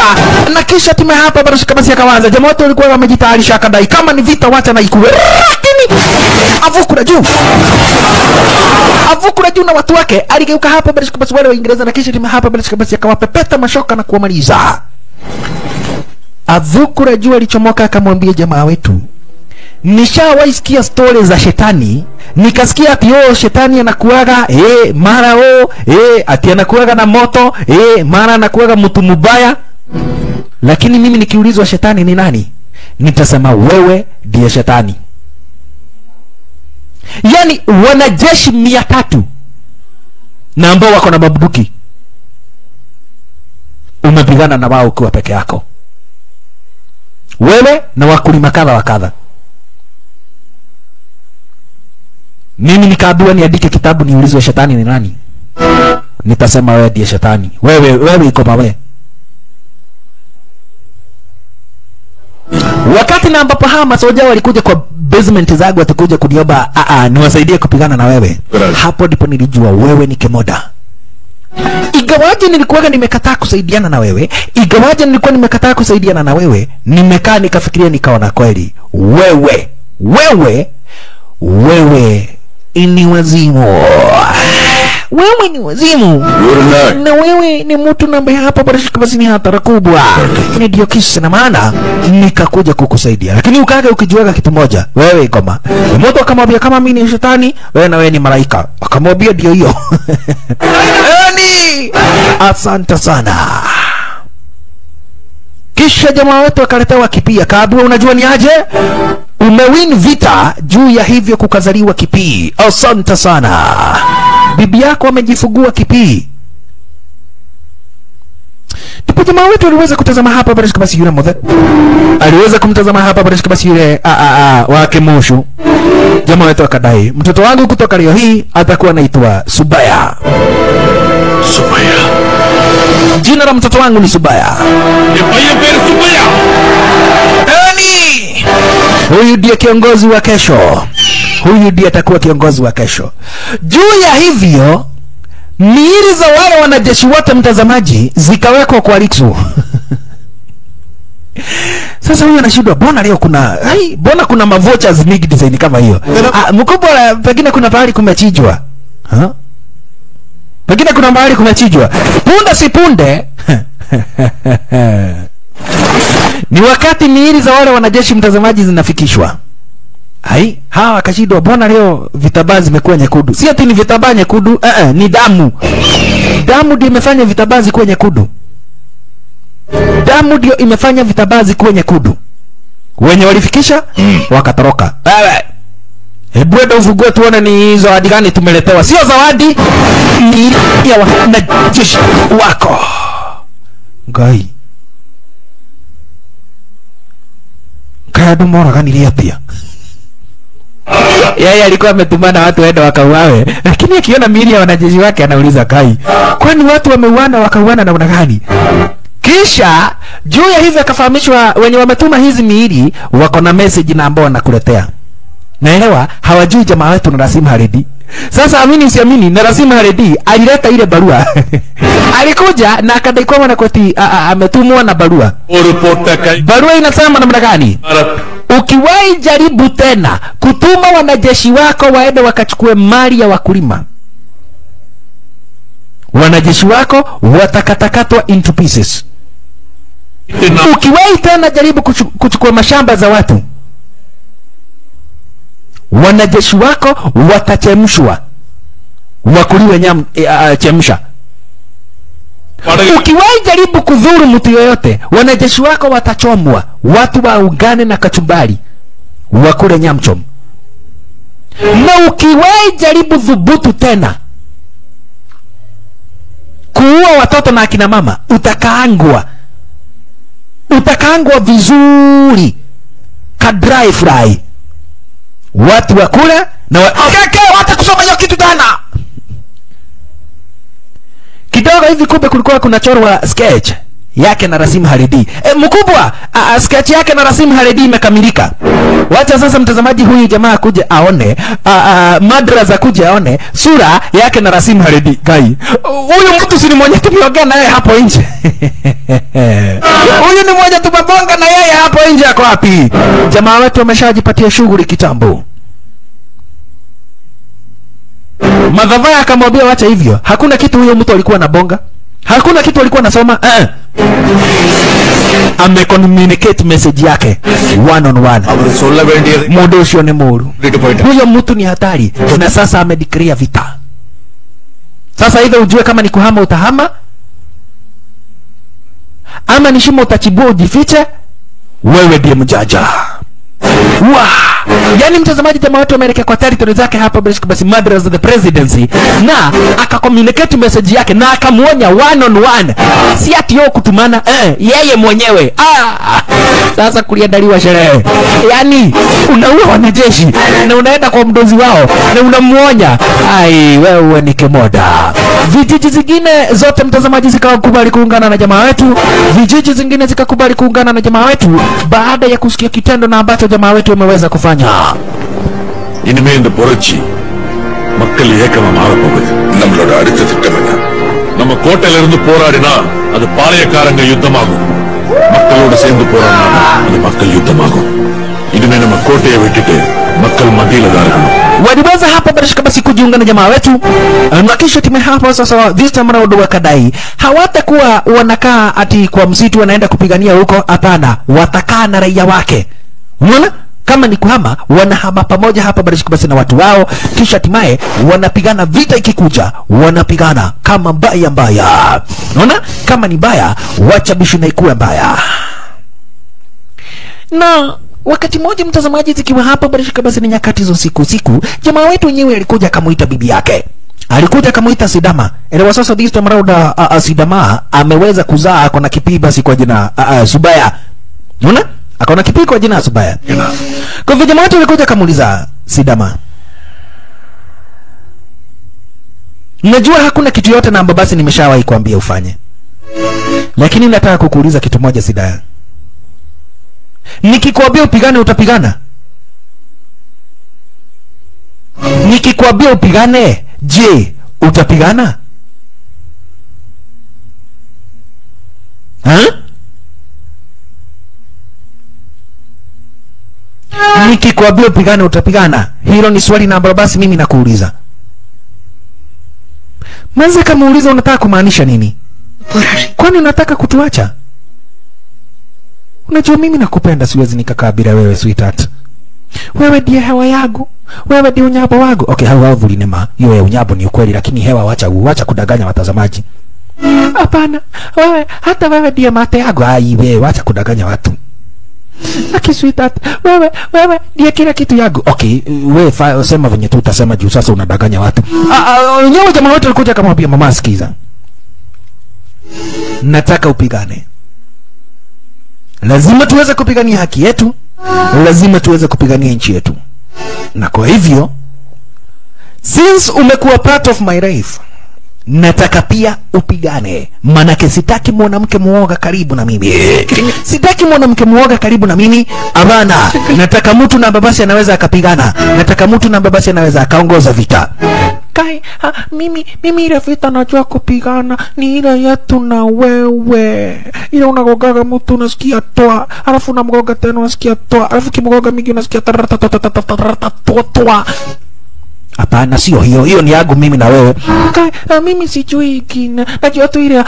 na kisha time hapa bado shikamasi akawanza. Jamaa watu walikuwa wamejitayarisha, akadai kama ni vita, wacha na ikuwe, lakini avukura juu avukura juu na watu wake aligeuka hapa bado shikamasi wale Waingereza, na kisha time hapa bado shikamasi akawapepeta mashoka na kuwamaliza. Avukura jua lichomoka, akamwambia jamaa wetu, nishawaisikia stori za shetani, nikasikia ati oo, shetani anakuaga eh, mara oh, eh, ati anakuaga na moto eh, mara anakuaga mtu mubaya. Lakini mimi nikiulizwa shetani ni nani, nitasema wewe ndiye shetani. Yaani wanajeshi mia tatu na ambao wako na mabunduki, umepigana na wao ukiwa peke yako wewe na wakulima kadha wa kadha. Mimi nikaambiwa niandike kitabu niulizwe shetani ni nani, nitasema wewe ndiye shetani. Wewe wewe iko mawe. Wakati na ambapo hawa masoja walikuja kwa basement zangu watakuja kuniomba a a niwasaidie kupigana na wewe, hapo ndipo nilijua wewe ni Kemoda igawaje nilikuwaga nimekataa kusaidiana na wewe, igawaje nilikuwa nimekataa kusaidiana na wewe, nimekaa nikafikiria, nikaona kweli. Wewe wewe wewe ni wazimu, wewe ni wazimu. Na wewe ni mtu nambaye ambaye hapa bado basi ni hatari kubwa. Ni ndio kisa na maana nikakuja kukusaidia, lakini ukaga ukijuaga kitu moja, wewe ikoma mtu akamwambia kama mimi ni shetani, wewe na wewe ni malaika, akamwambia ndio hiyo asante sana. Kisha jamaa wetu akaletewa kipia akaambiwa unajua ni aje, umewin vita juu ya hivyo kukazaliwa kipii. Asante sana, bibi yako amejifugua kipii. Ndipo jamaa wetu aliweza kutazama hapa barishika basi yule mother. aliweza kumtazama hapa barishika basi yule a a a wake Mushu. Jamaa wetu akadai mtoto wangu kutoka leo hii atakuwa anaitwa Subaya. Subaya. Jina la mtoto wangu ni Subaya. Nani? Huyu ndiye kiongozi wa kesho. Huyu ndiye atakuwa kiongozi wa kesho. Juu ya hivyo miili za wale wanajeshi wote, mtazamaji, zikawekwa kwa Riksu. Sasa huyu anashindwa, mbona leo kuna ai, mbona kuna mavochas mingi design kama hiyo? Ah, mkubwa, pengine kuna pahali kumechinjwa. Ha? Pengine kuna mahali kumechinjwa. Punde si punde ni wakati miili za wale wanajeshi mtazamaji zinafikishwa. Ai, hawa wakashindwa, mbona leo vitabaa zimekuwa nyekundu? Si ati ni vitabaa nyekundu, eh, eh, ni damu. Damu ndio imefanya vitabaa zikuwe nyekundu. Damu ndio imefanya vitabaa zikuwe nyekundu. Wenye walifikisha wakatoroka. Wewe Hebu enda ufungue tuone ni zawadi gani tumeletewa. Sio zawadi, ni ya wanajeshi wako. Ngai. Kaya andu moraganirie atia yeye alikuwa ametumana watu waende wakauawe lakini akiona miili ya wanajeshi wake anauliza kai kwani watu wameuana wakauana namna gani kisha juu ya hivyo akafahamishwa wenye wametuma hizi miili wako na message na ambao wanakuletea Naelewa hawajui jamaa wetu na Rasim Haredi. Sasa amini usiamini, na Rasim Haredi alileta ile barua alikuja na akadai kwamba nakwati ametumwa na barua Barua inasema namna gani? Ukiwahi jaribu tena kutuma wanajeshi wako waende wakachukue mali ya wakulima, wanajeshi wako watakatakatwa into pieces. Ukiwahi tena jaribu kuchukua mashamba za watu wanajeshi wako watachemshwa. Wakuliwe nyam uh, chemsha. Ukiwahi jaribu kudhuru mtu yoyote wanajeshi wako watachomwa. Watu waungane na kachumbari wakule nyamchom na ukiwahi jaribu dhubutu tena kuua watoto na akina mama utakaangwa. Utakaangwa vizuri. Ka dry fry watu wakula na wa... keke watakusoma hiyo kitu tena kidogo hivi kumbe kulikuwa kuna chorwa sketch yake na rasimu haridi. E, mkubwa a, a, sketch yake na rasimu haridi imekamilika. Wacha sasa mtazamaji huyu jamaa akuje aone a, a, madrasa kuja aone sura yake na rasimu haridi. Gai Huyu mtu si ni mwenye tumeongea naye hapo nje. Huyu ni mwenye tumebonga na yeye hapo nje ako wapi? Jamaa wetu ameshajipatia shughuli kitambo. Madhavaya akamwambia wacha hivyo. Hakuna kitu huyo mtu alikuwa na bonga hakuna kitu alikuwa anasoma eh. Ame communicate message yake one on one. Mundu ucio ni muru, huyo mutu ni hatari, na sasa amedeclare vita. Sasa hivyo ujue kama ni kuhama utahama, ama ni shimo utachibua ujifiche, wewe ndiye mjaja. Wa! Yaani mtazamaji jamaa wetu ameelekea kwa territory zake hapa British basi Madras the presidency na akakommunicate message yake na akamuonya one on one. Si ati yeye kutumana eh, yeye mwenyewe. Ah! Sasa kuliandaliwa sherehe. Yaani unaua wanajeshi na unaenda kwa mdozi wao na unamuonya. Ai wewe ni kimoda. Vijiji zingine zote mtazamaji zikakubali kuungana na jamaa wetu. Vijiji zingine zikakubali kuungana na jamaa wetu baada ya kusikia kitendo na ambacho jamaa wetu ameweza kufanya. இனிமே இந்த புரட்சி மக்கள் இயக்கமா மாறப்போகுது நம்மளோட அடுத்த திட்டம் என்ன நம்ம கோட்டையில இருந்து போராடினா அது பாளையக்காரங்க யுத்தமாகும் மக்களோட சேர்ந்து போராடினா அது மக்கள் யுத்தமாகும் இனிமே நம்ம கோட்டையை விட்டுட்டு மக்கள் மத்தியில தான் இருக்கணும் waliweza hapa barishika basi kujiunga na jamaa wetu na kisha timu hapa sasa this time round wakadai hawatakuwa wanakaa ati kwa msitu wanaenda kupigania huko hapana watakaa na raia wake unaona Kama ni kuhama wanahama pamoja hapa barishi basi na watu wao. Kisha hatimaye wanapigana vita ikikuja wanapigana kama mbaya mbaya. Unaona? Kama ni mbaya wacha bishu na ikuwe mbaya. Na wakati mmoja mtazamaji zikiwa hapa barishi basi ni nyakati hizo, siku siku, jamaa wetu wenyewe alikuja akamuita bibi yake. Alikuja akamuita sidama. Elewa sasa this time around uh, sidama ameweza kuzaa ako na kipii basi kwa jina subaya. Unaona ako na kwa jina subaya kwa hivyo jamaa wetu alikuja akamuuliza sidama najua hakuna kitu yote na basi nimeshawahi kuambia ufanye? Lakini nataka kukuuliza kitu moja sidaya nikikwambia upigane utapigana? Nikikwambia upigane je utapigana? Ha? nikikwambia upigane utapigana? Hilo ni swali na ambalo basi mimi nakuuliza. Maze, kama uliza unataka kumaanisha nini? Kwani unataka kutuacha? Unajua mimi nakupenda, siwezi nikakaa bila wewe sweetheart. Wewe ndiye hewa yangu, wewe ndiye unyabo wangu. Okay, hawa wavu vulinema, hiyo ya unyabo ni ukweli, lakini hewa, wacha wacha kudanganya watazamaji. Hapana, wewe hata wewe ndiye mate yangu. Ai wewe, wacha kudanganya watu. Aki sweetheart, wewe wewe ndiye kila kitu yangu. Okay, wewe fa, sema venye tu utasema juu sasa unadanganya watu. Ah, ah, wenyewe jamaa wote walikuja akamwambia mama, sikiza, nataka upigane, lazima tuweze kupigania haki yetu, lazima tuweze kupigania nchi yetu. na kwa hivyo since umekuwa part of my life nataka pia upigane. Manake sitaki mwanamke muoga karibu na mimi. Sitaki mwanamke muoga karibu na mimi. Abana nataka mtu na babasi anaweza akapigana. Nataka mtu na babasi anaweza akaongoza vita. Kai ha, mimi mimi ile vita najua kupigana ni ile yetu na wewe. Ile unagogaga mtu unasikia toa. Alafu unamgoga tena unasikia toa. Alafu kimgoga mingi unasikia toa hapana sio hiyo hiyo ni yangu mimi na wewe uh, mimi sijui kina najua tu ile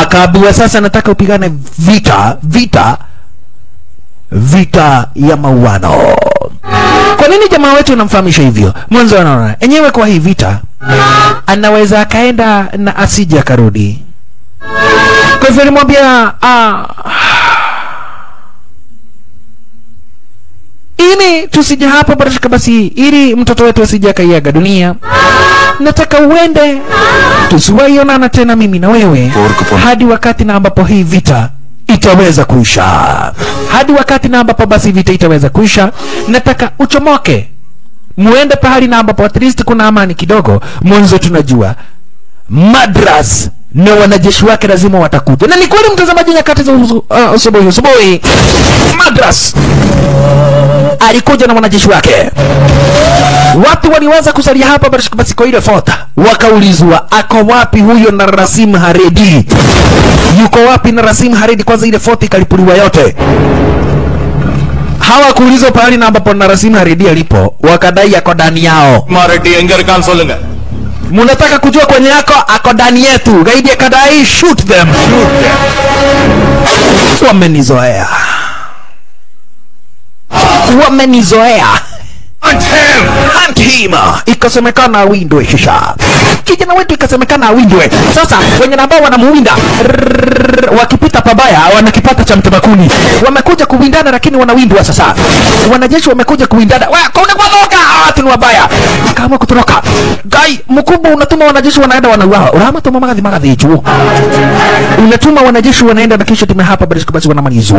akaambiwa sasa nataka upigane vita vita vita ya mauano kwa nini jamaa wetu anamfahamisha hivyo mwanzo anaona enyewe kwa hii vita anaweza akaenda na asije akarudi kwa hivyo alimwambia ah, ili tusije hapo barashika basi ili mtoto wetu asije akaiaga dunia. Nataka uende. Tusiwaionana tena mimi na wewe. Hadi wakati na ambapo hii vita itaweza kuisha. Hadi wakati na ambapo basi vita itaweza kuisha nataka uchomoke. Muende pahali na ambapo at least kuna amani kidogo. Mwanzo tunajua madras na wanajeshi wake lazima watakuja, na ni kweli, mtazamaji, nyakati za uh, asubuhi uh, asubuhi, Madras alikuja na wanajeshi wake. Watu waliwaza kusalia hapa basi kwa ile fota, wakaulizwa ako wapi huyo na Rasim Haredi, yuko wapi na Rasim Haredi? Kwanza ile fota ikalipuliwa yote. Hawa hawakuulizwa pahali na ambapo na Rasim Haredi alipo, wakadai yako ndani yao. Rasim Haredi engar kan solunga munataka kujua kwenye yako ako ndani yetu. Gaidi akadai shoot them. Wamenizoea. Wamenizoea. Hunt him. ikasemekana awindwe shisha kijana wetu ikasemekana awindwe. Sasa wenye ambao wanamuwinda wakipita pabaya wanakipata cha mtabakuni wamekuja kuwindana lakini wanawindwa sasa. Wanajeshi wamekuja kuwindana. Wa- kuna kuondoka watu ni wabaya. Kama kutoroka. Gai mkubwa unatuma wanajeshi wanaenda wanauawa uramatuma magadhi magadhi juu, unatuma wanajeshi wanaenda na kisha tume hapa basi basi wanamalizwa.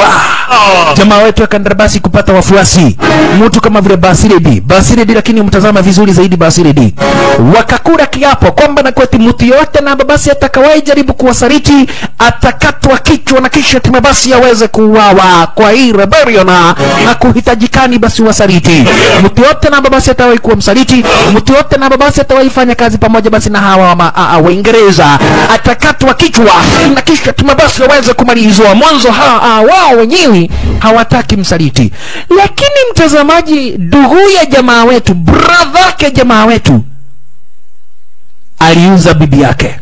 Wa! Jamaa wetu akandarabasi kupata wafuasi. Mtu kama vile Basiredi. Basiredi lakini mtazama vizuri zaidi Basiredi wakakula kiapo kwamba na kweti mtu yote na basi atakawai jaribu kuwasaliti atakatwa kichwa na kisha tume basi aweze kuuawa. Kwa hii rebellion na kuhitajikani basi wasaliti. Mtu yote na basi atawahi kuwa msaliti. Mtu yote na basi atawahi fanya kazi pamoja basi na hawa wa Waingereza. Atakatwa kichwa na kisha tume basi aweze kumalizwa. Mwanzo wao wenyewe hawataki msaliti. Lakini mtazamaji dugu ya jamaa wetu brother yake jamaa wetu aliuza bibi yake.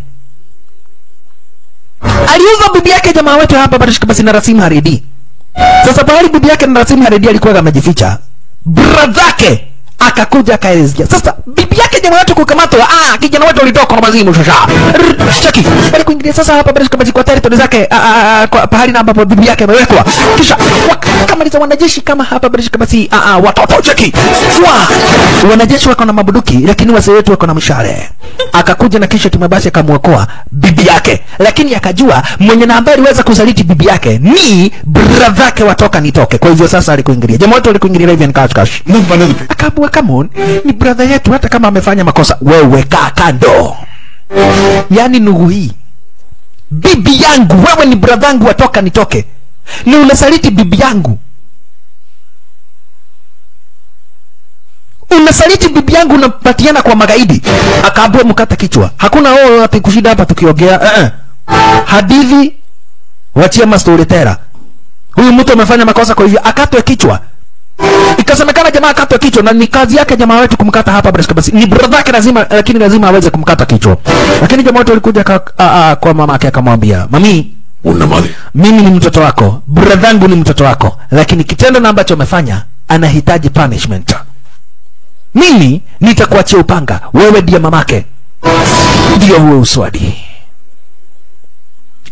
Aliuza bibi yake jamaa wetu hapa barishika basi na Rasim Haredi. Sasa pahali bibi yake na Rasim Haredi alikuwa amejificha bradhake akakuja akaelezea. Sasa bibi yake jamaa wetu kukamatwa. Ah kijana wetu alitoka na mazimu shasha Rrr, cheki. Bali kuingilia sasa hapa bali kama kwa tone zake ah, ah, ah, kwa pahali na ambapo bibi yake amewekwa. Kisha wakamaliza wanajeshi kama hapa bali kama si ah, ah, watoto. Cheki. Wa wanajeshi wako na mabuduki lakini wazee wetu wako na mishale. akakuja na kisha kimabasi akamwokoa bibi yake. Lakini akajua mwenye na ambaye aliweza kusaliti bibi yake ni brother yake watoka nitoke. Kwa hivyo sasa alikuingilia. Jamaa wetu alikuingilia hivi kash kash akaambiwa come on. Ni brother yetu hata kama amefanya makosa wewe kaa kando. Yaani nugu hii bibi yangu wewe ni brother yangu watoka nitoke. Ni unasaliti bibi yangu. Unasaliti bibi yangu unapatiana kwa magaidi. Akaambua mkata kichwa. Hakuna oo ati kushida hapa tukiongea eh -eh. hadithi wachia mastoritera huyu mtu amefanya makosa kwa hivyo akatwe kichwa ikasemekana jamaa akatwe kichwa na ni kazi yake jamaa wetu kumkata hapa basi basi ni brother yake lazima lakini lazima aweze kumkata kichwa. Lakini jamaa wetu alikuja kwa mama yake akamwambia mami una mali? mimi ni mtoto wako brother yangu ni mtoto wako lakini kitendo na ambacho umefanya anahitaji punishment. Mimi nitakuachia upanga wewe ndiye mamake. Ndio huwe uswadi.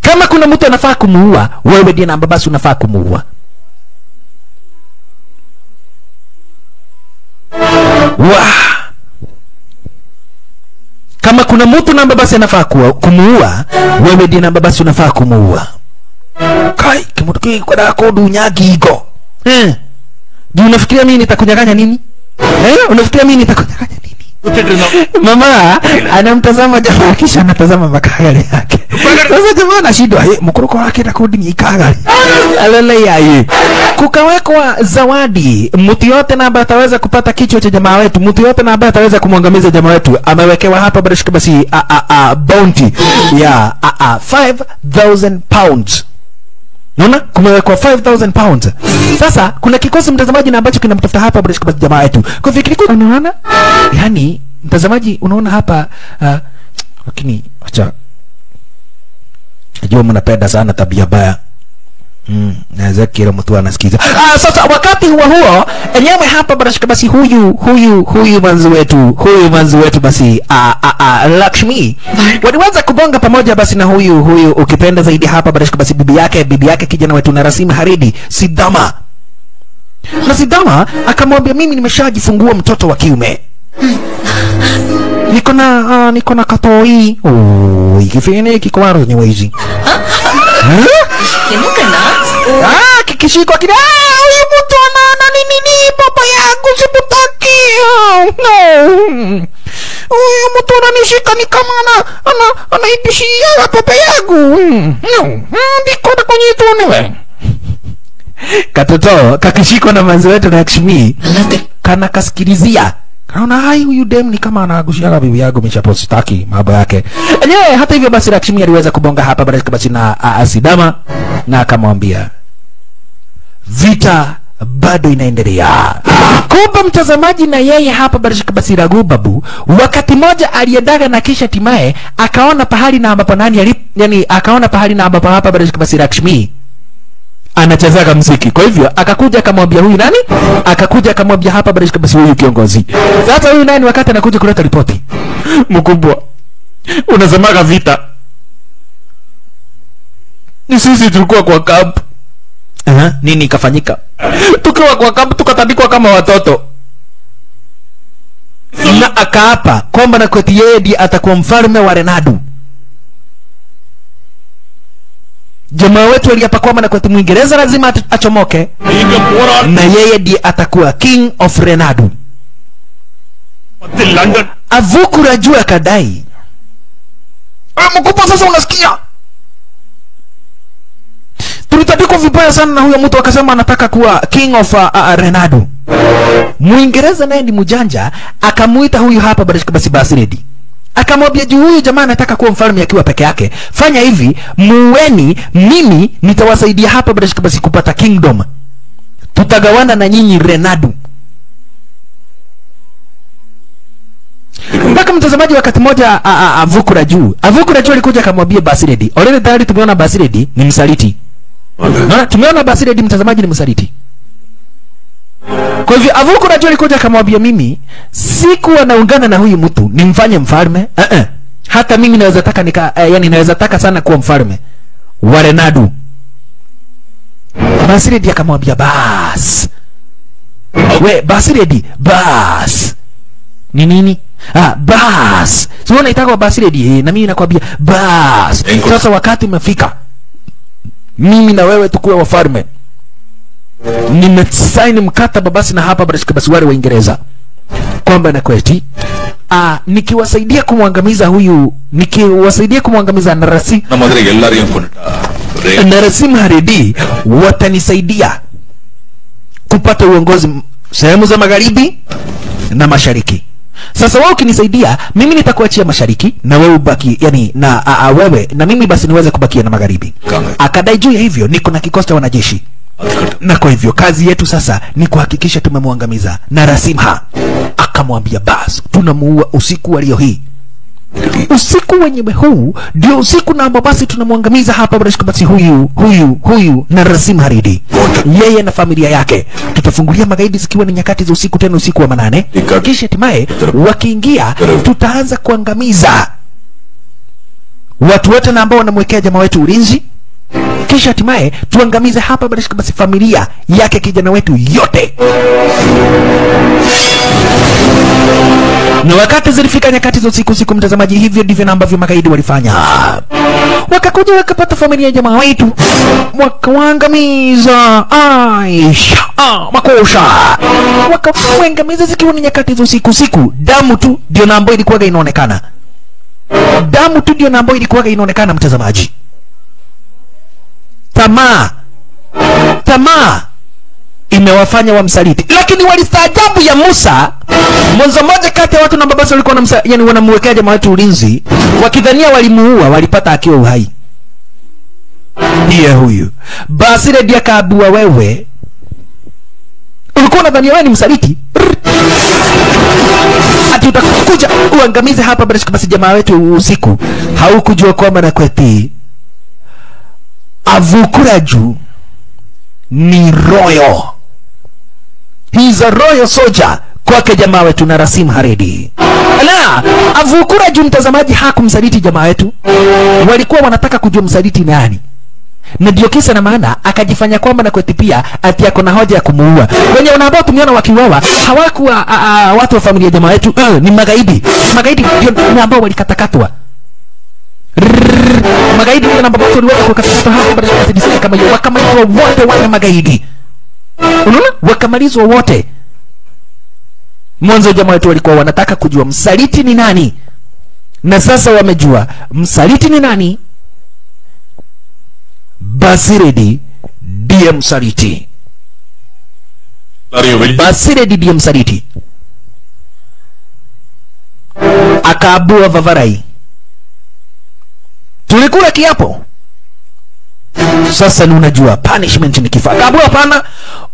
Kama kuna mtu anafaa kumuua wewe ndiye namba basi unafaa kumuua wa kama kuna mtu namba basi anafaa kumuua wewe ndiye namba basi unafaa kumuua. Kai kimutu kii kwenda kudunya iko eh. Ndio unafikiria mimi nitakunyang'anya nini? Eh unafikiria mimi nitakunyang'anya mama anamtazama jamaa kisha anatazama makagari yake. Sasa jamaa anashindwa hey, mkuruko wake na kudini ikagari alele yaye kukawekwa zawadi mtu yote na ambaye ataweza kupata kichwa cha jamaa wetu mtu yote na ambaye ataweza kumwangamiza jamaa wetu amewekewa hapa barishika basi a, a, a, bounty. Ya yeah, a, a, 5000 pounds naona kumewekwa 5000 pounds. Sasa kuna kikosi mtazamaji na ambacho kinamtafuta hapa British Kabasi jamaa yetu. Kwa fikiri kwa unaona? Yaani mtazamaji unaona hapa uh, lakini acha najua mnapenda sana tabia baya Mm, naweza kila mtu anasikiza. Ah, sasa wakati huo huo enyewe hapa barashika basi huyu huyu huyu manzi wetu huyu manzi wetu basi ah, ah, ah, Lakshmi waliweza kubonga pamoja basi na huyu huyu ukipenda zaidi hapa barashika basi bibi yake bibi yake kijana wetu Narasim Haridi Sidama na Sidama akamwambia mimi nimeshajifungua mtoto wa kiume. Niko na uh, niko na katoi. Oh ikifini kikwaro ni hizi Inaonekana Ah, kikishikwa kile ah, huyu mtu anaona nini ni baba yangu sipotaki. Ah, No. Huyu mtu ananishika ni kama ana ana anaibishia baba yangu. No. Ah, Ndiko na kwenye tunewe. Katoto kakishikwa na manzi wetu na Lakshmi kana kasikilizia kaona hai huyu dem ni kama anaagushiaga bibi yangu michapostaki mambo yake. Enyewe hata hivyo basi Lakshmi aliweza kubonga hapa baada basi na Asidama na akamwambia vita bado inaendelea. Kumbe mtazamaji na yeye hapa Barishika basi ragu babu wakati moja aliendaga na kisha timaye akaona pahali na ambapo nani yani akaona pahali na ambapo hapa Barishika basi Lakshmi anachezaga mziki kwa hivyo akakuja akamwambia huyu nani? Akakuja akamwambia hapa barashika basi huyu kiongozi. Sasa huyu nani wakati anakuja kuleta ripoti? Mkubwa unasemaga vita. Ni sisi tulikuwa kwa kamp uh-huh. nini ikafanyika? Tukiwa kwa camp tukatandikwa kama watoto. Na akaapa kwamba na kweti yeye ndiye atakuwa mfalme wa renadu Jamaa wetu aliyapakwama na kwetu Mwingereza lazima achomoke, na yeye ndiye atakuwa king of Renadu. Avukura juu akadai ah, mkubwa. Sasa unasikia tulitapikwa vibaya sana na huyo mtu, akasema anataka kuwa king of uh, uh, Renadu. Mwingereza naye ni mjanja, akamuita huyu hapa basi Basi Basinedi akamwambia juu huyu jamaa anataka kuwa mfalme akiwa peke yake? Fanya hivi muweni mimi nitawasaidia hapa basi kupata kingdom. Tutagawana na nyinyi renadu. Mpaka mtazamaji wakati mmoja avukura juu. Avukura juu alikuja akamwambia basiredi already tayari tumeona basiredi ni msaliti. Tumeona basiredi mtazamaji ni msaliti kwa hivyo avukura najua alikuja akamwambia mimi sikuwa naungana na huyu mtu nimfanye mfalme. Uh -uh. hata mimi naweza taka nika uh, yani naweza taka sana kuwa mfalme. Wa renadu basiredi akamwambia bas. We basiredi bas. Ni nini? Ah, bas. Sio unaitaka basiredi? Eh, na mimi nakwambia bas. Sasa wakati umefika mimi na wewe tukuwe wafalme nimesaini mkataba basi na hapa British basi wale Waingereza kwamba na kweti ah, nikiwasaidia kumwangamiza huyu nikiwasaidia kumwangamiza Narasi Narasim maridi watanisaidia kupata uongozi sehemu za magharibi na mashariki. Sasa wewe ukinisaidia mimi nitakuachia mashariki na wewe ubaki yani na a, a, wewe na mimi basi niweze kubakia na magharibi. Akadai juu ya hivyo niko na kikosi cha wanajeshi na kwa hivyo kazi yetu sasa ni kuhakikisha tumemwangamiza Na Narasimha. Akamwambia bas, tunamuua usiku wa leo hii. Usiku wenyewe huu ndio usiku na basi tunamwangamiza hapa basi huyu huyu huyu na Rasim Haridi yeye na familia yake. Tutafungulia magaidi zikiwa ni nyakati za usiku tena usiku wa manane. Kisha hatimaye wakiingia tutaanza kuangamiza watu wote na ambao wanamwekea jamaa wetu ulinzi kisha hatimaye tuangamize hapa basi familia yake kijana wetu yote. Na wakati zilifika nyakati za usiku usiku mtazamaji hivyo ndivyo na ambavyo magaidi walifanya. Wakakuja wakapata familia ya jamaa wetu wakawaangamiza aisha ah, makosha. Wakawaangamiza zikiwa ni nyakati za usiku usiku. Damu tu ndio na ambayo ilikuwaga inaonekana. Damu tu ndio na ambayo ilikuwaga inaonekana mtazamaji tamaa. Tamaa imewafanya wamsaliti. Lakini walistaajabu ya musa. Mwanzo mmoja kati ya watu na babasi walikuwa wanamsa- yani wanamwekea jamaa wetu ulinzi wakidhania walimuua walipata akiwa uhai. Ndiye huyu. Basi redi akaabua wewe ulikuwa unadhania wewe ni msaliti? Ati utakuja uangamize hapa basi jamaa wetu usiku haukujua kwamba na kweti avukuraju ni royo He is a royal soldier kwake jamaa wetu na Rasim Haredi. La, avukura juu mtazamaji hakumsaliti jamaa wetu, walikuwa wanataka kujua msaliti nani na ndio kisa na maana akajifanya kwamba na kweti pia ati ako na hoja ya kumuua. Wenye wanaambao tumeona wakiuawa hawakuwa watu wa familia jamaa wetu uh, ni magaidi. Magaidi ndio ni ambao walikatakatwa magaidi wale ambao waliweza kukatishwa hapo baada ya kujisikia kama hiyo, wakamalizwa wote wale magaidi. Unaona, wakamalizwa wote. Mwanzo jamaa wetu walikuwa wanataka kujua msaliti ni nani, na sasa wamejua msaliti ni nani. Basiredi ndiye msaliti, Basiredi ndiye msaliti, akaabua Vavarai tulikula kiapo, sasa ni unajua punishment ni kifua. Kabu hapana,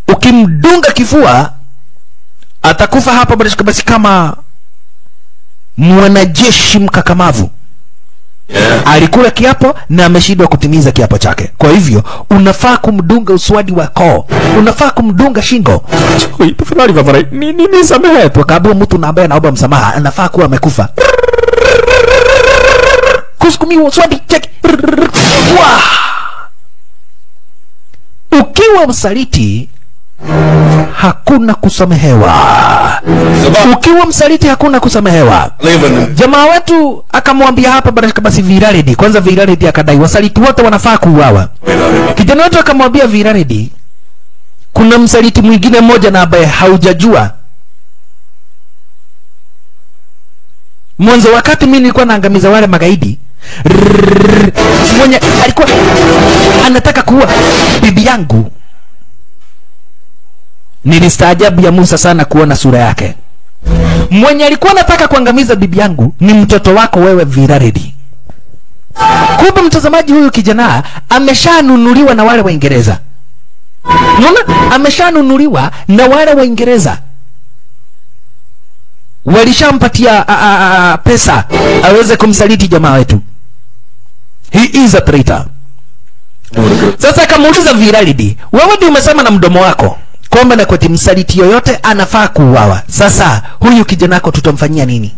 ukimdunga kifua atakufa hapa basi basi kama mwanajeshi mkakamavu yeah. alikula kiapo na ameshindwa kutimiza kiapo chake. Kwa hivyo unafaa kumdunga uswadi wa koo, unafaa kumdunga shingo. Ni ni nisamehe tu. Akaambiwa mtu na ambaye anaomba msamaha anafaa kuwa amekufa. Kusukumiwa uswadi cheki. check. Ukiwa msaliti hakuna kusamehewa. Ukiwa msaliti hakuna kusamehewa. Jamaa wetu akamwambia hapa baraka basi Viraredi. Kwanza Viraredi akadai wasaliti wote wanafaa kuuawa. Kijana wetu akamwambia Viraredi, kuna msaliti mwingine mmoja na ambaye haujajua. Mwanzo wakati mimi nilikuwa naangamiza wale magaidi mwenye alikuwa anataka kuwa bibi yangu. Nilistaajabu ya Musa sana kuona sura yake. Mwenye alikuwa anataka kuangamiza bibi yangu ni mtoto wako wewe Viraredi. Kumbe mtazamaji, huyu kijana ameshanunuliwa na wale Waingereza. Unaona, ameshanunuliwa na wale Waingereza, walishampatia pesa aweze kumsaliti jamaa wetu. He is a traitor. Sasa akamuuliza Viralidi, wewe ndio umesema na mdomo wako kwamba na kwati msaliti yoyote anafaa kuuawa. Sasa huyu kijana wako tutamfanyia nini?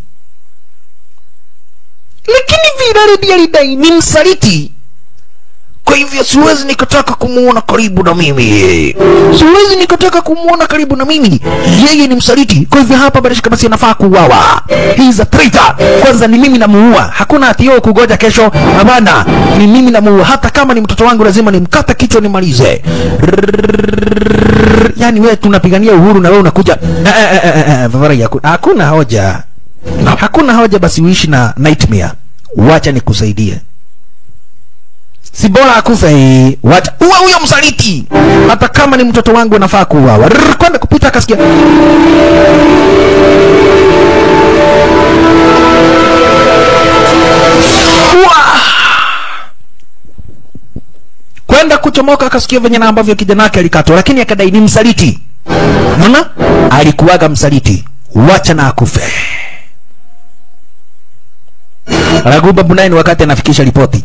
Lakini Viralidi alidai ni msaliti, kwa hivyo siwezi nikataka kumuona karibu na mimi, siwezi nikataka kumuona karibu na mimi. Yeye ni msaliti, kwa hivyo hapa Barishka basi anafaa kuuawa. He is a traitor. Kwanza ni mimi namuua, hakuna ati kugoja kesho. Hapana, ni mimi namuua, hata kama ni mtoto wangu lazima nimkata kichwa nimalize. Yani wewe tunapigania uhuru na wewe unakuja Eh, eh, eh, hakuna hoja, hakuna hoja. Basi uishi na nightmare, wacha nikusaidie si bora akufe eh, wacha uwe huyo msaliti. Hata kama ni mtoto wangu anafaa kuuawa. Kwenda kupita akasikia. Kwenda kuchomoka akasikia venye na ambavyo kijana wake alikatwa lakini akadai ni msaliti. Mona alikuwaga msaliti. Wacha na akufe. Raguba Bunaini wakati anafikisha ripoti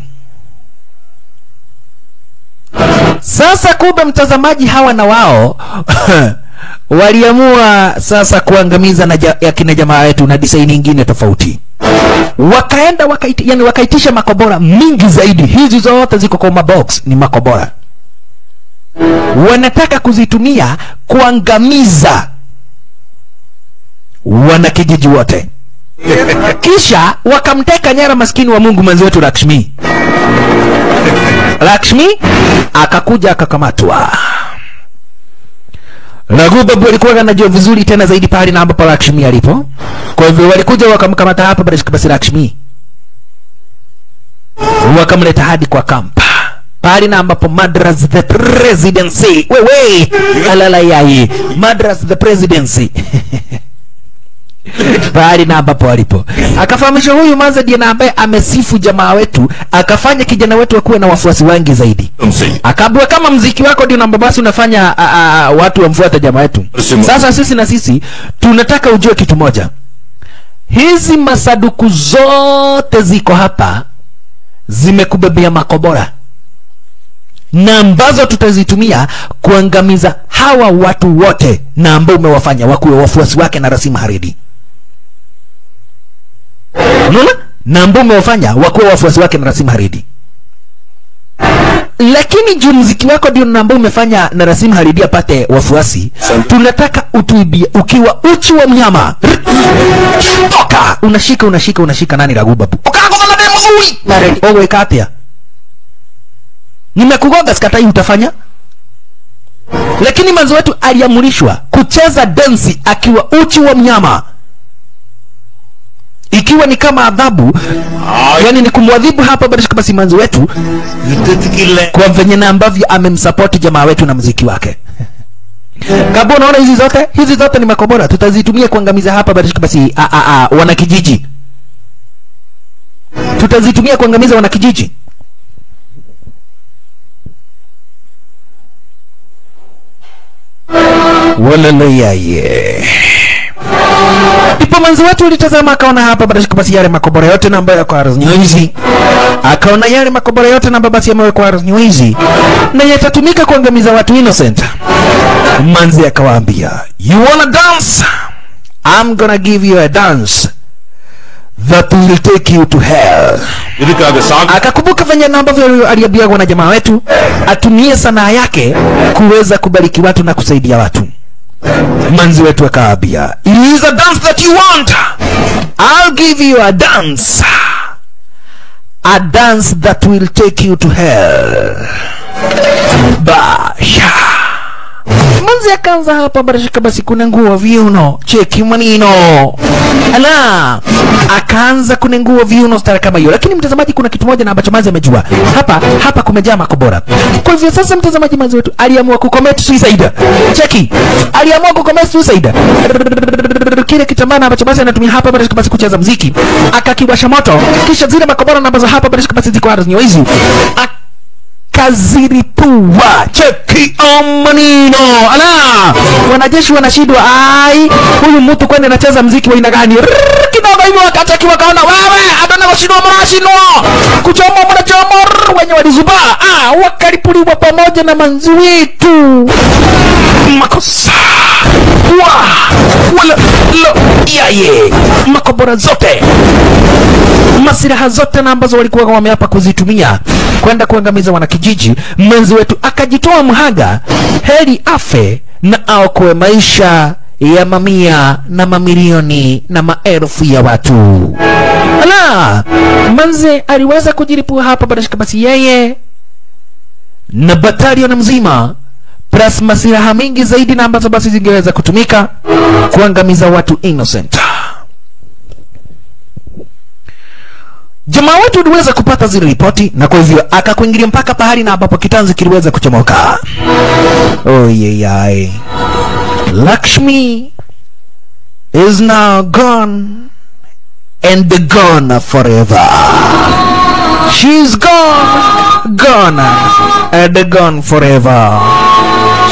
Sasa kumbe mtazamaji, hawa na wao waliamua sasa kuangamiza na ja, ya kina jamaa yetu na design nyingine tofauti. Wakaenda wakaiti, yani wakaitisha makobora mingi zaidi. Hizi zote ziko kwa mabox, ni makobora wanataka kuzitumia kuangamiza wanakijiji wote. kisha wakamteka nyara maskini wa mungu mwenzi wetu lakshmi lakshmi akakuja akakamatwa Raghubabu alikuwa anajua vizuri tena zaidi pale na ambapo Lakshmi alipo. Kwa hivyo walikuja wakamkamata hapa basi Lakshmi. Wakamleta hadi kwa kampa. Pale na ambapo Madras the presidency. Wewe alala yai. Madras the presidency. pahali na ambapo alipo. Akafahamisha huyu manza ndiye na ambaye amesifu jamaa wetu akafanya kijana wetu akuwe na wafuasi wengi zaidi. Akaambiwa kama mziki wako ndio namba basi unafanya a, a, watu wamfuate jamaa wetu. Sasa sisi na sisi tunataka ujue kitu moja. Hizi masaduku zote ziko hapa zimekubebea makobora na ambazo tutazitumia kuangamiza hawa watu wote na ambao umewafanya wakuwe wafuasi wake na Rasim Haredi. Unaona? Na ambao umewafanya wakuwa wafuasi wake na Rasim haridi Lakini juu mziki wako ndio na ambao umefanya na Rasim haridi apate wafuasi, tunataka utuibie ukiwa uchi wa mnyama. Toka! Unashika unashika unashika nani Ragubabu? Ukako na ui! Maredi. Owe katia nimekugonga sikatai utafanya lakini manzo wetu aliamrishwa kucheza densi akiwa uchi wa mnyama ikiwa ni kama adhabu yani ni kumwadhibu hapa barisha kama simanzi wetu kwa venye na ambavyo amemsapoti jamaa wetu na mziki wake. Kabo unaona hizi zote? Hizi zote ni makobora tutazitumia kuangamiza hapa basi basi a, a, a, wanakijiji. Tutazitumia kuangamiza wanakijiji. Walalayaye Ndipo mwenzi wetu ulitazama akaona hapa barashika basi yale makobora yote na ambayo yako Arsnywizi, akaona yale makobora yote na basi yamewekwa Arsnywizi na yatatumika kuangamiza watu innocent. Manzi kawambia you wanna dance? I'm gonna give you a dance that will take you to hell. Akakumbuka venye ambavyo aliambiwa na jamaa wetu atumie sanaa yake kuweza kubaliki watu na kusaidia watu manzi wetu akaambia it is a dance that you want. I'll give you a dance a dance that will take you to hell. Basha manzi akaanza hapa barashika basi kuna nguo viuno cheki manino ala akaanza kunengua viuno stara kama hiyo. Lakini mtazamaji kuna kitu moja na ambacho manzi amejua. Hapa hapa kumejaa makobora. Kwa hivyo sasa mtazamaji manzi wetu aliamua kucommit suicide. Cheki aliamua kucommit suicide. Kile kitambaa na ambacho basi anatumia hapa barashika basi kucheza mziki akakiwasha moto kisha zile makobora na ambazo hapa barashika basi ziko ardhi hizi kaziripua cheki omanino ala! Wanajeshi wanashindwa. Ai huyu mtu kwani anacheza mziki wa aina gani? Kidogo hivyo wakacheki wakaona wewe adana washindwa mnashindwa kuchoma mnachoma wenye walizubaa ah wakalipuliwa pamoja na manzi wetu. Makosa. Wa wala lo yaye makobora zote masiraha zote na ambazo walikuwa wameapa kuzitumia kwenda kuangamiza wanakijiji mwenzi wetu akajitoa mhaga heli afe na aokoe maisha ya mamia na mamilioni na maelfu ya watu. Ala! Manze aliweza kujiripua hapa badashika basi yeye na batalioni mzima plus masilaha mingi zaidi na ambazo basi zingeweza kutumika kuangamiza watu innocent jamaa wetu uliweza kupata zile ripoti na kwa hivyo akakuingilia mpaka pahali na ambapo kitanzi kiliweza kuchomoka. Oyeyai lakshmi is now gone and gone forever. She's gone gone and gone forever.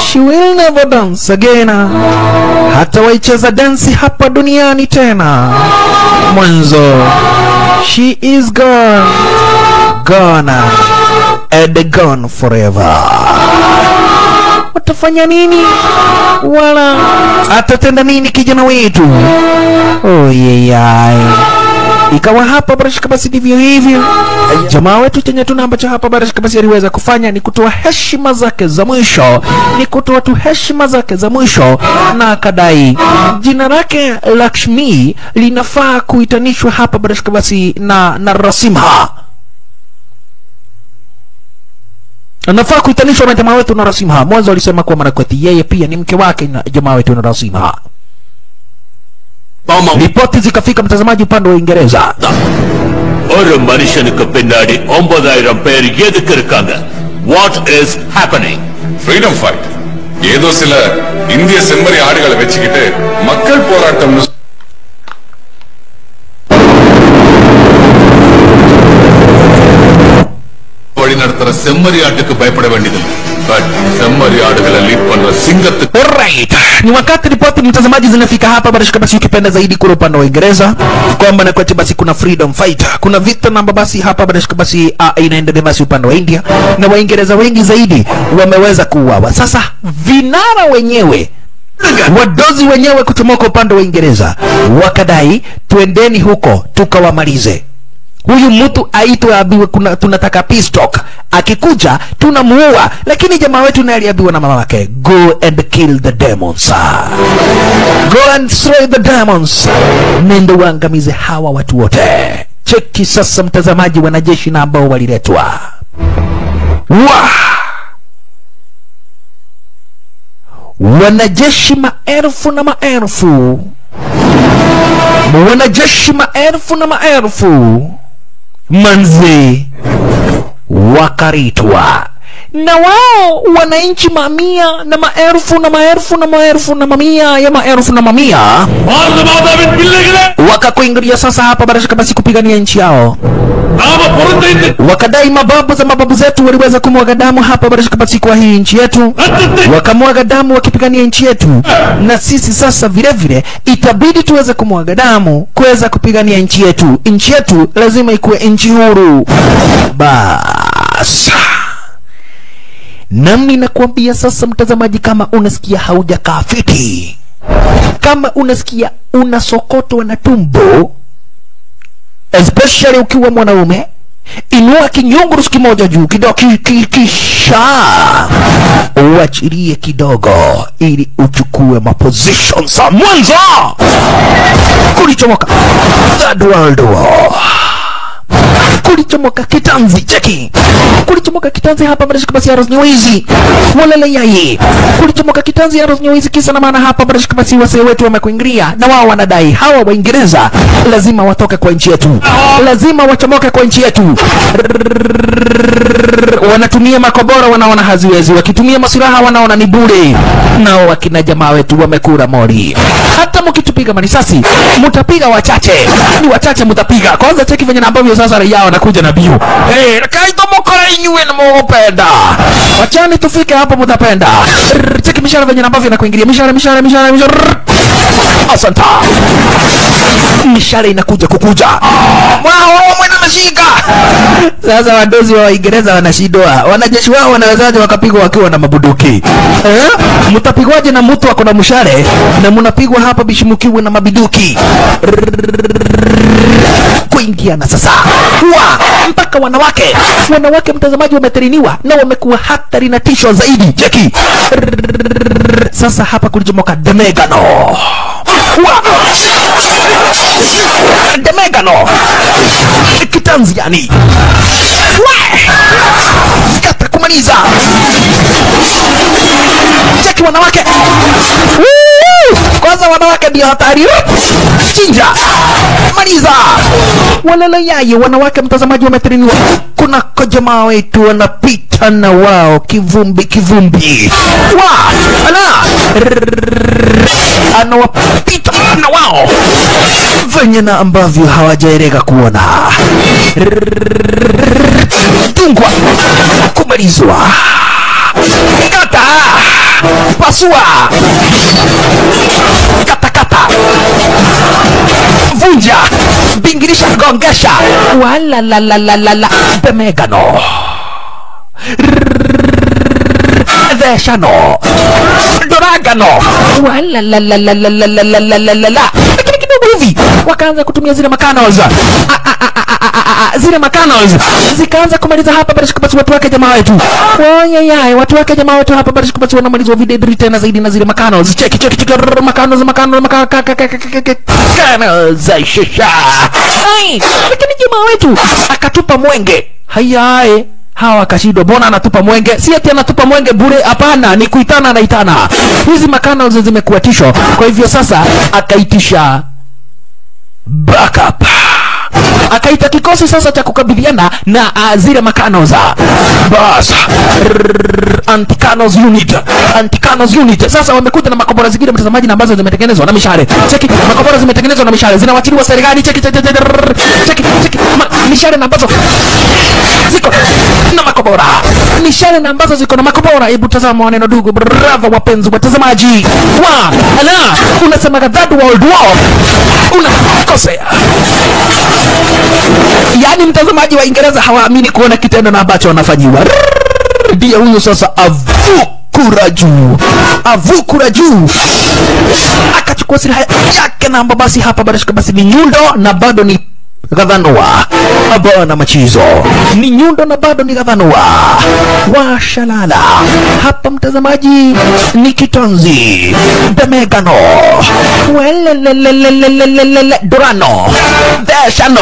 She will never dance again. Hata waicheza dansi hapa duniani tena. Mwanzo she is gone. Gone. And gone forever. Watafanya nini? Wala atatenda nini kijana wetu? Oyeyai ikawa hapa barashika basi ndivyo hivyo. Jamaa wetu chenye tuna ambacho hapa barashika basi aliweza kufanya ni kutoa heshima zake za mwisho. Ni kutoa tu heshima zake za mwisho na akadai jina lake lakshmi linafaa kuitanishwa hapa barashika basi na Narasimha, nafaa kuitanishwa na jamaa wetu na rasimha. Mwanzo alisema kuwa manakweti yeye pia ni mke wake na jamaa wetu na rasimha ripoti zikafika mtazamaji upande wa uingereza. ஒரு மனுஷனுக்கு பின்னாடி ஒன்பதாயிரம் பேர் எதுக்கு இருக்காங்க what is happening freedom fight ஏதோ சில இந்திய செம்மறி ஆடுகளை வச்சுக்கிட்டு மக்கள் போராட்டம்னு வழி நடத்துற செம்மறி ஆட்டுக்கு பயப்பட வேண்டியதில்லை பட் செம்மறி ஆடுகளை லீட் பண்ற சிங்கத்துக்கு Alright. Ni wakati ripoti mtazamaji zinafika hapa barashika basi ukipenda zaidi kule upande wa Uingereza kwamba na kwetu basi kuna freedom fight. Kuna vita namba basi hapa barashika basi uh, inaendelea basi upande wa India na Waingereza wengi zaidi wameweza kuuawa. Sasa vinara wenyewe wadozi wenyewe kutomoka upande wa Uingereza wakadai twendeni huko tukawamalize huyu mtu aitwe abiwe kuna tunataka peace akikuja tunamuua. Lakini jamaa wetu naye aliambiwa na mama wake. Go and kill the demons. Go and slay the demons. Nende uangamize hawa watu wote. Cheki sasa mtazamaji wanajeshi na ambao waliletwa. Wa! Wanajeshi maelfu na maelfu. Wanajeshi maelfu na maelfu manzi wakaritwa na wao wananchi mamia na maelfu na maelfu na maelfu na mamia ya maelfu na mamia. Wakakuingilia sasa hapa barashaka basi kupigania nchi yao. Wakadai mababu za mababu zetu waliweza kumwaga damu hapa barashaka basi kwa hii nchi yetu. Wakamwaga damu wakipigania nchi yetu. Na sisi sasa vilevile itabidi tuweze kumwaga damu kuweza kupigania nchi yetu. Nchi yetu lazima ikuwe nchi huru. Basa nami nakuambia sasa mtazamaji kama unasikia haujakaa fiti kama unasikia unasokotwa na tumbo especially ukiwa mwanaume inua kinyungurusu kimoja juu kidogo kisha uachilie kidogo ili uchukue maposition za mwanzo. Kulichomoka. Third world war kulichomoka kitanzi cheki. Kulichomoka kitanzi hapa barashika basi aros nywizi walele yai kulichomoka kitanzi aros nywizi kisa na maana hapa barashika basi wasee wetu wamekuingilia na wao wanadai. Hawa waingereza lazima watoke kwa nchi yetu. Lazima wachomoke kwa nchi yetu. Wanatumia makobora wanaona haziwezi. Wakitumia masiraha wanaona ni bure. Nao wakina jamaa wetu wamekura mori. Hata mkitupiga marisasi mtapiga wachache. Ni wachache mtapiga. Kwanza cheki venye ambavyo sasa raia wanakuja na biu. Hey, kaito mokora inyue na mugupenda wachani tufike hapo muda penda cheki mishara venye na ambavyo inakuingilia. Mishara mishara mishara mishara asanta mishara inakuja kukuja. Mwao mwena mashika sasa wadozi wa Waingereza wanashindwa, wanajeshi wao wanawezaje wakapigwa wakiwa na mabuduki eh? Mtapigwaje na mtu ako na mshale na mnapigwa hapa bishimukiwe na mabiduki kuingiana sasa. Kuwa mpaka wanawake. Wanawake mtazamaji wameteriniwa na wamekuwa hatari na tisho zaidi. Jeki, sasa hapa kulichomoka demegano demegano kitanzi yani We! kata kumaliza. Jeki, wanawake. Woo! Kwanza wanawake ndio hatari. Chinja. Maliza. Walalayaye wanawake mtazamaji wametriniwa kuna jamaa wetu wanapita na wao kivumbi kivumbi. Wa ala anawapita na wao. Venye na ambavyo hawajaereka kuona. Tungwa kumalizwa pasua, katakata, vunja, bingirisha, gongesha, walalalalalalala, bemegano dheshano, doragano, walalalalalalalalalala, lakini kidogo hivi wakaanza kutumia zile zile makana zikaanza kumaliza hapa barish kupatiwa watu wake jamaa wetu kwenye yai watu wake jamaa wetu hapa barish kupatiwa na malizo video dri tena zaidi na zile makana cheki cheki cheki makana makana makana za shisha ai lakini jamaa wetu akatupa mwenge hayaye hawa kashido bona anatupa mwenge? Si ati anatupa mwenge bure, hapana, ni kuitana anaitana. Hizi makana zimekuwa tisho, kwa hivyo sasa akaitisha backup akaita kikosi sasa cha kukabiliana na uh, zile makanos bas anticanos unit. Anticanos unit. Sasa wamekuja na makombora zingine mtazamaji na ambazo zimetengenezwa na mishale. Cheki makombora zimetengenezwa na mishale. Zinawachiliwa serikali. Cheki cheki cheki, cheki. Ma, mishale na ambazo ziko na makombora, mishale na ambazo ziko na makombora. hebu tazama waneno dugu, brava wapenzi watazamaji. Wa ala unasema that world war. Unakosea. Yaani mtazamaji wa Uingereza hawaamini kuona kitendo na ambacho wanafanyiwa. Ndiye huyo sasa avukura juu, avukura juu, akachukua silaha yake na basi hapa barashika basi ni nyundo na bado ni Gavanoa hapana machizo. Ni nyundo na bado ni gavanoa. Washalala Hapa mtazamaji ni kitonzi. Demegano Durano. Deshano.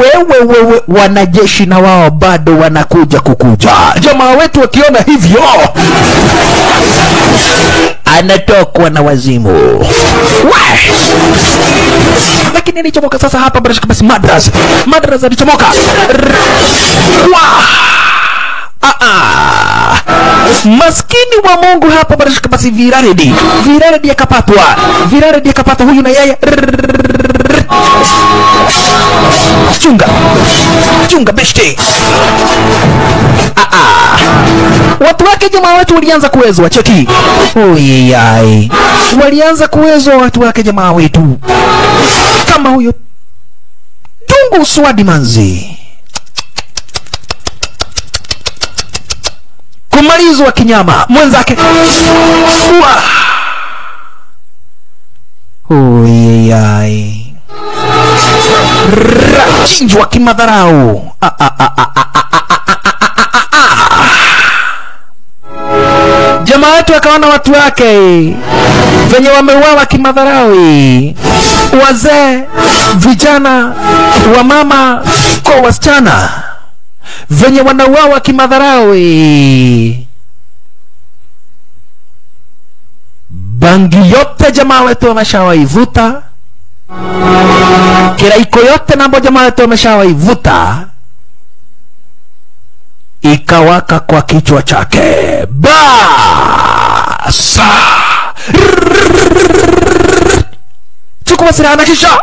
wewewe wewe, wanajeshi na wao bado wanakuja kukuja. Jamaa wetu wakiona hivyo anatokwa na wazimu. Lakini alichomoka sasa hapa, bila basi, Madras. Madras alichomoka. Ah, ah. Maskini wa Mungu hapo basi, viraredi. Viraredi akapatwa, viraredi akapata huyu na yeye. Chunga. Chunga beshte. Ah, ah. Watu wake jamaa wetu walianza kuwezwa cheki, oyeyai, walianza kuwezwa watu wake jamaa wetu. Kama huyo tungu swadi manzi. kumalizwa kinyama mwenzake uyeyai uyeyai rachinjwa kimadharau jamaa wetu akaona watu wake venye wameuawa kimadharau wazee, vijana, wamama kwa wasichana venye wanauawa kimadharawi. Bangi yote jamaa wetu wameshawaivuta, kiraiko yote nambo jamaa wetu wameshawaivuta, ikawaka kwa kichwa chake. Basa! Chukua silaha na kisha!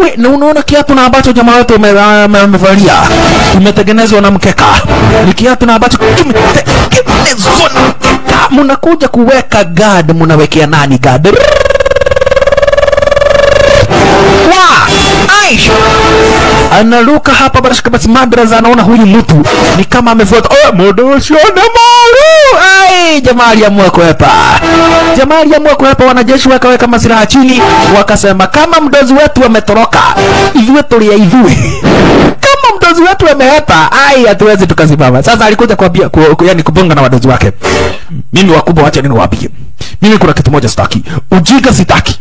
wewewe na unaona kiatu na ambacho jamaa wote amevalia kimetengenezwa na mkeka. Ni kiatu na ambacho kimetengenezwa na mkeka. Mnakuja kuweka guard mnawekea nani guard? Wa Aisha anaruka hapa barashika basi madrasa anaona huyu mtu ni kama amefuata. Oh, modoshione maru. Ai jamaa aliamua kuepa, jamaa aliamua kuepa. wanajeshi wakaweka masilaha chini wakasema kama mdozi wetu ametoroka ijue tulia ijue. Kama mdozi wetu amehepa ai hatuwezi tukasimama. Sasa alikuja kuambia ku, ku, yani kubonga na wadozi wake. Mimi wakubwa wacha nini waambie mimi kuna kitu moja sitaki. Ujinga sitaki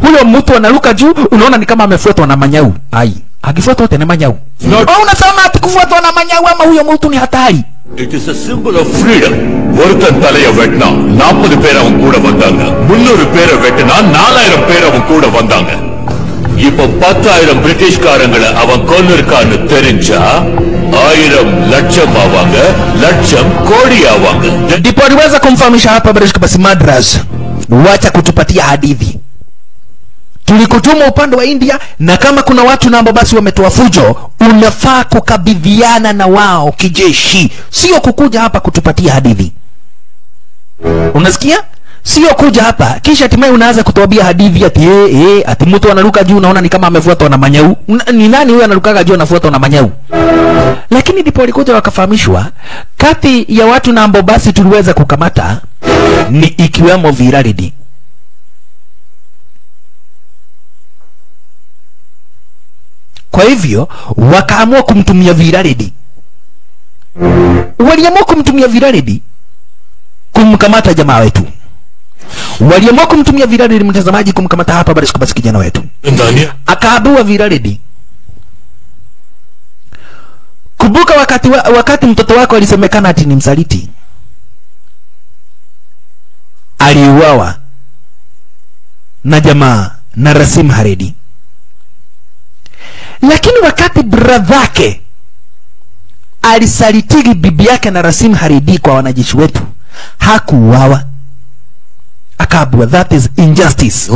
huyo mtu anaruka juu unaona ni kama amefuatwa na manyau ai akifuatwa wote ni manyau oh, unasema ati kufuatwa na manyau ama huyo mtu ni hatari it is a symbol of freedom ஒருத்தன் தலைய வெட்டினா நாற்பது பேர் அவன் கூட வந்தாங்க முன்னூறு பேரை வெட்டினா நாலாயிரம் பேர் அவன் கூட வந்தாங்க இப்ப பத்தாயிரம் பிரிட்டிஷ்காரங்களை அவன் கொன்னிருக்கான்னு தெரிஞ்சா ஆயிரம் லட்சம் ஆவாங்க லட்சம் கோடி ஆவாங்க ndipo aliweza kumfahamisha hapa barishka basi madras wacha kutupatia hadithi tulikutuma upande wa india na kama kuna watu na basi wametoa fujo. Unafaa kukabidhiana na wao kijeshi. Sio kukuja hapa kutupatia hadithi. Unasikia? Sio kuja hapa. Kisha hatimaye unaanza kutuambia hadithi ati eh, eh, ati mtu anaruka juu unaona ni kama amefuatwa na manyau. Ni nani huyo anarukaga juu anafuatwa na manyau? Lakini ndipo walikuja wakafahamishwa kati ya watu na ambao basi tuliweza kukamata ni ikiwemo viraridi kwa hivyo wakaamua kumtumia viraledi waliamua kumtumia viraledi kumkamata jamaa wetu. Waliamua kumtumia viraledi mtazamaji kumkamata hapa barishika basi kijana wetu. Akaabua akaambiwa viraridi kumbuka wakati, wa, wakati mtoto wako alisemekana ati ni msaliti aliuawa na jamaa na rasim haredi lakini wakati bradhake alisaliti bibi yake na Rasim Haridi kwa wanajeshi wetu, hakuuawa akabwa. That is injustice.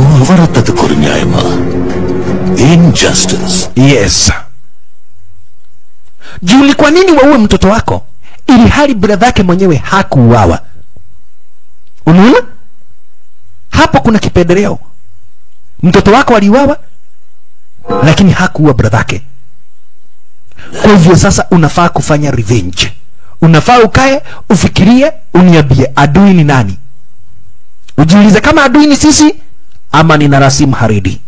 Injustice. Yes. juli kwa nini waue mtoto wako ili hali bradhake mwenyewe hakuuawa? Unaona hapo kuna kipedereo. Mtoto wako aliuawa, lakini hakuua bradhake kwa hivyo sasa unafaa kufanya revenge. Unafaa ukae ufikirie uniambie adui ni nani? Ujiulize kama adui ni sisi ama ni narasim haridi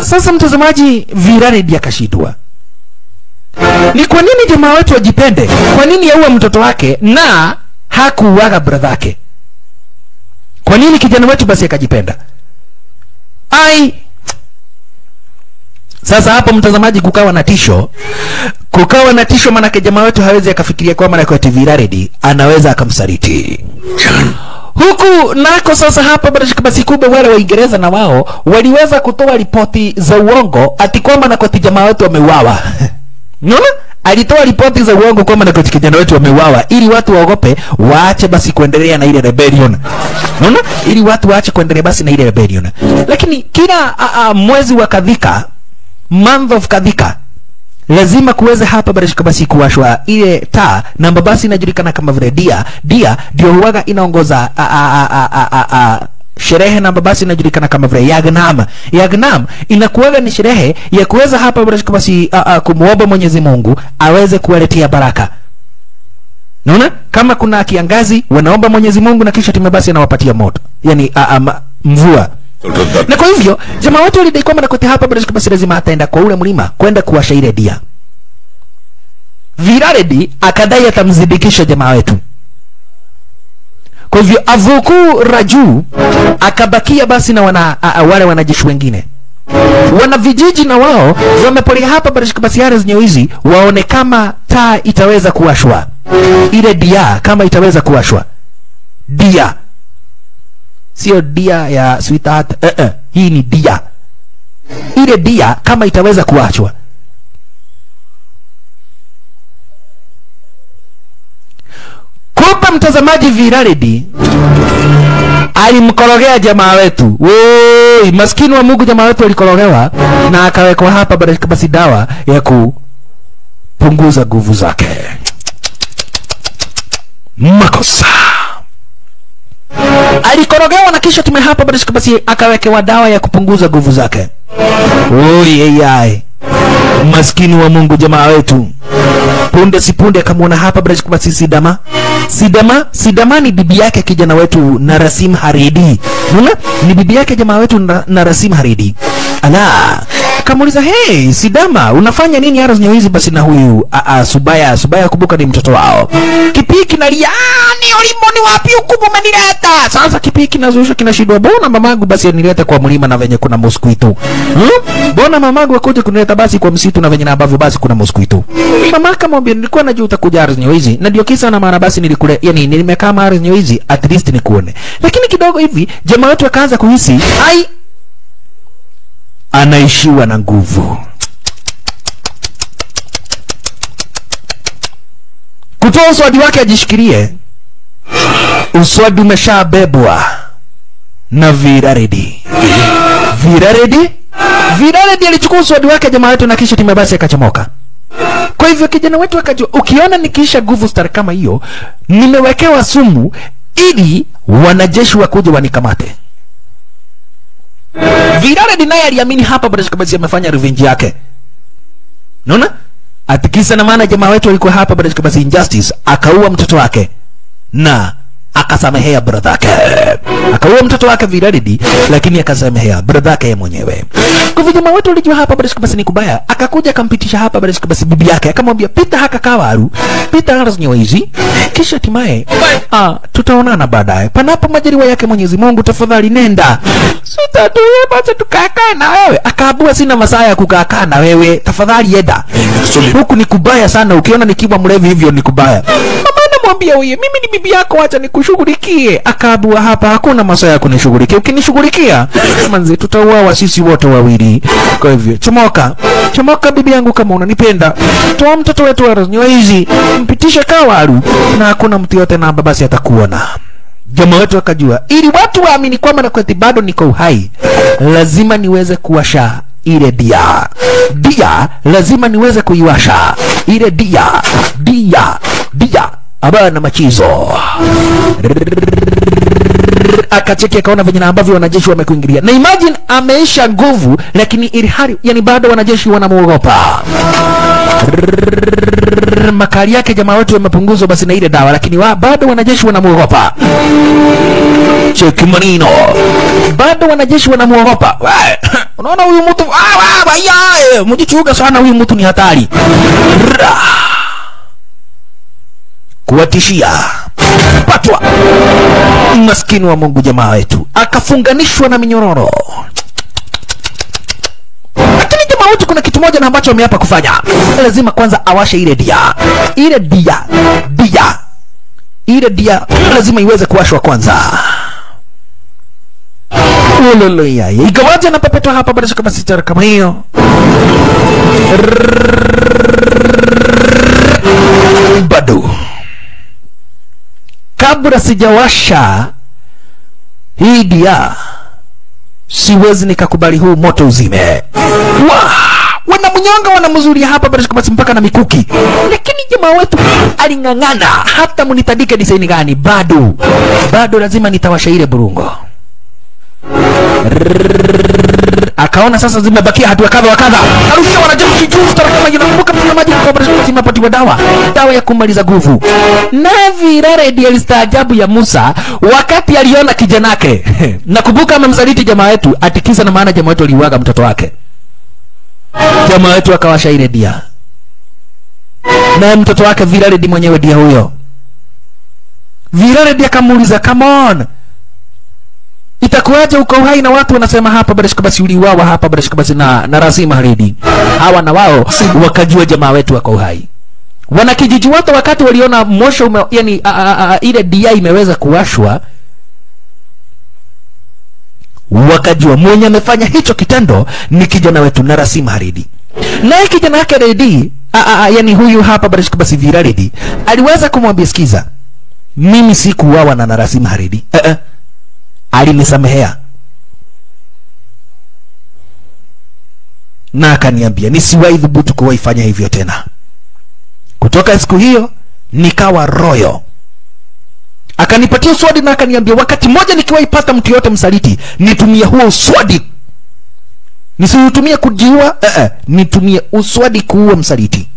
sasa mtazamaji viraredi akashindwa ni kwa nini jamaa wetu ajipende? Kwa nini yaua mtoto wake na hakuuaga bradhake kwa nini kijana wetu basi akajipenda ai. Sasa hapo mtazamaji kukawa na tisho. Kukawa na tisho maanake jamaa wetu hawezi akafikiria kwamba nakiwa tv raredi anaweza akamsaliti. Huku nako sasa hapa basi kumbe wale waingereza na wao waliweza kutoa ripoti za uongo ati kwamba nakoti jamaa wetu wameuawa unaona alitoa ripoti za uongo kwamba na kijana wetu wameuawa ili watu waogope waache basi kuendelea na ile rebellion. Unaona? Ili watu waache kuendelea basi na ile rebellion. Lakini kila a, a, mwezi wa kadhika month of kadhika lazima kuweze hapa barashika basi kuwashwa. Ile taa namba basi inajulikana kama vile dia. Dia ndio huaga inaongoza a, a, a, a, a, a, sherehe namba basi inajulikana kama vile yagnam. Yagnam inakuwaga ni sherehe ya kuweza hapa basi kumwomba mwenyezi mungu aweze kuwaletea baraka. Naona? Kama kuna kiangazi wanaomba mwenyezi mungu na kisha tume basi anawapatia moto. Yani a, ma, mvua. Na kwa hivyo jamaa wote walidai kwamba nakote hapa basi lazima ataenda kwa ule mlima kwenda kuwasha ile dia. Viraredi akadai atamzidikisha jamaa wetu kwa hivyo avuku raju akabakia basi na wana, a, wale wanajeshi wengine. Wana vijiji na wao wamepolia hapa barishika basi yale zenye hizi waone kama taa itaweza kuwashwa. Ile dia kama itaweza kuwashwa. Dia. Sio dia ya sweetheart eh, eh, hii ni dia. Ile dia kama itaweza kuachwa kumbe mtazamaji viraredi alimkorogea jamaa wetu. Woi, maskini wa mungu jamaa wetu alikorogewa na akawekwa hapa basi dawa ya kupunguza nguvu zake. Makosa. Alikorogewa na kisha tume hapa basi akawekewa dawa ya kupunguza nguvu zake. Woi ai maskini wa mungu jamaa wetu. Punde si punde akamwona hapa basi sidama sidama sidama ni bibi yake kijana wetu na rasim haridi unaona? Ni bibi yake jamaa wetu Narasim na rasim haridi ala akamuuliza hey sidama unafanya nini Aras hizi basi na huyu a, a, subaya? Subaya kumbuka ni mtoto wao. Kipii kinalia "Ah, ni olimo ni wapi? Huku umenileta. Sasa kipii kinazusha kinashindwa. Bona mamangu basi anilete kwa mlima na venye kuna mosquito? Hmm? bona mamangu akuja kunileta basi kwa msitu na venye na ambavyo basi kuna mosquito? Mama akamwambia nilikuwa najua utakuja Aras hizi. Na ndio kisa na maana basi nilikule yani nimekaa Aras hizi at least nikuone. Lakini kidogo hivi jamaa wetu akaanza kuhisi ai anaishiwa na nguvu kutoa uswadi wake ajishikirie uswadi umeshabebwa na Viraredi. Viraredi? Viraredi alichukua uswadi wake jamaa wetu na kisha timu basi akachomoka. Kwa hivyo kijana wetu akajua, ukiona nikiisha nguvu star kama hiyo, nimewekewa sumu ili wanajeshi wakuje wanikamate. Viraredi naye aliamini hapa kabazi amefanya revenge yake. Unaona? Atikisa na maana jamaa wetu alikuwa hapa kabazi injustice, akaua mtoto wake na akasamehea brother yake. Akaua mtoto wake Viraredi, lakini akasamehea brother yake yeye mwenyewe. Kwa hivyo jamaa wetu alijua hapa basi basi ni kubaya, akakuja akampitisha hapa Barashika basi bibi yake, akamwambia pita haka kawaru, pita haka zinyo hizi, kisha timaye ah, tutaonana baadaye, panapo majaliwa yake Mwenyezi Mungu, tafadhali nenda. Sitatuye basi tukakaa na wewe. Akaabua sina masaa ya kukaa na wewe, tafadhali enda. Huku ni kubaya sana, ukiona nikiwa mlevi hivyo ni kubaya. Mama namwambia huye, mimi ni bibi yako, acha nikushughulikie. Akaabua hapa, hakuna masaa ya kunishughulikia. Ukinishughulikia manzi, tutauawa sisi wote wawili. Kwa hivyo chomoka, chomoka bibi yangu, kama unanipenda, toa mtoto wetu wa hizi, mpitishe kawaru, na hakuna mtu yote na basi atakuona. Jamaa wetu akajua, ili watu waamini kwamba na kweti bado niko uhai, lazima niweze kuwasha ile dia dia, lazima niweze kuiwasha ile dia dia dia ambayo na machizo. Akacheki akaona venye ambavyo wanajeshi wamekuingilia. Na imagine ameisha nguvu lakini ilhali yani bado wanajeshi wanamuogopa. Makali yake jamaa wetu yamepunguzwa basi na ile dawa lakini wa, bado wanajeshi wanamuogopa. Cheki manino bado wanajeshi wanamuogopa. Unaona huyu mtu eh, sana huyu mtu ni hatari. Kuwatishia. Patwa. Maskini wa Mungu jamaa wetu akafunganishwa na minyororo. Lakini jamaa wetu kuna kitu moja na ambacho ameapa kufanya. Lazima kwanza awashe ile dia. Ile dia dia. Ile dia lazima iweze kuwashwa kwanza. Uloloyaye ikawaje anapepetwa hapa bado kama sitara kama hiyo. Bado kabla sijawasha hii dia siwezi nikakubali huu moto uzime. Wa wanamnyonga wanamzuria hapa bado basi mpaka na mikuki. Lakini jamaa wetu aling'ang'ana. Hata munitadike disaini gani? Bado. Bado lazima nitawasha ile burungo akaona sasa zimebakia hatua kadha wa kadha. Arusha wanajeshi juu kama kwa mtazamaji kwa barabara zimepatiwa dawa. Dawa ya kumaliza nguvu. Navi ndiye alistaajabu ya Musa wakati aliona kijana yake. nakumbuka amemsaliti jamaa wetu atikisa na maana jamaa wetu aliuaga mtoto wake. Jamaa wetu akawasha ile dia. Naye mtoto wake Viraredi mwenyewe dia huyo. Virare Viraredi akamuuliza come on itakuwaje uko uhai na watu wanasema hapa barashika basi uliuawa hapa barashika basi na, na razima Haridi hawa na wao wakajua jamaa wetu wako uhai wanakijiji wote wakati waliona mosho ume, yani a, a, a, ile dia imeweza kuwashwa wakajua mwenye amefanya hicho kitendo ni kijana wetu na Rasima Haridi naye kijana yake Redi a, a, a, yani huyu hapa barashika basi Viraredi aliweza kumwambia sikiza mimi sikuuawa na Narasima Haridi uh -uh alinisamehea na akaniambia nisiwahi dhubutu kuwaifanya hivyo tena. Kutoka siku hiyo nikawa royo. Akanipatia uswadi na akaniambia, wakati mmoja nikiwaipata mtu yote msaliti, nitumie huo uswadi, nisiutumie kujiua. Eh, eh, nitumie uswadi kuua msaliti.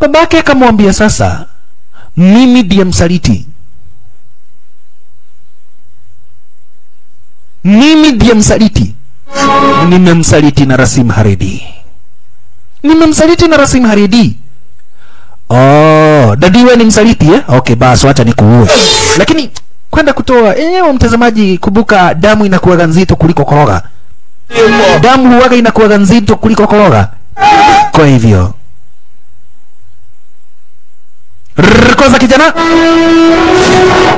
Babake akamwambia, sasa mimi ndiye msaliti, mimi ndiye msaliti. Nimemsaliti na Rasim Haredi. Nimemsaliti na Rasim Haredi. Oh dadi wewe ni msaliti eh? Okay basi wacha nikuue. Lakini kwenda kutoa enyewe mtazamaji kumbuka damu inakuwa nzito kuliko koroga. Damu huwaga inakuwa nzito kuliko koroga. Kwa hivyo. Kwanza kijana.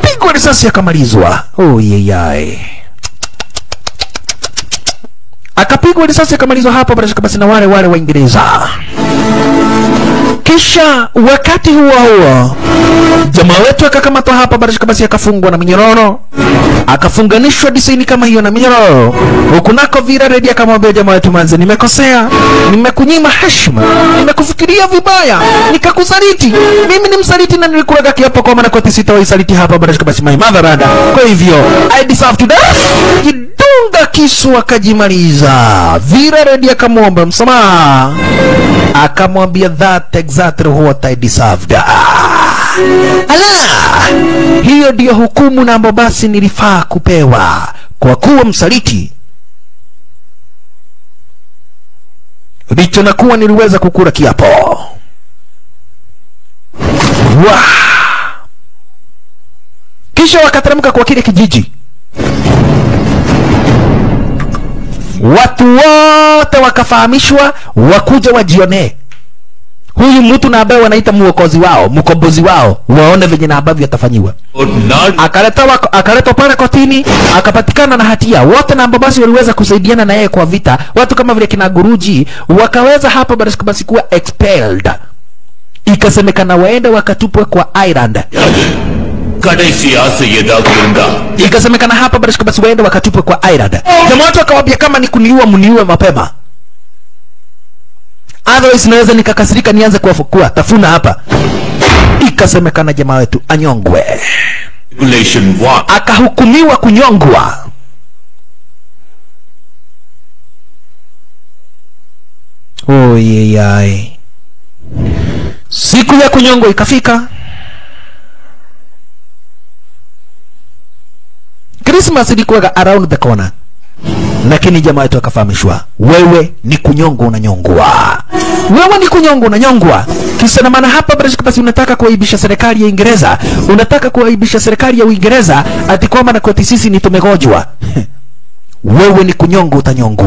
Pigwa risasi akamalizwa. Oh yeyai akapigwa risasi akamalizwa hapo. Bila shaka basi na wale wale Waingereza. kisha wakati huo huo jamaa wetu akakamatwa hapa. Barashika basi akafungwa na minyororo. Akafunganishwa disaini kama hiyo na minyororo. Huku nako vira redi akamwambia jamaa wetu manze nimekosea. Nimekunyima heshima. Nimekufikiria vibaya. Nikakusaliti. Mimi ni msaliti na nilikuraga kiapo kwa maana kwa tisita waisaliti hapa. Barashika basi my mother rada. Kwa hivyo i deserve to die kidunga kisu akajimaliza vira redi akamwomba msamaha akamwambia that exactly what I deserved. Ala, hiyo ndiyo hukumu na basi nilifaa kupewa kwa kuwa msaliti. Licho na kuwa niliweza kukula kiapo. Wa. Kisha wakateremka kwa kile kijiji. Watu wote wakafahamishwa wakuja wajionee. Huyu mtu na ambaye wanaita muokozi wao mkombozi wao waone venye na ambavyo atafanyiwa. Akaletwa akaletwa pale kotini akapatikana na hatia. Wote na ambao basi waliweza kusaidiana na yeye kwa vita watu kama vile kina guruji wakaweza hapo basi basi kuwa expelled. Ikasemekana waende wakatupwe kwa Ireland Kadaisi asi ikasemekana hapa basi basi waende wakatupe kwa Ireland. Jamaa watu akawaambia kama ni kuniua mniue mapema. Otherwise naweza nikakasirika nianze kuwafukua tafuna hapa. Ikasemekana jamaa wetu anyongwe. regulation Akahukumiwa kunyongwa. Oh, yeyai. Siku ya kunyongwa ikafika. Christmas ilikuwa around the corner. Lakini jamaa wetu akafahamishwa wewe ni kunyongwa unanyongwa. Wewe ni kunyongwa unanyongwa. Kisa na maana hapa bila shaka basi unataka kuaibisha serikali ya Uingereza? Unataka kuaibisha serikali ya Uingereza? Ati kwamba na koti sisi ni tumegojwa wewe ni kunyonga, utanyongwa.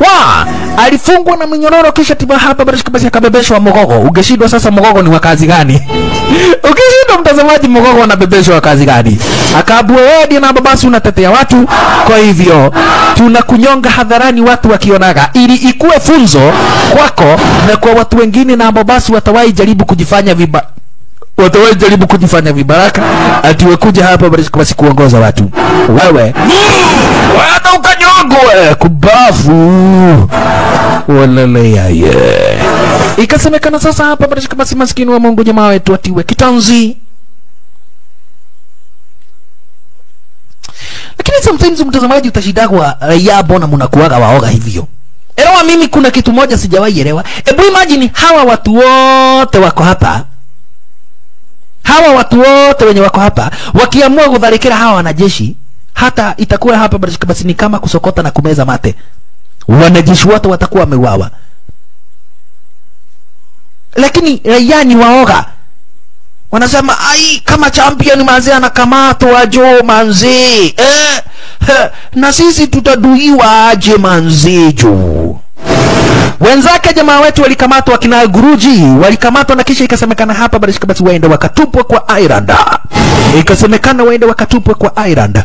Wa alifungwa na minyororo kisha tiba hapa bila shaka basi akabebeshwa mgogo. Ungeshindwa sasa mgogo ni wa kazi gani? Ukishindwa mtazamaji mgogo anabebeshwa wa kazi gani? Akaabua wewe na babasi unatetea watu. Kwa hivyo tunakunyonga hadharani watu wakionaga ili ikuwe funzo kwako na kwa watu wengine na ambao basi watawahi jaribu kujifanya viba watawahi jaribu kujifanya vibaraka ati wekuja hapa basi kuongoza watu. Wewe hata ukanyongwe kubafu walaleyaye ikasemekana sasa hapa basi maskini wa Mungu jamaa wetu atiwe kitanzi lakini sometimes mtazamaji utashidagwa raia bona mnakuaga waoga hivyo. Elewa mimi kuna kitu moja sijawahi elewa. Hebu imagine hawa watu wote wako hapa hawa watu wote wenye wako hapa wakiamua kudharikira hawa wanajeshi hata itakuwa hapa basi ni kama kusokota na kumeza mate. Wanajeshi wote watakuwa wameuawa. Lakini raia ni waoga. Wanasema ai kama champion manzi anakamatwa jo manzi eh, na sisi tutaduiwa aje manzi jo wenzake jamaa wetu walikamatwa kina guruji walikamatwa na kisha ikasemekana hapa barishika basi waende wakatupwe kwa Ireland ikasemekana waende wakatupwe kwa Ireland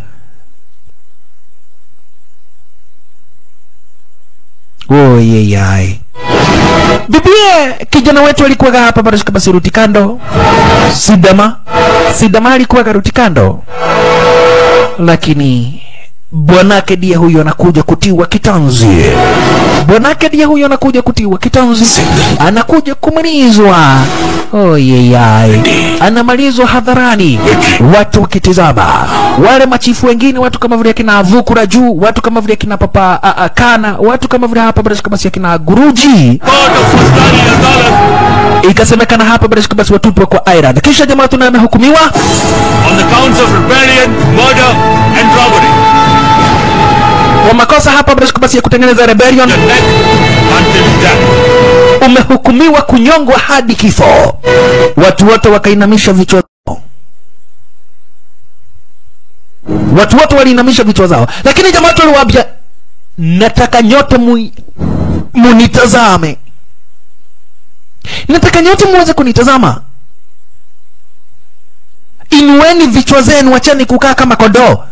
oyeyai bibie kijana wetu alikuwa hapa barishika basi Rutikando. sidama sidama alikuwa Rutikando. lakini bwanake dia huyo anakuja kutiwa kitanzi. Bwanake ndiye huyo anakuja kutiwa kitanzi. Anakuja kumalizwa oyeyai anamalizwa hadharani. Watu wakitizama. Wale machifu wengine watu kama vile kina vukura juu watu kama vile kina papa a, a, kana watu kama vile hapa basi basi kina guruji. Ikasemekana hapa basi basi watupwe kwa Ireland kisha jamaa tunaye amehukumiwa. On the counts of rebellion, murder and robbery. Kwa makosa hapa basi ya kutengeneza rebellion. Umehukumiwa kunyongwa hadi kifo. Watu wote wakainamisha vichwa zao. Watu wote waliinamisha vichwa zao. Lakini jamaa waliwaambia nataka nyote mu, munitazame. Nataka nyote muweze kunitazama. Inueni vichwa zenu wacheni kukaa kama kondoo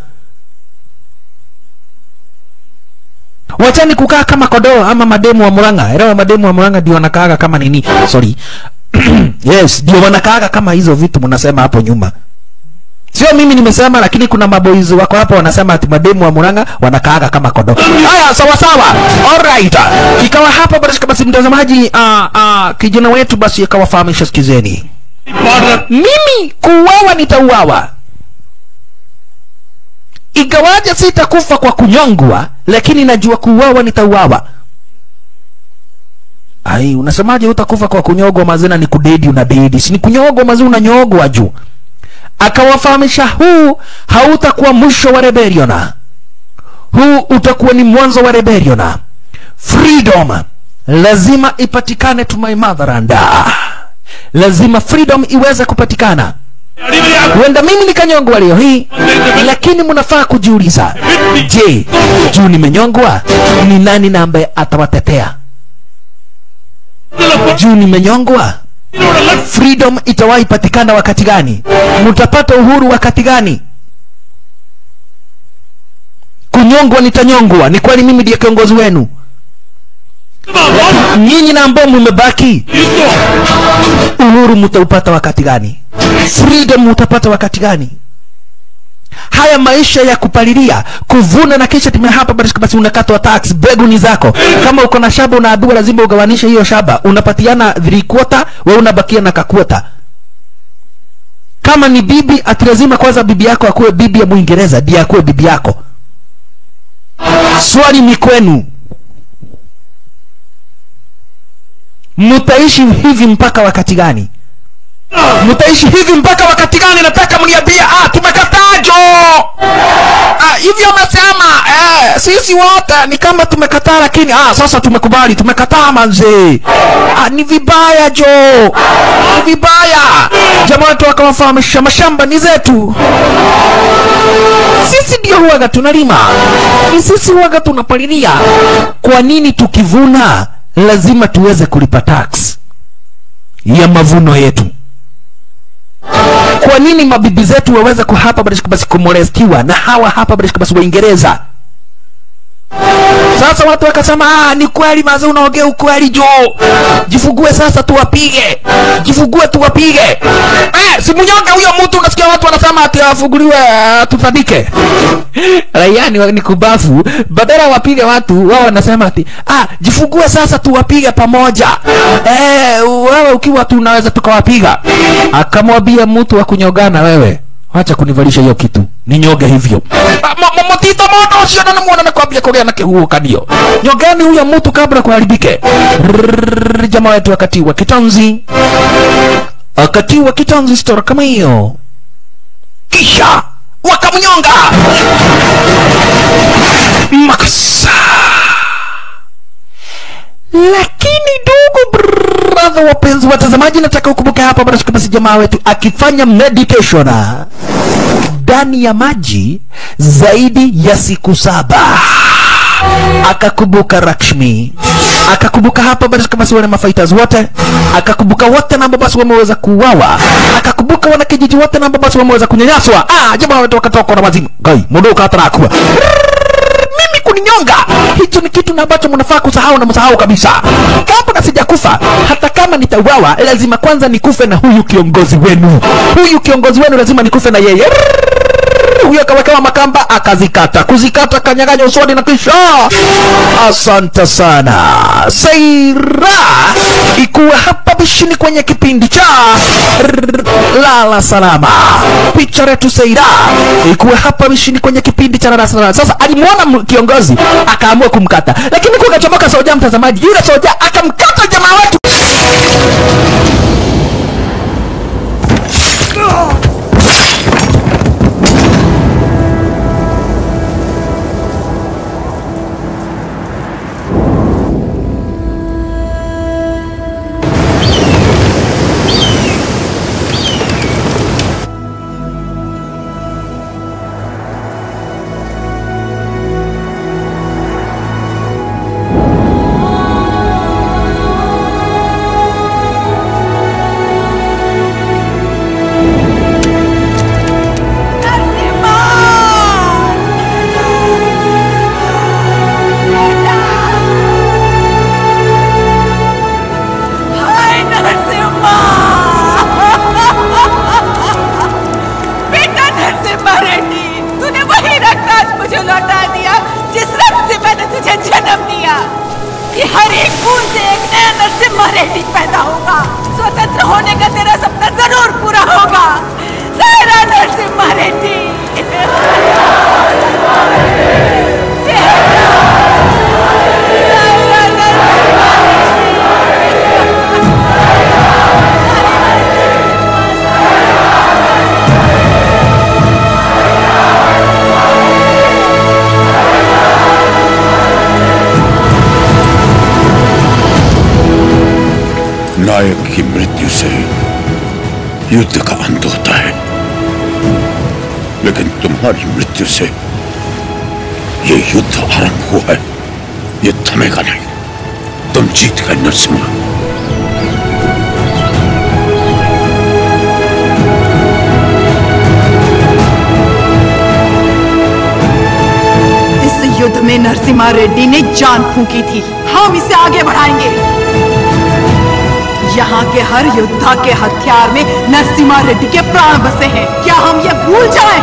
wachani kukaa kama kodoo ama mademu wa muranga. Elewa mademu wa muranga ndio wanakaaga kama nini? Sorry. Yes ndio wanakaaga kama hizo vitu mnasema hapo nyuma. Sio mimi nimesema lakini kuna maboys wako hapo wanasema ati mademu wa muranga wanakaaga kama kodoo. Haya sawa sawa. Alright ikawa hapa basi basi mtazamaji uh, uh, kijana wetu basi akawafahamisha sikizeni. Mimi kuuawa nitauawa ingawaje sitakufa kwa kunyongwa lakini najua kuuawa nitauawa. Ai unasemaje utakufa kwa kunyogwa mazina ni kudedi una dedi si ni kunyogwa mazina unanyogwa juu. Akawafahamisha huu hautakuwa mwisho wa rebellion huu utakuwa ni mwanzo wa rebellion freedom! Lazima ipatikane to my motherland lazima freedom iweze kupatikana huenda mimi nikanyongwa leo hii lakini mnafaa kujiuliza je juu nimenyongwa? Ni nani na ambaye atawatetea? Juu nimenyongwa? Freedom itawahi patikana wakati gani? Mtapata uhuru wakati gani? Kunyongwa nitanyongwa. Ni kwani mimi ndiye kiongozi wenu? Nyinyi na ambao mmebaki uhuru mtaupata wakati gani freedom utapata wakati gani? Haya maisha ya kupalilia kuvuna na kisha time hapa basi unakatwa tax begu ni zako. Kama uko na shaba unaambiwa lazima ugawanishe hiyo shaba. Unapatiana three quarter wewe unabakia na kakwota kama ni bibi ati lazima kwanza bibi yako akuwe bibi ya mwingereza ndiye akuwe bibi yako. Swali ni kwenu. Mtaishi hivi mpaka wakati gani mtaishi hivi mpaka wakati gani? Nataka mniambie ah tumekataa jo ah, hivyo amesema eh, sisi wote ni kama tumekataa lakini ah, sasa tumekubali tumekataa manze ah, ni vibaya jo ni vibaya. Jamaa wakawafahamisha mashamba ni zetu. Sisi ndio huwaga tunalima. Ni sisi huwaga tunapalilia. Kwa nini tukivuna lazima tuweze kulipa tax ya mavuno yetu kwa nini mabibi zetu waweze kuhapa basi kumolestiwa? Na hawa hapa basi waingereza sasa watu wakasema ah, ni kweli mazee, unaongea ukweli jo. Jifugue sasa tuwapige. Jifugue tuwapige. Eh, simunyoka huyo mtu? Unasikia watu wanasema ati afuguliwe uh, tutandike raia ni, ni kubafu. Badala wapige watu wao wanasema ati ah, jifugue sasa tuwapige pamoja. Eh, wewe ukiwa tu unaweza tukawapiga. Akamwambia mtu wa kunyogana wewe wacha kunivalisha hiyo kitu. Ninyoge hivyo. Mtito moto ucio na muona nakwambia kogea na kihuhukanio nyogeni huyo mtu kabla kuharibike. Jamaa wetu wakati wa kitanzi wakati wa kitanzi stora kama hiyo kisha wakamnyonga makasa lakini ndugu bradha, wapenzi watazamaji nataka ukumbuke hapa basi basi jamaa wetu akifanya meditation ndani ya maji zaidi ya siku saba. Akakumbuka Lakshmi akakumbuka hapa basi wale mafighters wote akakumbuka wote na basi wameweza kuuawa akakumbuka wanakijiji wote na basi wameweza kunyanyaswa ah jamaa wetu wakatoka na wazimu. Gai munduka atarakua mimi kuninyonga. Hicho ni kitu ambacho mnafaa kusahau na msahau kabisa. Kabla sijakufa hata kama nitauawa lazima kwanza nikufe na huyu kiongozi wenu. Huyu kiongozi wenu lazima nikufe na yeye. Huyo akawekewa makamba akazikata. Kuzikata kanyaganya uswadi na kisha. Asante sana. Saira ikuwa hapa bishini kwenye kipindi cha lala salama. Picha retu saira ikuwa hapa bishini kwenye kipindi cha lala salama. Sasa alimwona m- kiongozi akaamua kumkata. Lakini kukachomoka soja mtazamaji yule soja akamkata jamaa wetu शुरू की थी। हम इसे आगे बढ़ाएँगे। यहाँ के हर योद्धा के हथियार में नरसिम्हा रेड्डी के प्राण बसे हैं। क्या हम ये भूल जाए?